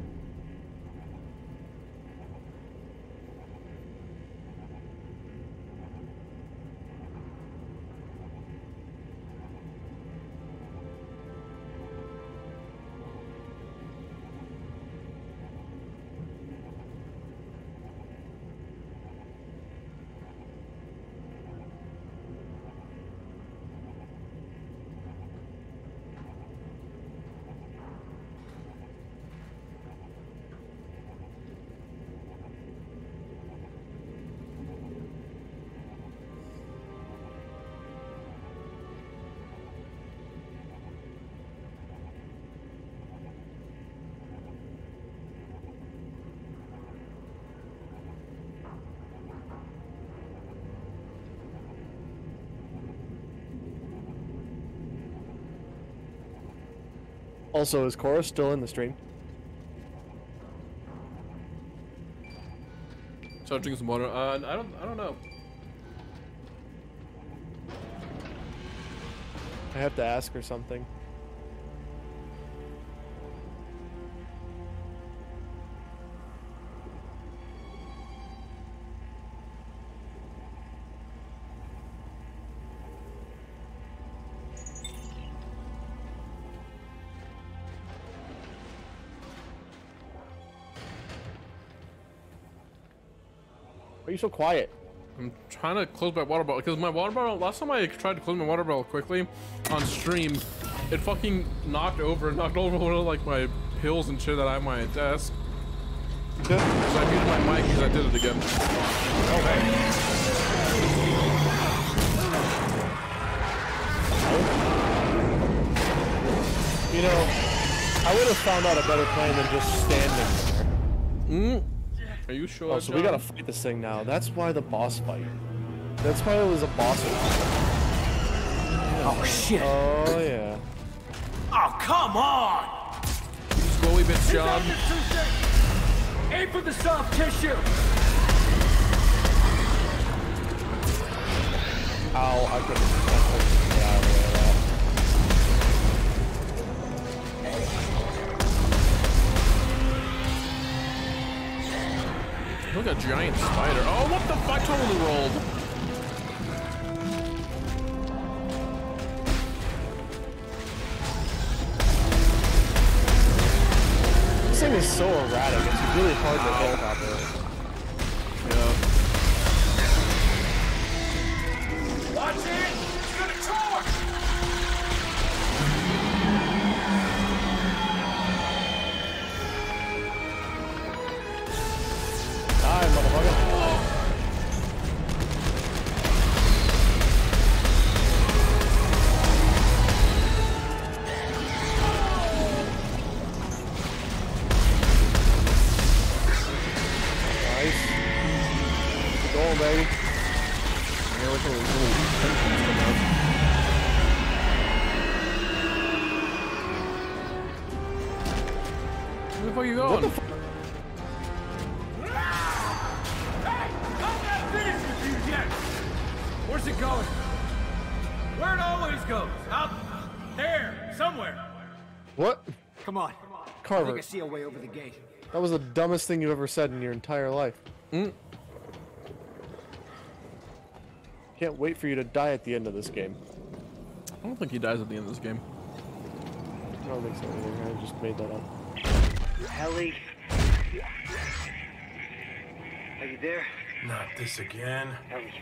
Also, is Cora still in the stream? So drinking some water. Uh, I don't. I don't know. I have to ask her something. So quiet? I'm trying to close my water bottle because my water bottle. Last time I tried to close my water bottle quickly on stream, it fucking knocked over, knocked over one of like my pills and shit that I have on my desk. So I muted my mic because I did it again. You know, I would have found out a better plan than just standing there. Mm. Are you sure? Oh, so we gotta fight this thing now. That's why the boss fight. That's why it was a boss fight. Oh shit. Oh yeah. Oh come on! Scully bit John. Aim for the soft tissue. Ow, I couldn't. Look a giant spider. Oh, what the fuck? Totally rolled. This thing is so erratic. It's really hard to hit Where it always goes. Out there, somewhere. What? Come on. I Carver. think I see a way over the gate. That was the dumbest thing you've ever said in your entire life. Mm. Can't wait for you to die at the end of this game. I don't think he dies at the end of this game. I don't think so either. I just made that up. Ellie. Are you there? Not this again. Ellie.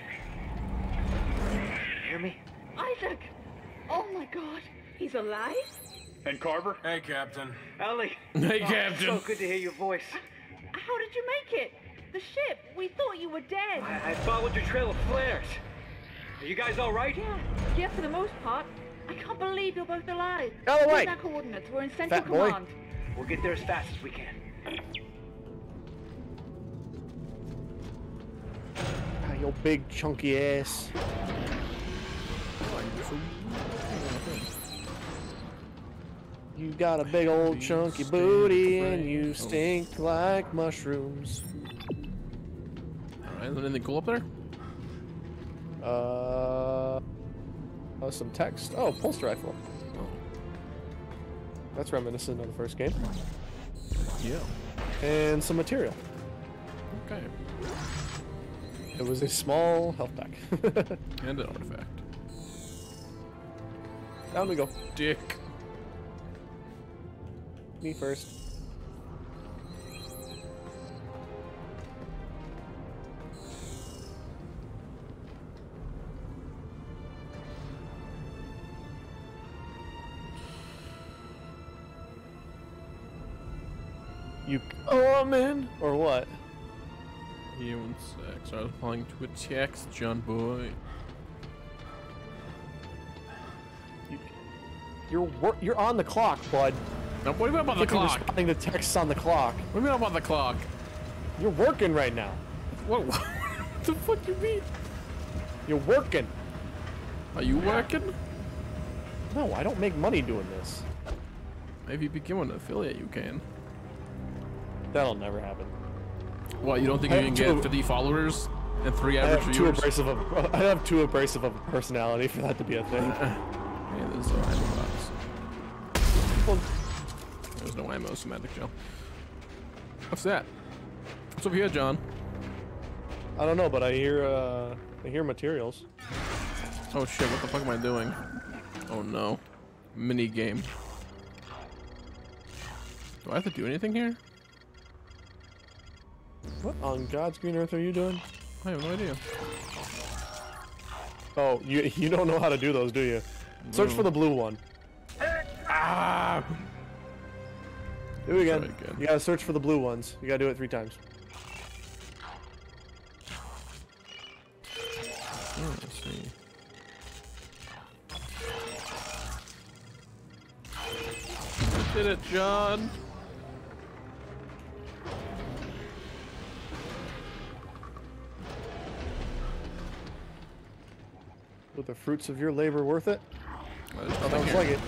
Hear me? Isaac! Oh my god, he's alive? And Carver? Hey, Captain. Ellie. *laughs* Hey, Oh, Captain. So good to hear your voice. How did you make it? The ship, we thought you were dead. I, I followed your trail of flares. Are you guys all right? Yeah, yeah, for the most part. I can't believe you're both alive. Out of the our coordinates. We're in Central Fat boy. Command. We'll get there as fast as we can. Ah, your big chunky ass. You got a big old chunky booty and you stink like mushrooms. Alright, is there anything cool up there? Uh, oh, some text. Oh, pulse rifle. That's reminiscent of the first game. Yeah. And some material. Okay. It was a small health pack. *laughs* And an artifact. Down we go. Dick. Me first. You oh man or what? You one sex So I was replying to a text, John boy. You're wor- you're on the clock, bud. Now, what do you mean about the Can't be clock? Responding to texts on the clock. What do you mean on the clock? You're working right now. What? *laughs* what the fuck do you mean? You're working. Are you working? No, I don't make money doing this. Maybe you become an affiliate, you can. That'll never happen. What, you don't think I you can get 50 followers and three average I have too viewers? abrasive of *laughs* I have too abrasive of a personality for that to be a thing. *laughs* Yeah, there's no ammo There's no ammo, somatic gel. What's that? What's over here, John? I don't know, but I hear uh, I hear materials. Oh shit, what the fuck am I doing? Oh no. Mini game. Do I have to do anything here? What on God's green earth are you doing? I have no idea. Oh, you you don't know how to do those, do you? Search for the blue one. Ah! Do it again. Again. You gotta search for the blue ones. You gotta do it three times. Oh, let's see. I did it, John. With the fruits of your labor worth it? Sounds like it.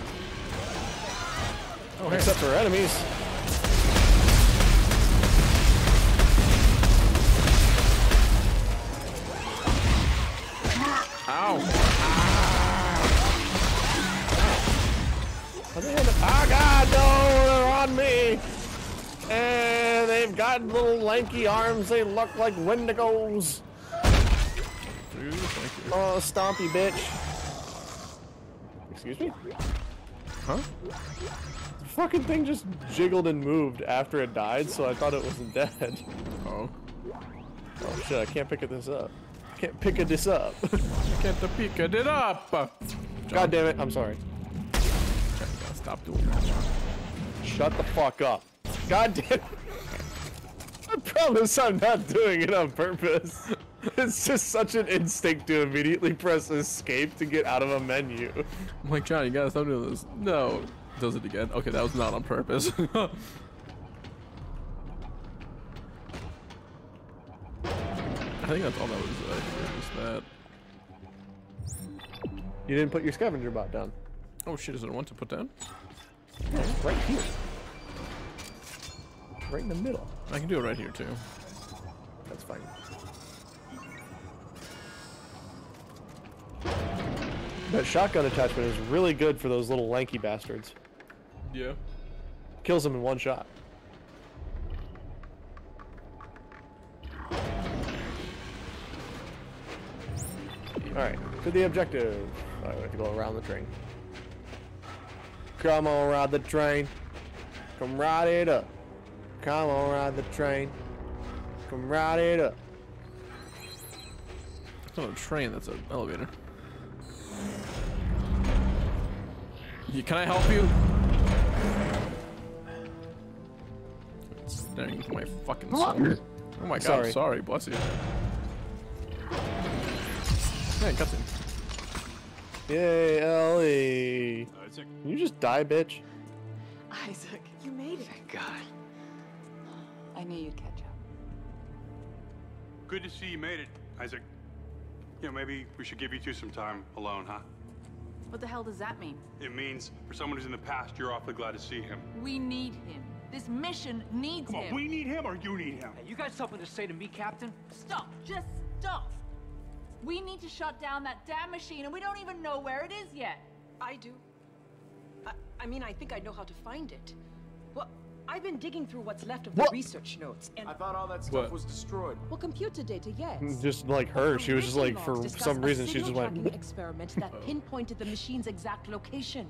Oh. Except for enemies. Ow. Are they in the- Oh ah, God, no! They're on me! And they've got little lanky arms. They look like wendigos. Dude. Oh, stompy bitch. Excuse me? Huh? Fucking thing just jiggled and moved after it died, so I thought it wasn't dead. Oh. Oh shit, I can't pick it this up. Can't pick it this up. *laughs* The peek it up. God damn it, I'm sorry. Stop doing that. Shut the fuck up. God damn it. I promise I'm not doing it on purpose. *laughs* It's just such an instinct to immediately press escape to get out of a menu. I'm like, John, you gotta stop doing this. No. Does it again. Okay, that was not on purpose. *laughs* I think that's all that was. Uh, just that. You didn't put your scavenger bot down. Oh shit, is there one to put down? Yeah, right here. Right in the middle. I can do it right here too. That's fine. That shotgun attachment is really good for those little lanky bastards. Yeah. Kills him in one shot. Alright, to the objective. Alright, we have to go around the train. Come on, ride the train. Come ride it up. Come on, ride the train. Come ride it up. It's not a train, that's an elevator. You, can I help you? It's staring into my fucking soul. Oh my god, Sorry. sorry, bless you. Man, cutscene. Yay, Ellie. Can you just die, bitch? Isaac, you made it. Thank God. I knew you'd catch up. Good to see you made it, Isaac. You know, maybe we should give you two some time alone, huh? What the hell does that mean? It means for someone who's in the past, you're awfully glad to see him. We need him. This mission needs Come on, him. we need him or you need him? Hey, you got something to say to me, Captain? Stop. Just stop. We need to shut down that damn machine, and we don't even know where it is yet. I do. I, I mean, I think I know how to find it. Well, I've been digging through what's left of the What? research notes, and I thought all that stuff What? was destroyed. well, computer data, yes. Mm, just like her, she was just like, for some reason, she just signal went. tracking experiment that *laughs* pinpointed the machine's exact location.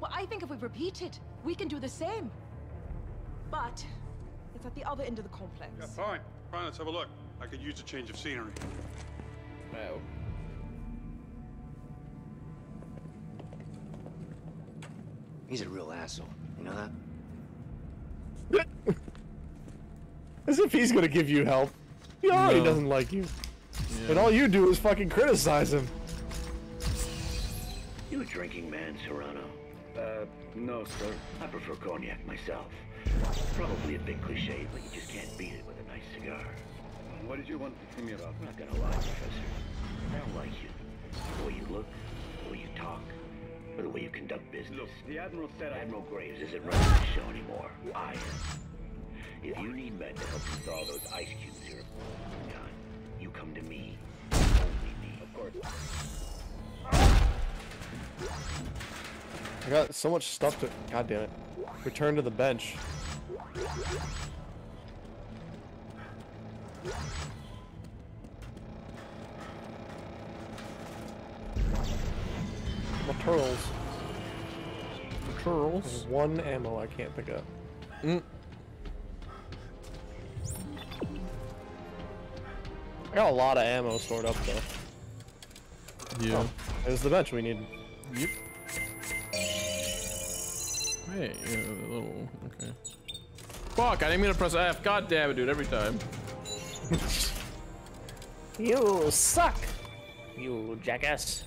Well, I think if we repeat it, we can do the same. But it's at the other end of the complex. Yeah, fine. Fine, let's have a look. I could use a change of scenery. Wow. He's a real asshole. You know that? *laughs* As if he's gonna give you help. He already No. doesn't like you. Yeah. And all you do is fucking criticize him. You a drinking man, Serrano? Uh, no, sir. I prefer cognac myself. Probably a bit cliche, but you just can't beat it with a nice cigar. What did you want to see me about? I'm not gonna lie, Professor. I don't like you. The way you look, the way you talk, or the way you conduct business. Look, the Admiral said Admiral Graves isn't running the show anymore. I am. If you need men to help you thaw those ice cubes here, John, you come to me. Only me. Of course. I got so much stuff to. God damn it. Return to the bench. My turtles. Turtles. One ammo I can't pick up. Mm. I got a lot of ammo stored up though. Yeah. Oh, there's the bench we need. Yep. Hey, yeah, a little. Okay. Fuck! I didn't mean to press F. God damn it, dude! Every time. *laughs* You suck, you jackass.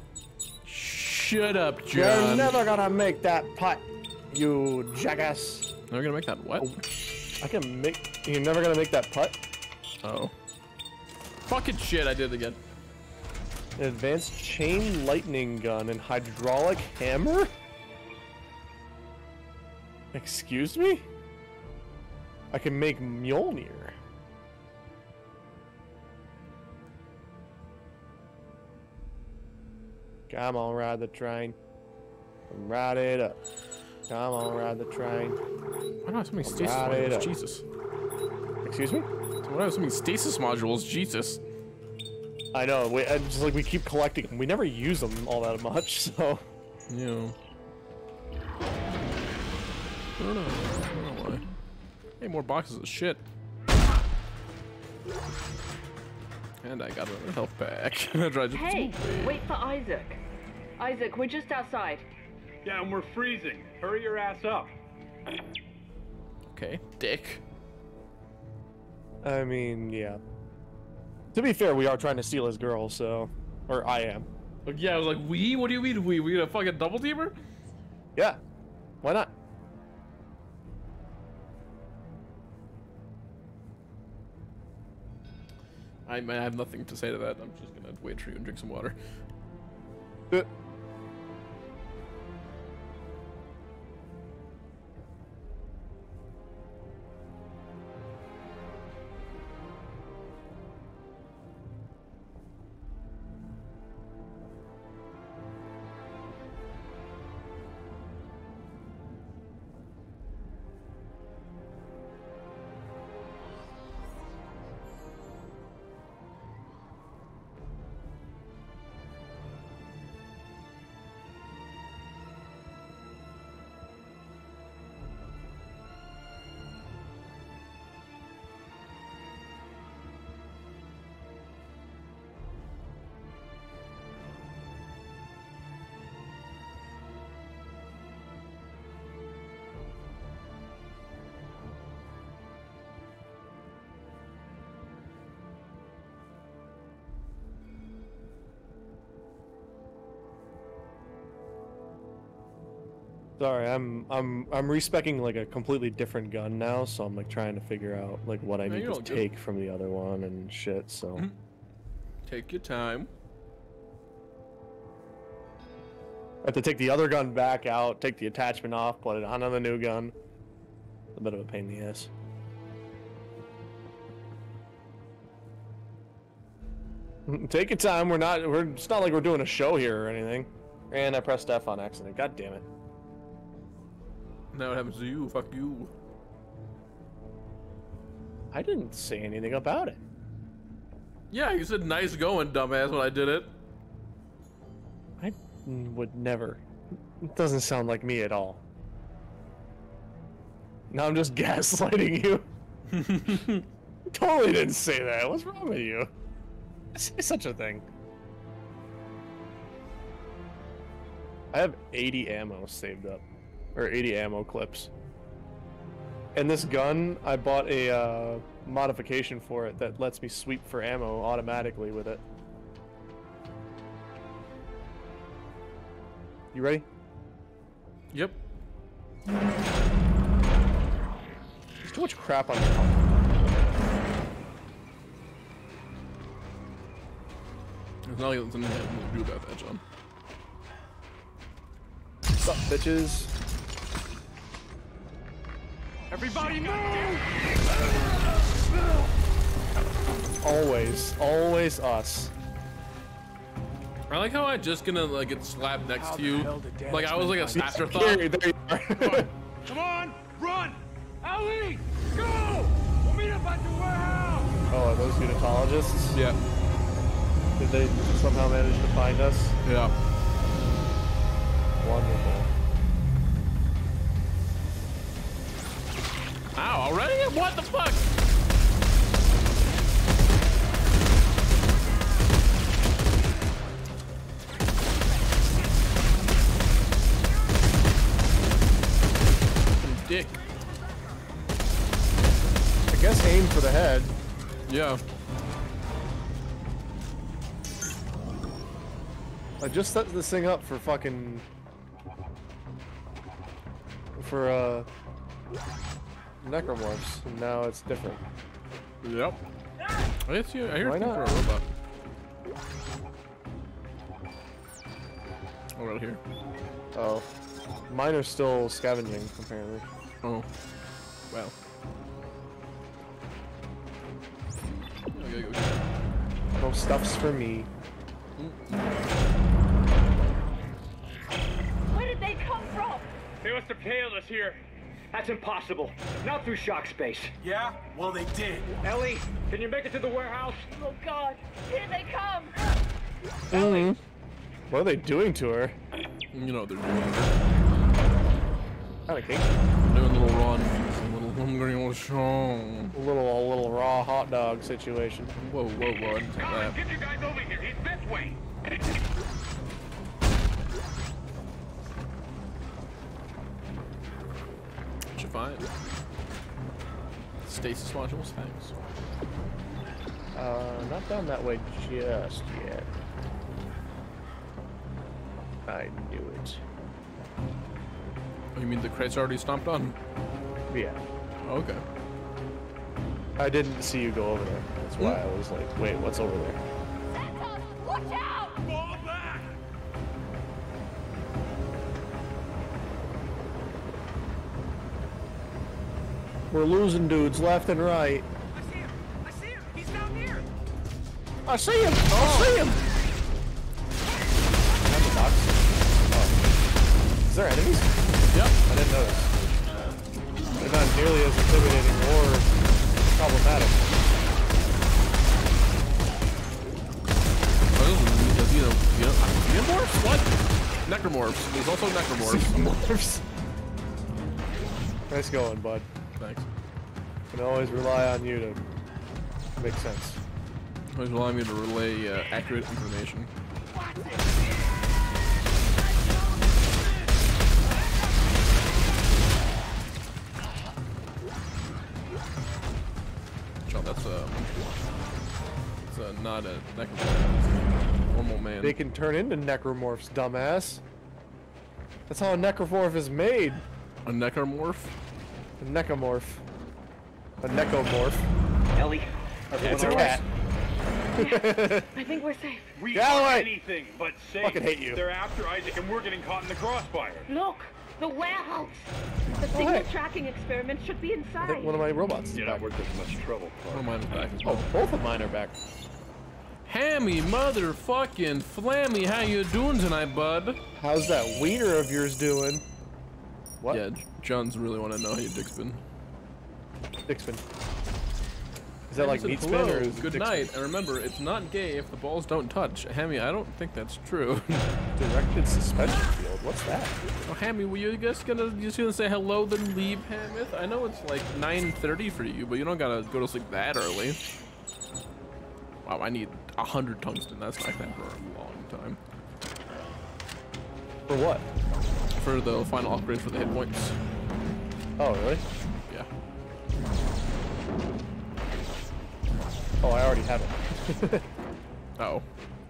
Shut up, You're never gonna make that putt, you jackass. Never gonna make that what? Oh, I can make. You're never gonna make that putt. Oh. Fucking shit! I did it again. An advanced chain lightning gun and hydraulic hammer? Excuse me? I can make Mjolnir. Come on, ride the train. Ride it up. Come on, ride the train. Why do I have so many stasis Ride modules? Jesus. Excuse me? Why do I have so many stasis modules? Jesus. I know. We, I just like we keep collecting them. We never use them all that much, *laughs* so. Yeah. I don't know. I don't know why. Hey, more boxes of shit. And I got another health pack. *laughs* I tried to- Hey, wait for Isaac. Isaac, we're just outside. Yeah, and we're freezing. Hurry your ass up. Okay, dick. I mean, yeah. To be fair, we are trying to steal his girl, so. Or I am. Like, yeah, I was like, we? What do you mean we? We gonna fucking double teamer? Yeah. Why not? I, I have nothing to say to that. I'm just gonna wait for you and drink some water. Uh, Sorry, I'm I'm I'm respecing like a completely different gun now, so I'm like trying to figure out like what I No, need to take from the other one and shit. So mm-hmm. Take your time. I have to take the other gun back out, take the attachment off, put it on on the new gun. a bit of a pain in the ass. *laughs* Take your time. We're not. We're. It's not like we're doing a show here or anything. And I pressed F on accident. God damn it. Now what happens to you? Fuck you. I didn't say anything about it. Yeah, you said nice going, dumbass, when I did it. I would never. It doesn't sound like me at all. Now I'm just *laughs* gaslighting you. *laughs* totally didn't say that. What's wrong with you? Say such a thing. I have 80 ammo saved up. Or 80 ammo clips. And this gun, I bought a uh, modification for it that lets me sweep for ammo automatically with it. You ready? Yep. There's too much crap on the There's nothing to do about that, John. What's up, bitches? Everybody move! Always, always us. I like how I just gonna like get slapped next to you. Like I was like a afterthought. Here, there you are. Come on, *laughs* run! Ellie, go! We'll meet up at the warehouse! Oh, are those unitologists? Yeah. Did they somehow manage to find us? Yeah. Wonderful. Ow, already? What the fuck? Dick. I guess aim for the head. Yeah. I just set this thing up for fucking for uh necromorphs, and now it's different. Yep. I guess you. I hear Why it's for a not? robot. Oh, right here. Oh, mine are still scavenging apparently. Oh, well. Okay, okay. No stuffs for me. Where did they come from? They must have tailed us here. That's impossible. Not through shock space. Yeah? Well, they did. Ellie, can you make it to the warehouse? Oh God, here they come! Mm-hmm. Ellie. What are they doing to her? You know what they're doing. Kind of kinky. Doing a little run, a little hungry little strong. A little, a little raw hot dog situation. Whoa, whoa, whoa! I didn't say that. Get you guys over here. He's this way. *laughs* What'd you find? Stasis modules, thanks. Uh, not down that way just yet. I knew it. Oh, you mean the crates already stomped on? Yeah. Okay. I didn't see you go over there. That's why I was like, wait, what's over there? Santa, Watch out! We're losing dudes left and right. I see him. I see him. He's down here. I see him! I see him! Oh. Is there enemies? Yep. I didn't notice. They're not nearly as intimidating or problematic. Oh, does he, you know, you know, xenomorphs? What? Necromorphs. There's also necromorphs. *laughs* Morphs. Nice going, bud. Thanks. Can always rely on you to make sense. Always allowing me to relay uh, accurate information. John, that's a, that's a not a necromorph. Normal man. They can turn into necromorphs, dumbass. That's how a necromorph is made. A necromorph? A necomorph. A necomorph. Ellie, It's a cat. *laughs* I think we're safe. We Galloway! are anything but safe. Fucking hate you. They're after Isaac, and we're getting caught in the crossfire. Look, The warehouse! The signal tracking experiment should be I inside. think one of my robots is You're not worth as much trouble, One of mine is back. Oh, both of mine are back. Hammy, motherfucking Flammy, how you doing tonight, bud? How's that wiener of yours doing? What? Yeah, John's really want to know how your dick's been. Dick's been. Is that like Hammy meat spin or "Hello, is it good night? And remember, it's not gay if the balls don't touch. Hammy, I don't think that's true. *laughs* Directed suspension field. What's that? oh, Hammy, were you just gonna just gonna say hello then leave, Hamith? I know it's like 9:30 for you, but you don't gotta go to sleep that early. Wow, I need a hundred tungsten. That's not gonna for a long time. For what? For the final upgrade for the hit points. Oh, really? Yeah. Oh, I already have it. *laughs* Oh,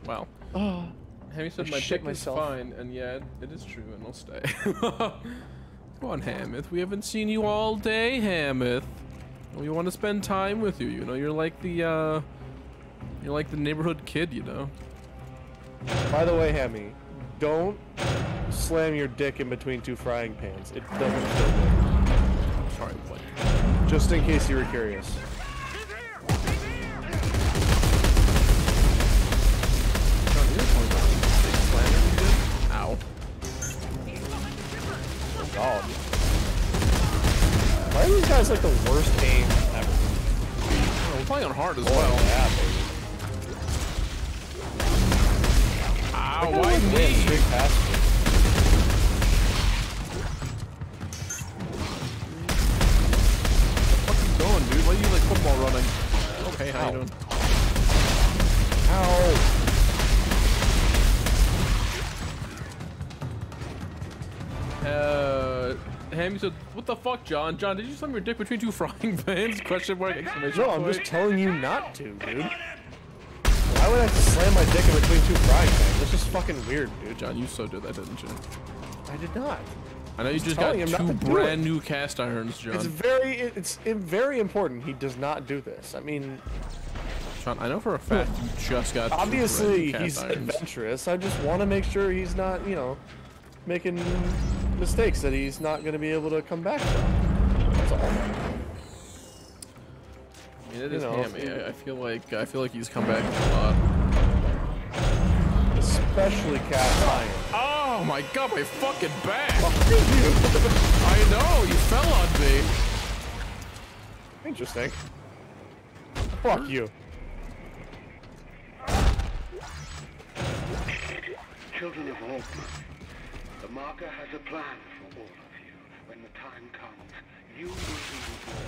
well. Oh. *gasps* Hammy said I my dick myself. is fine, and yeah, it is true, and I'll stay. *laughs* Come on, Hamith. We haven't seen you all day, Hamith. We want to spend time with you. You know, you're like the uh, you're like the neighborhood kid. You know. By the way, Hammy, don't slam your dick in between two frying pans. It doesn't good. Sorry, what? Just in case you were curious. Ow. Oh god. Why are these guys like the worst aim ever? Oh, we're playing on hard as Oh, well. yeah, baby. Ow, why me? straight past Why are you like football running? Okay, how Ow. you doing? Ow! Uh, Hammy said, "What the fuck, John? John, did you slam your dick between two *laughs* frying pans?" Question mark! Exclamation No, I'm point. just telling you not to, dude. Why would I have to slam my dick in between two frying pans? That's just fucking weird, dude. John, you so did that, didn't you? I did not. I know you Just just got him two brand new cast irons, John. It's very, it's very important. He does not do this. I mean, John, I know for a fact you just got. two brand new obviously cast he's irons. adventurous. I just want to make sure he's not, you know, making mistakes that he's not going to be able to come back from. That's all. I mean, it you is know, Hammy. I, I feel like I feel like he's come back a lot. Especially cast iron. Oh Oh my god, my fucking back! I know, you fell on me. Interesting. Fuck you. Children of Altman, the marker has a plan for all of you. When the time comes, you will be reborn.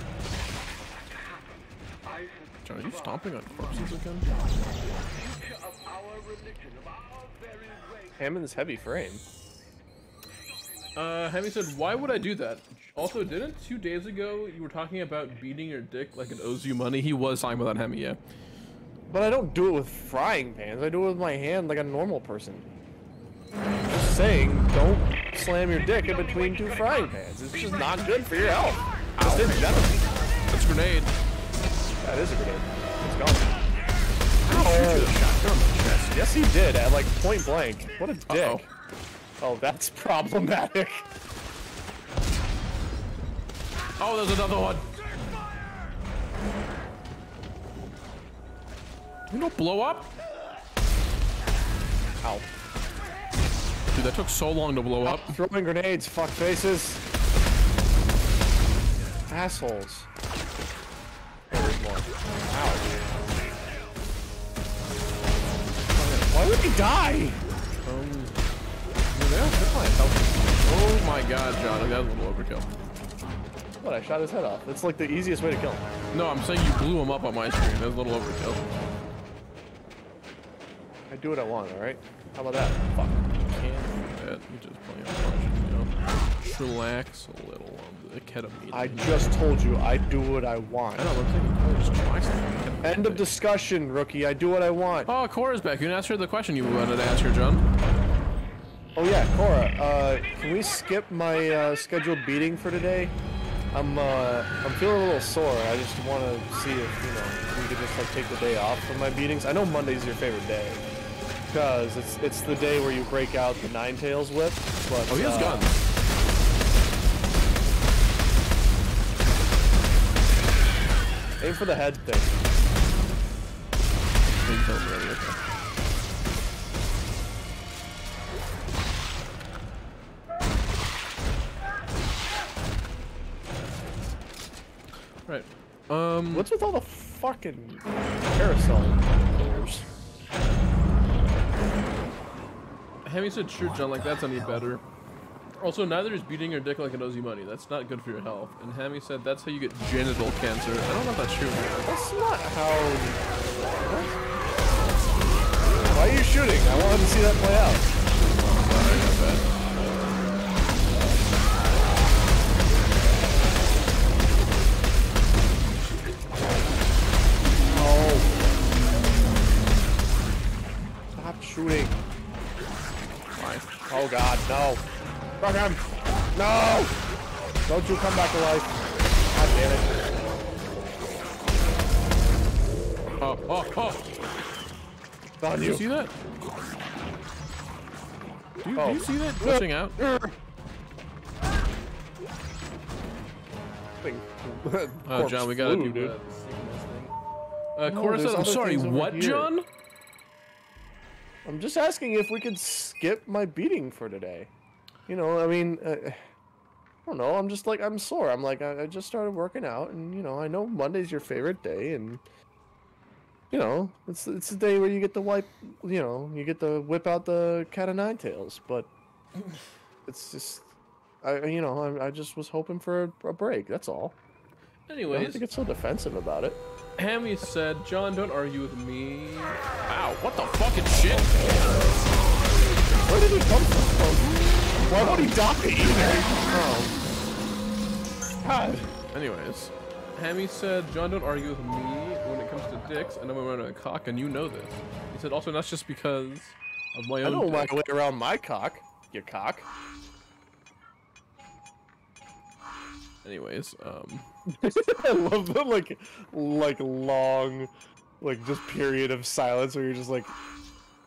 For that to happen, Isaac John, are you stomping on corpses again? future of our religion, of our very race. Hammond's heavy frame. Uh, Hammy said, why would I do that? Also, didn't two days ago you were talking about beating your dick like it owes you money? He was talking about that, Hammy, yeah. But I don't do it with frying pans. I do it with my hand like a normal person. Just saying, don't slam your dick in between two frying pans. It's just not good for your health. Just in general. That's a grenade. That is a grenade. It's gone. You with a shotgun in the chest. Yes, he did at like point blank. What a dick. Uh-oh. Oh, that's *laughs* problematic. Oh, there's another one. You don't blow up? Ow. Dude, that took so long to blow up. Throwing grenades, fuck faces. Assholes. Oh, there's more. Ow. Why would he die? Um, yeah, that's fine. Oh my god, John, that was a little overkill. What, I shot his head off. It's like the easiest way to kill him. No, I'm saying you blew him up on my screen. That was a little overkill. I do what I want, alright? How about that? Fuck. Can't do that. You just play a bunch, you know. Just relax a little on the ketamine. I just told you, I do what I want. I know, saying you probably just. End of discussion, rookie. I do what I want. Oh, Cora's back. You can ask her the question you wanted to ask her, John. Oh yeah, Cora. Uh, can we skip my uh, scheduled beating for today? I'm uh, I'm feeling a little sore. I just want to see if you know we could just like take the day off from my beatings. I know Monday's your favorite day because it's it's the day where you break out the Nine Tails whip. But, Oh, he has uh, guns. Aim for the head thing. Big film ready, okay. Right. Um. What's with all the fucking carousel doors? Hammy said, sure, John, like that's any better. Also, neither is beating your dick like owes you money. That's not good for your health. And Hammy said, that's how you get genital cancer. I don't know if that's true. That's not how. Why are you shooting? I wanted to see that play out. No. Stop shooting. Why? Oh god, no. Fuck him. No! Don't you come back to life. God damn it. Oh, oh, oh. On Did you. you see that? Do you, Oh. do you see that glitching out? Thing. *laughs* Oh, John, we gotta do that. Uh, No, Cora there's said, I'm sorry, what, here." John? I'm just asking if we could skip my beating for today. You know, I mean, uh, I don't know. I'm just like I'm sore. I'm like I, I just started working out, and you know, I know Monday's your favorite day, and you know, it's it's the day where you get to wipe. You know, you get to whip out the cat of nine tails. But *clears throat* it's just, I you know, I, I just was hoping for a, a break. That's all. I don't Anyways, to get so defensive about it. Hammy said, John, don't argue with me. Ow, what the fucking shit? Where did he come from? Why won't he die either? Oh. God. Anyways, Hammy said, John, don't argue with me when it comes to dicks, and then we run a cock, and you know this. He said, also, that's just because of my I own know my dick. way around my cock. You cock. Anyways, um, *laughs* I love the like, like long, like just period of silence where you're just like,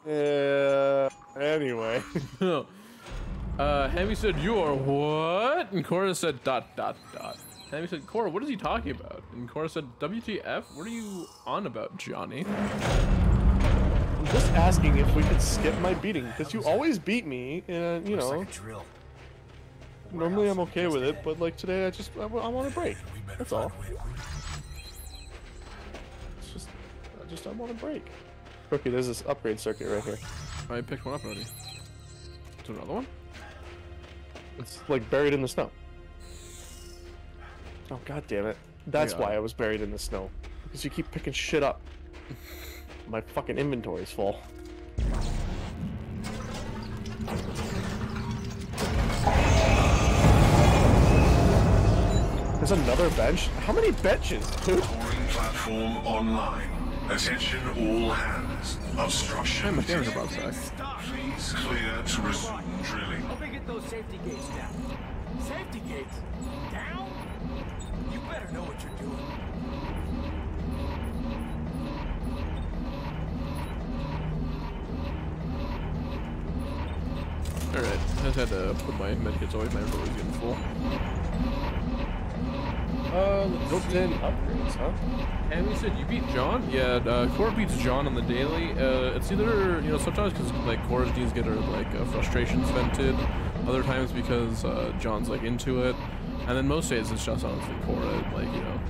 uh, anyway. *laughs* *laughs* uh, Hammy said, you are what? And Cora said, dot, dot, dot. Hammy said, Cora, what is he talking about? And Cora said, WTF? What are you on about, Johnny? I'm just asking if we could skip my beating because you always beat me, and you Looks know. like a drill. Normally I'm okay with it, but like today I just I, want a break. That's all. It's just I just I want a break. Okay, there's this upgrade circuit right here. I picked one up already. Is there another one? It's like buried in the snow. Oh god damn it. That's Yeah. why I was buried in the snow. Because you keep picking shit up. My fucking inventory's full. There's another bench? How many benches, dude? Touring platform online. Attention all hands. Obstruction. Hey, my cameras are about to Please clear to resume drilling. Help me get those safety gates down. Safety gates? Down? You better know what you're doing. Alright, I just had to put my medkits away, my inventory was getting full. Uh, built-in upgrades, huh? And we said you beat John? Yeah, uh, Cora beats John on the daily. Uh, it's either, you know, sometimes because, like, Cora's needs get her, like, uh, frustrations vented. Other times because uh, John's, like, into it. And then most days it's just honestly Cora, like, you know.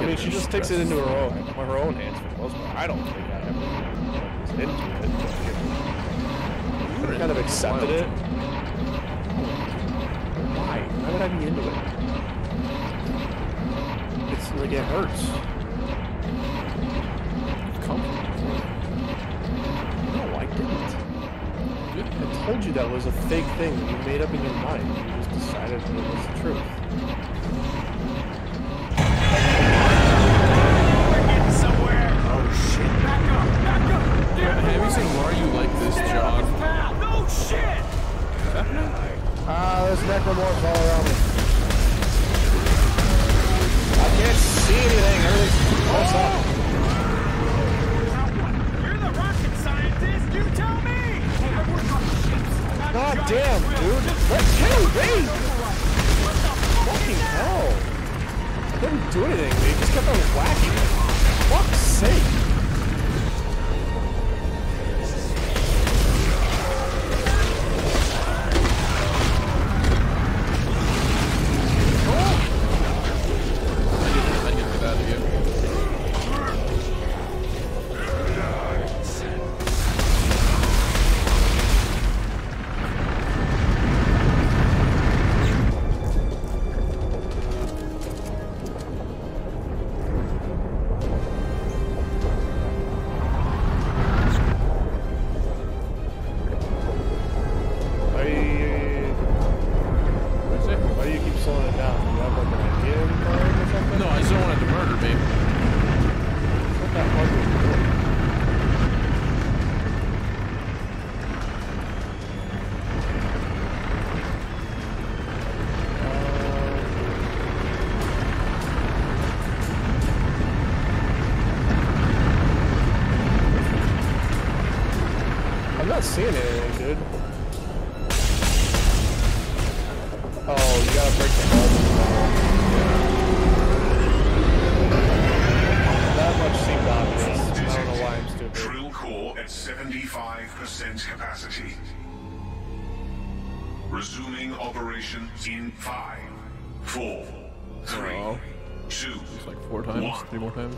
I mean, she just takes it into her own, her own hands for the most part. I don't think I ever was into it. I kind of accepted it. Why? Why would I be into it? It's like it hurts. No, I didn't. I told you that was a fake thing you made up in your mind. You just decided that it was the truth. Oh shit! Back up! Back up! Damn Have you seen why are you like this, John? No shit! Ah, there's necromorphs all around me. I can't see anything. Everything's close up. You're the rocket scientist. You tell me. God damn, dude. Let's kill me. Fucking hell. Didn't do anything. They just kept on whacking. Fuck's sake. Seeing anything, dude. Oh, you gotta break the bulb. That much seemed obvious. I don't know why I'm stupid. Drill core at 75% capacity. Resuming operation in five, four, three, Oh. two, like four times, one. three more times.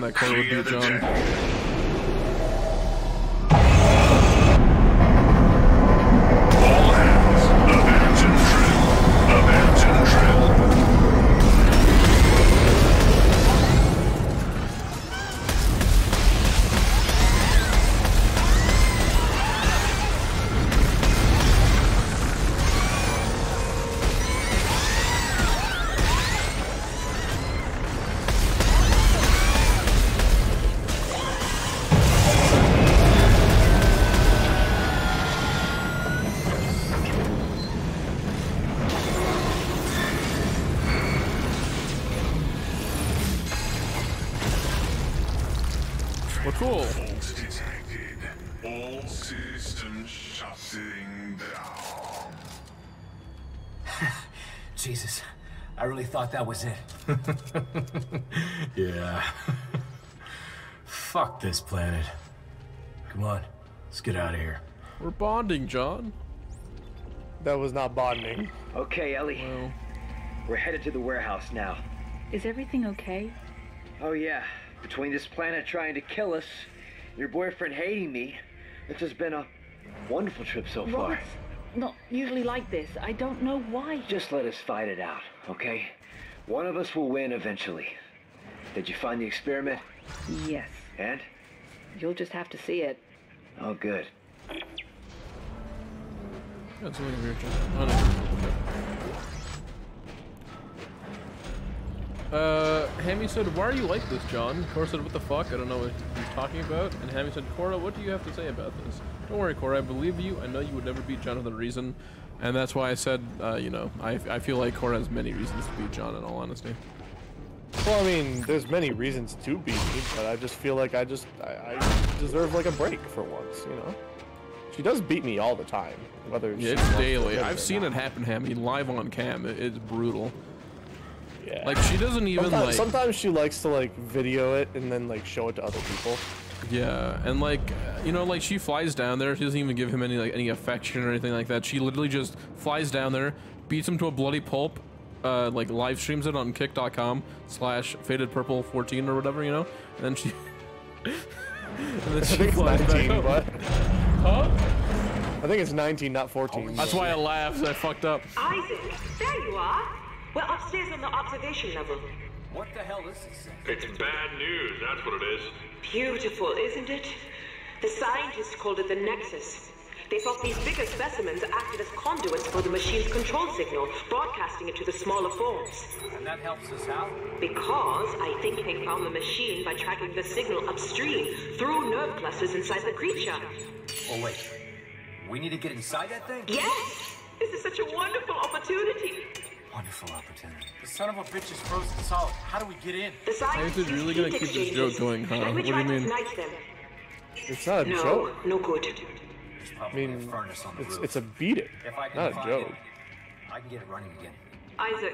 There's no hands, reason that Cora would the John. That was it. *laughs* yeah. *laughs* Fuck this planet. Come on, let's get out of here. We're bonding, John. That was not bonding. Okay, Ellie. Well. We're headed to the warehouse now. Is everything okay? Oh, yeah. Between this planet trying to kill us, your boyfriend hating me, this has been a wonderful trip so far. Robert's not usually like this. I don't know why. Just let us fight it out, okay? One of us will win eventually. Did you find the experiment? Yes. And? You'll just have to see it. Oh, good. That's something weird, Oh, no. Uh, Hammy said, why are you like this, John? Cora said, what the fuck? I don't know what you're talking about. And Hammy said, Cora, what do you have to say about this? Don't worry, Cora, I believe you. I know you would never beat John without a reason. And that's why I said, uh, you know, I, I feel like Cora has many reasons to beat John, in all honesty. Well, I mean, there's many reasons to beat me, but I just feel like I just I, I deserve like a break for once, you know. She does beat me all the time, whether Yeah, it's daily. I've seen not. it happen, Hammy, live on cam. It, it's brutal. Yeah. Like, she doesn't even, sometimes, like... sometimes she likes to like video it and then like show it to other people. Yeah, and like, you know, like she flies down there. She doesn't even give him any like any affection or anything like that. She literally just flies down there, beats him to a bloody pulp, uh, like live streams it on kick.com slash faded purple 14 or whatever, you know. And then she, *laughs* and then I she think flies back 19, home. but Huh? I think it's 19, not 14. That's why I laughed. I fucked up. Isaac, there you are. We're upstairs on the observation level. What the hell is this? It's bad news, that's what it is. Beautiful, isn't it? The scientists called it the Nexus. They thought these bigger specimens acted as conduits for the machine's control signal, broadcasting it to the smaller forms. And that helps us out? Because I think they found the machine by tracking the signal upstream through nerve clusters inside the creature. Oh, wait. We need to get inside that thing? Yes! This is such a wonderful opportunity. Wonderful opportunity. The son of a bitch is frozen solid. How do we get in? The How is it really gonna keep this joke going, huh? What do you try to mean? ignite them. It's not a no, joke. no good. I mean, it's it's a beat it, If I can not a joke. it, I can get it running again. Isaac,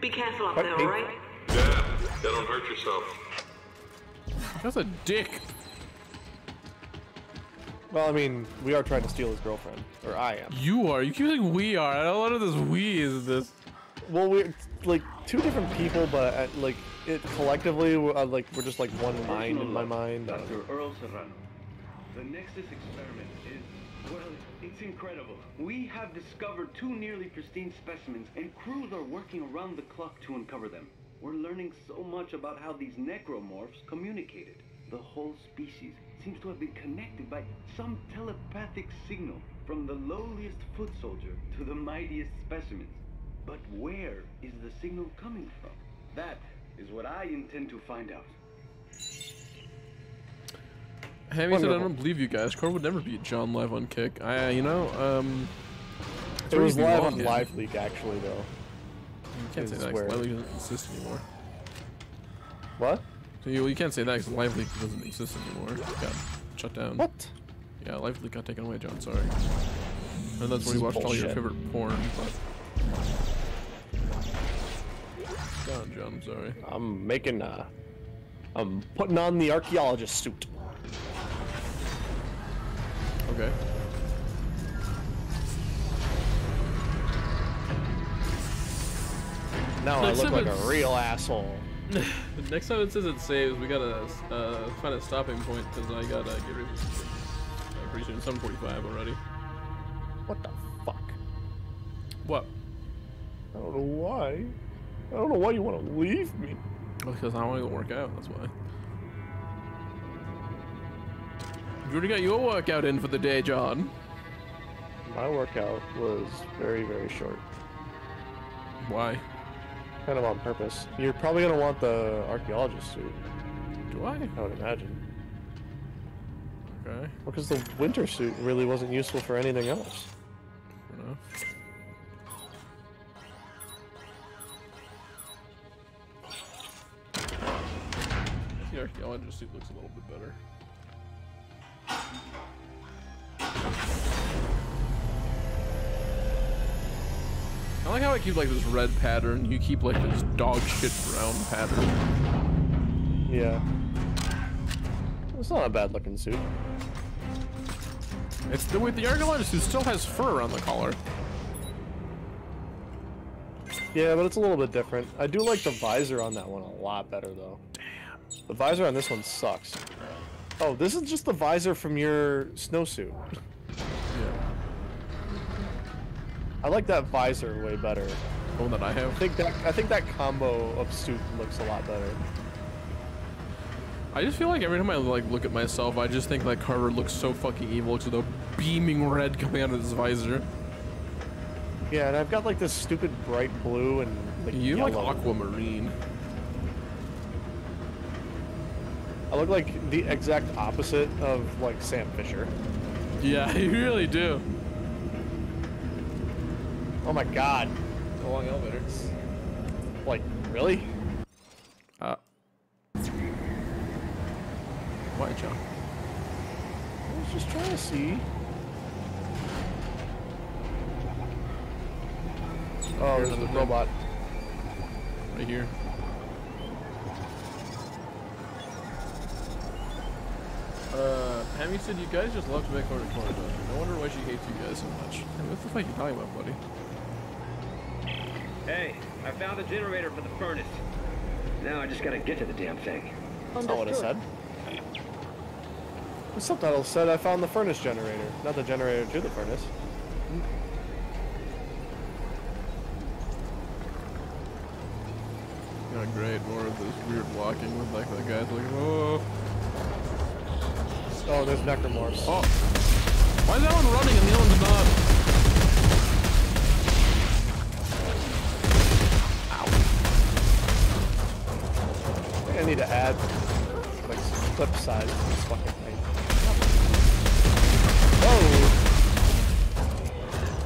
be careful up Quite there, alright? Yeah, yeah, don't hurt yourself. That's a dick. Well, I mean, we are trying to steal his girlfriend, or I am. You are. You keep saying we are. I don't know what this we is this. Well, we're like two different people, but uh, like it collectively, we're, uh, like we're just like one mind in my mind. Uh, Dr. Earl Serrano. The Nexus experiment is, well, it's incredible. We have discovered two nearly pristine specimens, and crews are working around the clock to uncover them. We're learning so much about how these necromorphs communicated. The whole species seems to have been connected by some telepathic signal from the lowliest foot soldier to the mightiest specimens. But where is the signal coming from? That is what I intend to find out. Hammy said, I don't believe you guys. Core would never beat John live on kick. I, you know, um. it was live on Hammy. Live Leak, actually, though. You can't say that where- 'cause Live Leak doesn't exist anymore. What? So you, you can't say that because Live Leak doesn't exist anymore. It got shut down. What? Yeah, Live Leak got taken away, John. Sorry. And that's This where you is watched all your favorite porn. But... It's John. I'm sorry. I'm making uh, I'm putting on the archaeologist suit. Okay. Now Next I look like a real asshole. *laughs* Next time it says it saves, we gotta uh, find a stopping point because I gotta get rid of this. Uh, pretty soon, 7:45 already. What the fuck? What? I don't know why. I don't know why you want to leave me. Because I want to go work out. That's why. You already got your workout in for the day, John. My workout was very, very short. Why? Kind of on purpose. You're probably gonna want the archaeologist suit. Do I? I would imagine. Okay. Because the winter suit really wasn't useful for anything else. Fair enough. The archaeologist suit looks a little bit better. I like how I keep like this red pattern. You keep like this dog shit brown pattern. Yeah. It's not a bad looking suit. It's the with the archaeologist suit still has fur around the collar. Yeah, but it's a little bit different. I do like the visor on that one a lot better though. Damn. The visor on this one sucks. Oh, this is just the visor from your snowsuit. Yeah. I like that visor way better. The one that I have. I think that I think that combo of suit looks a lot better. I just feel like every time I like look at myself, I just think like Carver looks so fucking evil to the beaming red *laughs* coming out of his visor. Yeah, and I've got like this stupid bright blue and like You yellow. like aquamarine. I look like the exact opposite of like Sam Fisher. Yeah, *laughs* you really do. Oh my god. A long elevator. Like, really? Uh. Why, John? I was just trying to see. Oh, there's a robot. Right here. Uh, Hammy said you guys just love to make corner corner. I wonder why she hates you guys so much. Hey, what the fuck are you talking about, buddy? Hey, I found the generator for the furnace. Now I just gotta get to the damn thing. That's not what I said. The subtitle said I found the furnace generator, not the generator to the furnace. Yeah, great. More of this weird walking with like the guys like, oh. Oh, there's necromorphs. Oh. Why is that one running and the other one's not? I think I need to add like clip size to this fucking thing. Whoa!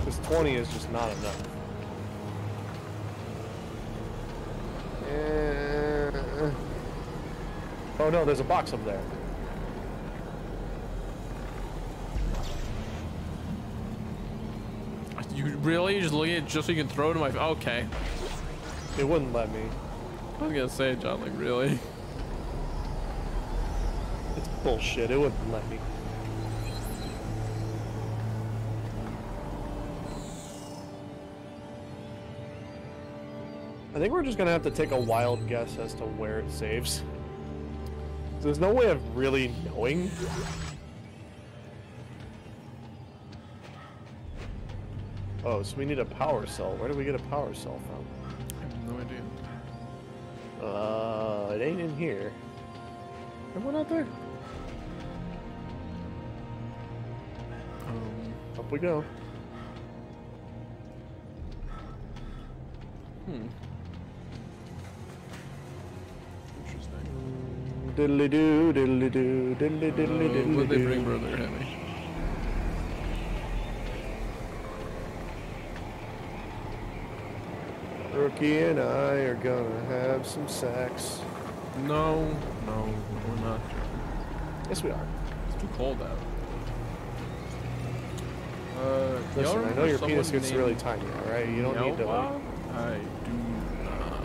This 20 is just not enough. Oh no, there's a box up there. You really just looking at it just so you can throw it in my. Okay. It wouldn't let me. I was gonna say, John, like really. It's bullshit. It wouldn't let me. I think we're just gonna have to take a wild guess as to where it saves. There's no way of really knowing. Oh, so we need a power cell. Where do we get a power cell from? I have no idea. Uh, it ain't in here. There one out there? Um, Up we go. Hmm. Interesting. Diddly doo, diddly doo, diddly diddly Uh, diddly What'd they bring Brother Heavy? Rookie and I are gonna have some sex. No, no, we're not. Yes, we are. It's too cold out. Uh, Listen, I know your penis gets named really tiny, alright? You don't need to like... I do not.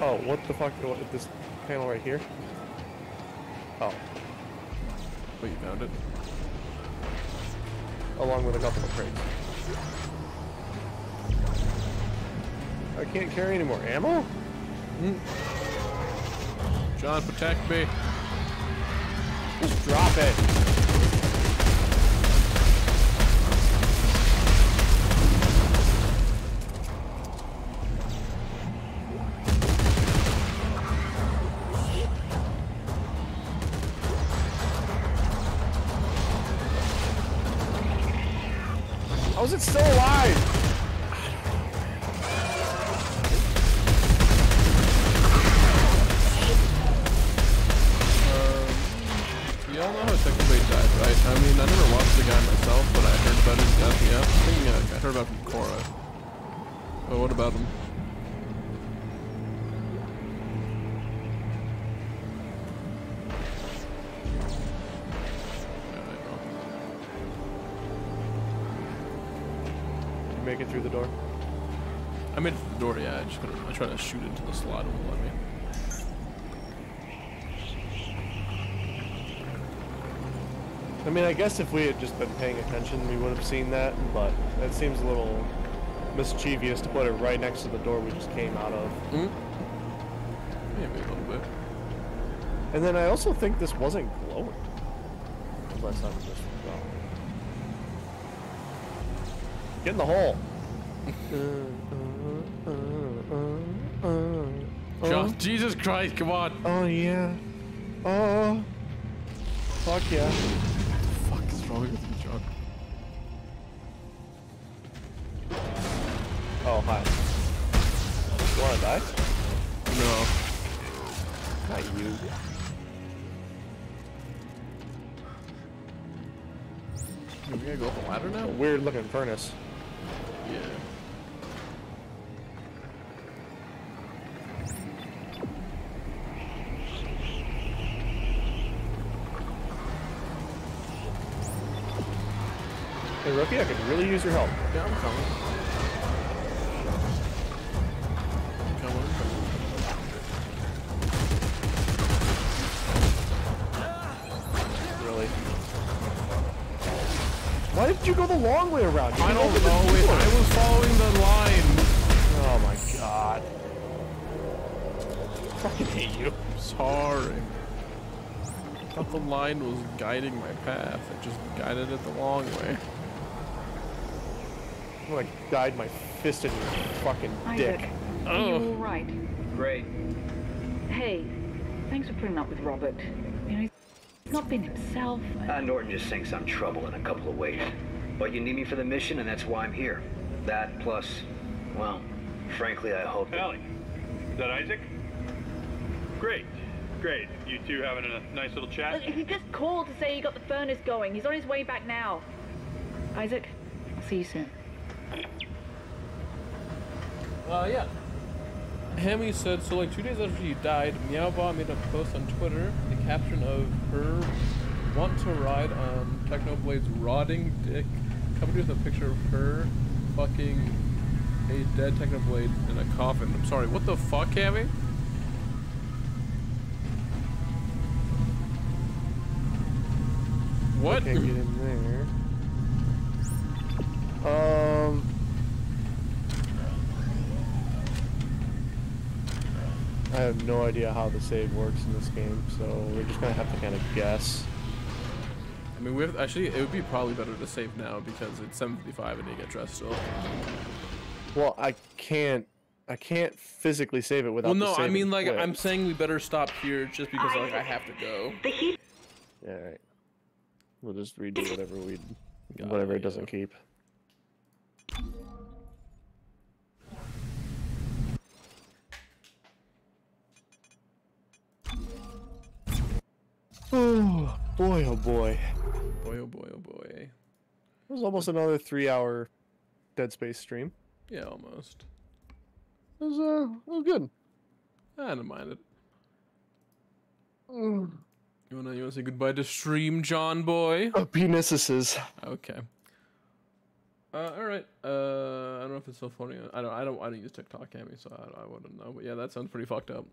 Oh, what the fuck? What, this panel right here? Oh, Wait, you found it? along with a couple of crates. I can't carry any more ammo? Hmm. John, protect me. Just drop it. I I guess if we had just been paying attention, we would have seen that, but that seems a little mischievous to put it right next to the door we just came out of. Mm. Maybe a little bit. And then I also think this wasn't glowing. Unless I'm just wrong. Get in the hole. *laughs* John, uh, uh, uh, Jesus Christ, come on. Oh yeah. Oh. Fuck yeah. Weird looking furnace. Yeah. Hey Rookie, I could really use your help. Yeah, I'm coming. Coming. Long way around? You I don't know it. I was following the line. Oh my god. I Fucking hate you. Sorry. I thought the line was guiding my path. It just guided it the long way. I'm gonna guide my fist in your fucking dick. Isaac, are you all right? Great. Hey, thanks for putting up with Robert. You know, He's not been himself. Uh, Norton just thinks I'm trouble in a couple of ways. But you need me for the mission, and that's why I'm here. That plus, well, frankly, I hope. Ellie, is that Isaac? Great, great. You two having a nice little chat? Look, he just called to say he got the furnace going. He's on his way back now. Isaac, I'll see you soon. Uh, yeah. Hammy said, so like two days after you died, Meowbot made a post on Twitter, the caption of her want to ride on Technoblade's rotting dick, covered with a picture of her fucking a dead Technoblade in a coffin. I'm sorry, what the fuck, Hammy? What? Can't get in there. Um. I have no idea how the save works in this game, so we're just gonna have to kind of guess. I mean, we have actually. It would be probably better to save now because it's 7:55 and you get dressed still. Well, I can't. I can't physically save it without. Well, the no, I mean like quit. I'm saying we better stop here just because like I have to go. Yeah, right. We'll just redo whatever we, *laughs* whatever it doesn't keep. Oh *sighs* boy, oh boy. Boy, oh boy, oh boy. It was almost another three-hour Dead Space stream. Yeah, almost. It was uh, it was good. I don't mind it. Mm. You wanna you wanna say goodbye to stream, John boy? Uh, penises. Okay. Uh, all right. Uh, I don't know if it's so funny. I don't. I don't. I don't use TikTok, Hammy, so I, I wouldn't know. But yeah, that sounds pretty fucked up.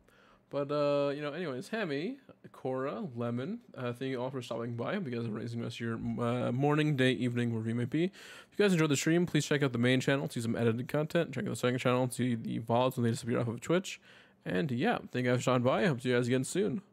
But uh, you know, anyways, Hammy, Cora, Lemon, uh, thank you all for stopping by. Guys are raising rest your uh, morning, day, evening, wherever you may be. If you guys enjoyed the stream, please check out the main channel, see some edited content. Check out the second channel, see the VODs when they disappear off of Twitch. And yeah, thank you guys for stopping by. I hope to see you guys again soon.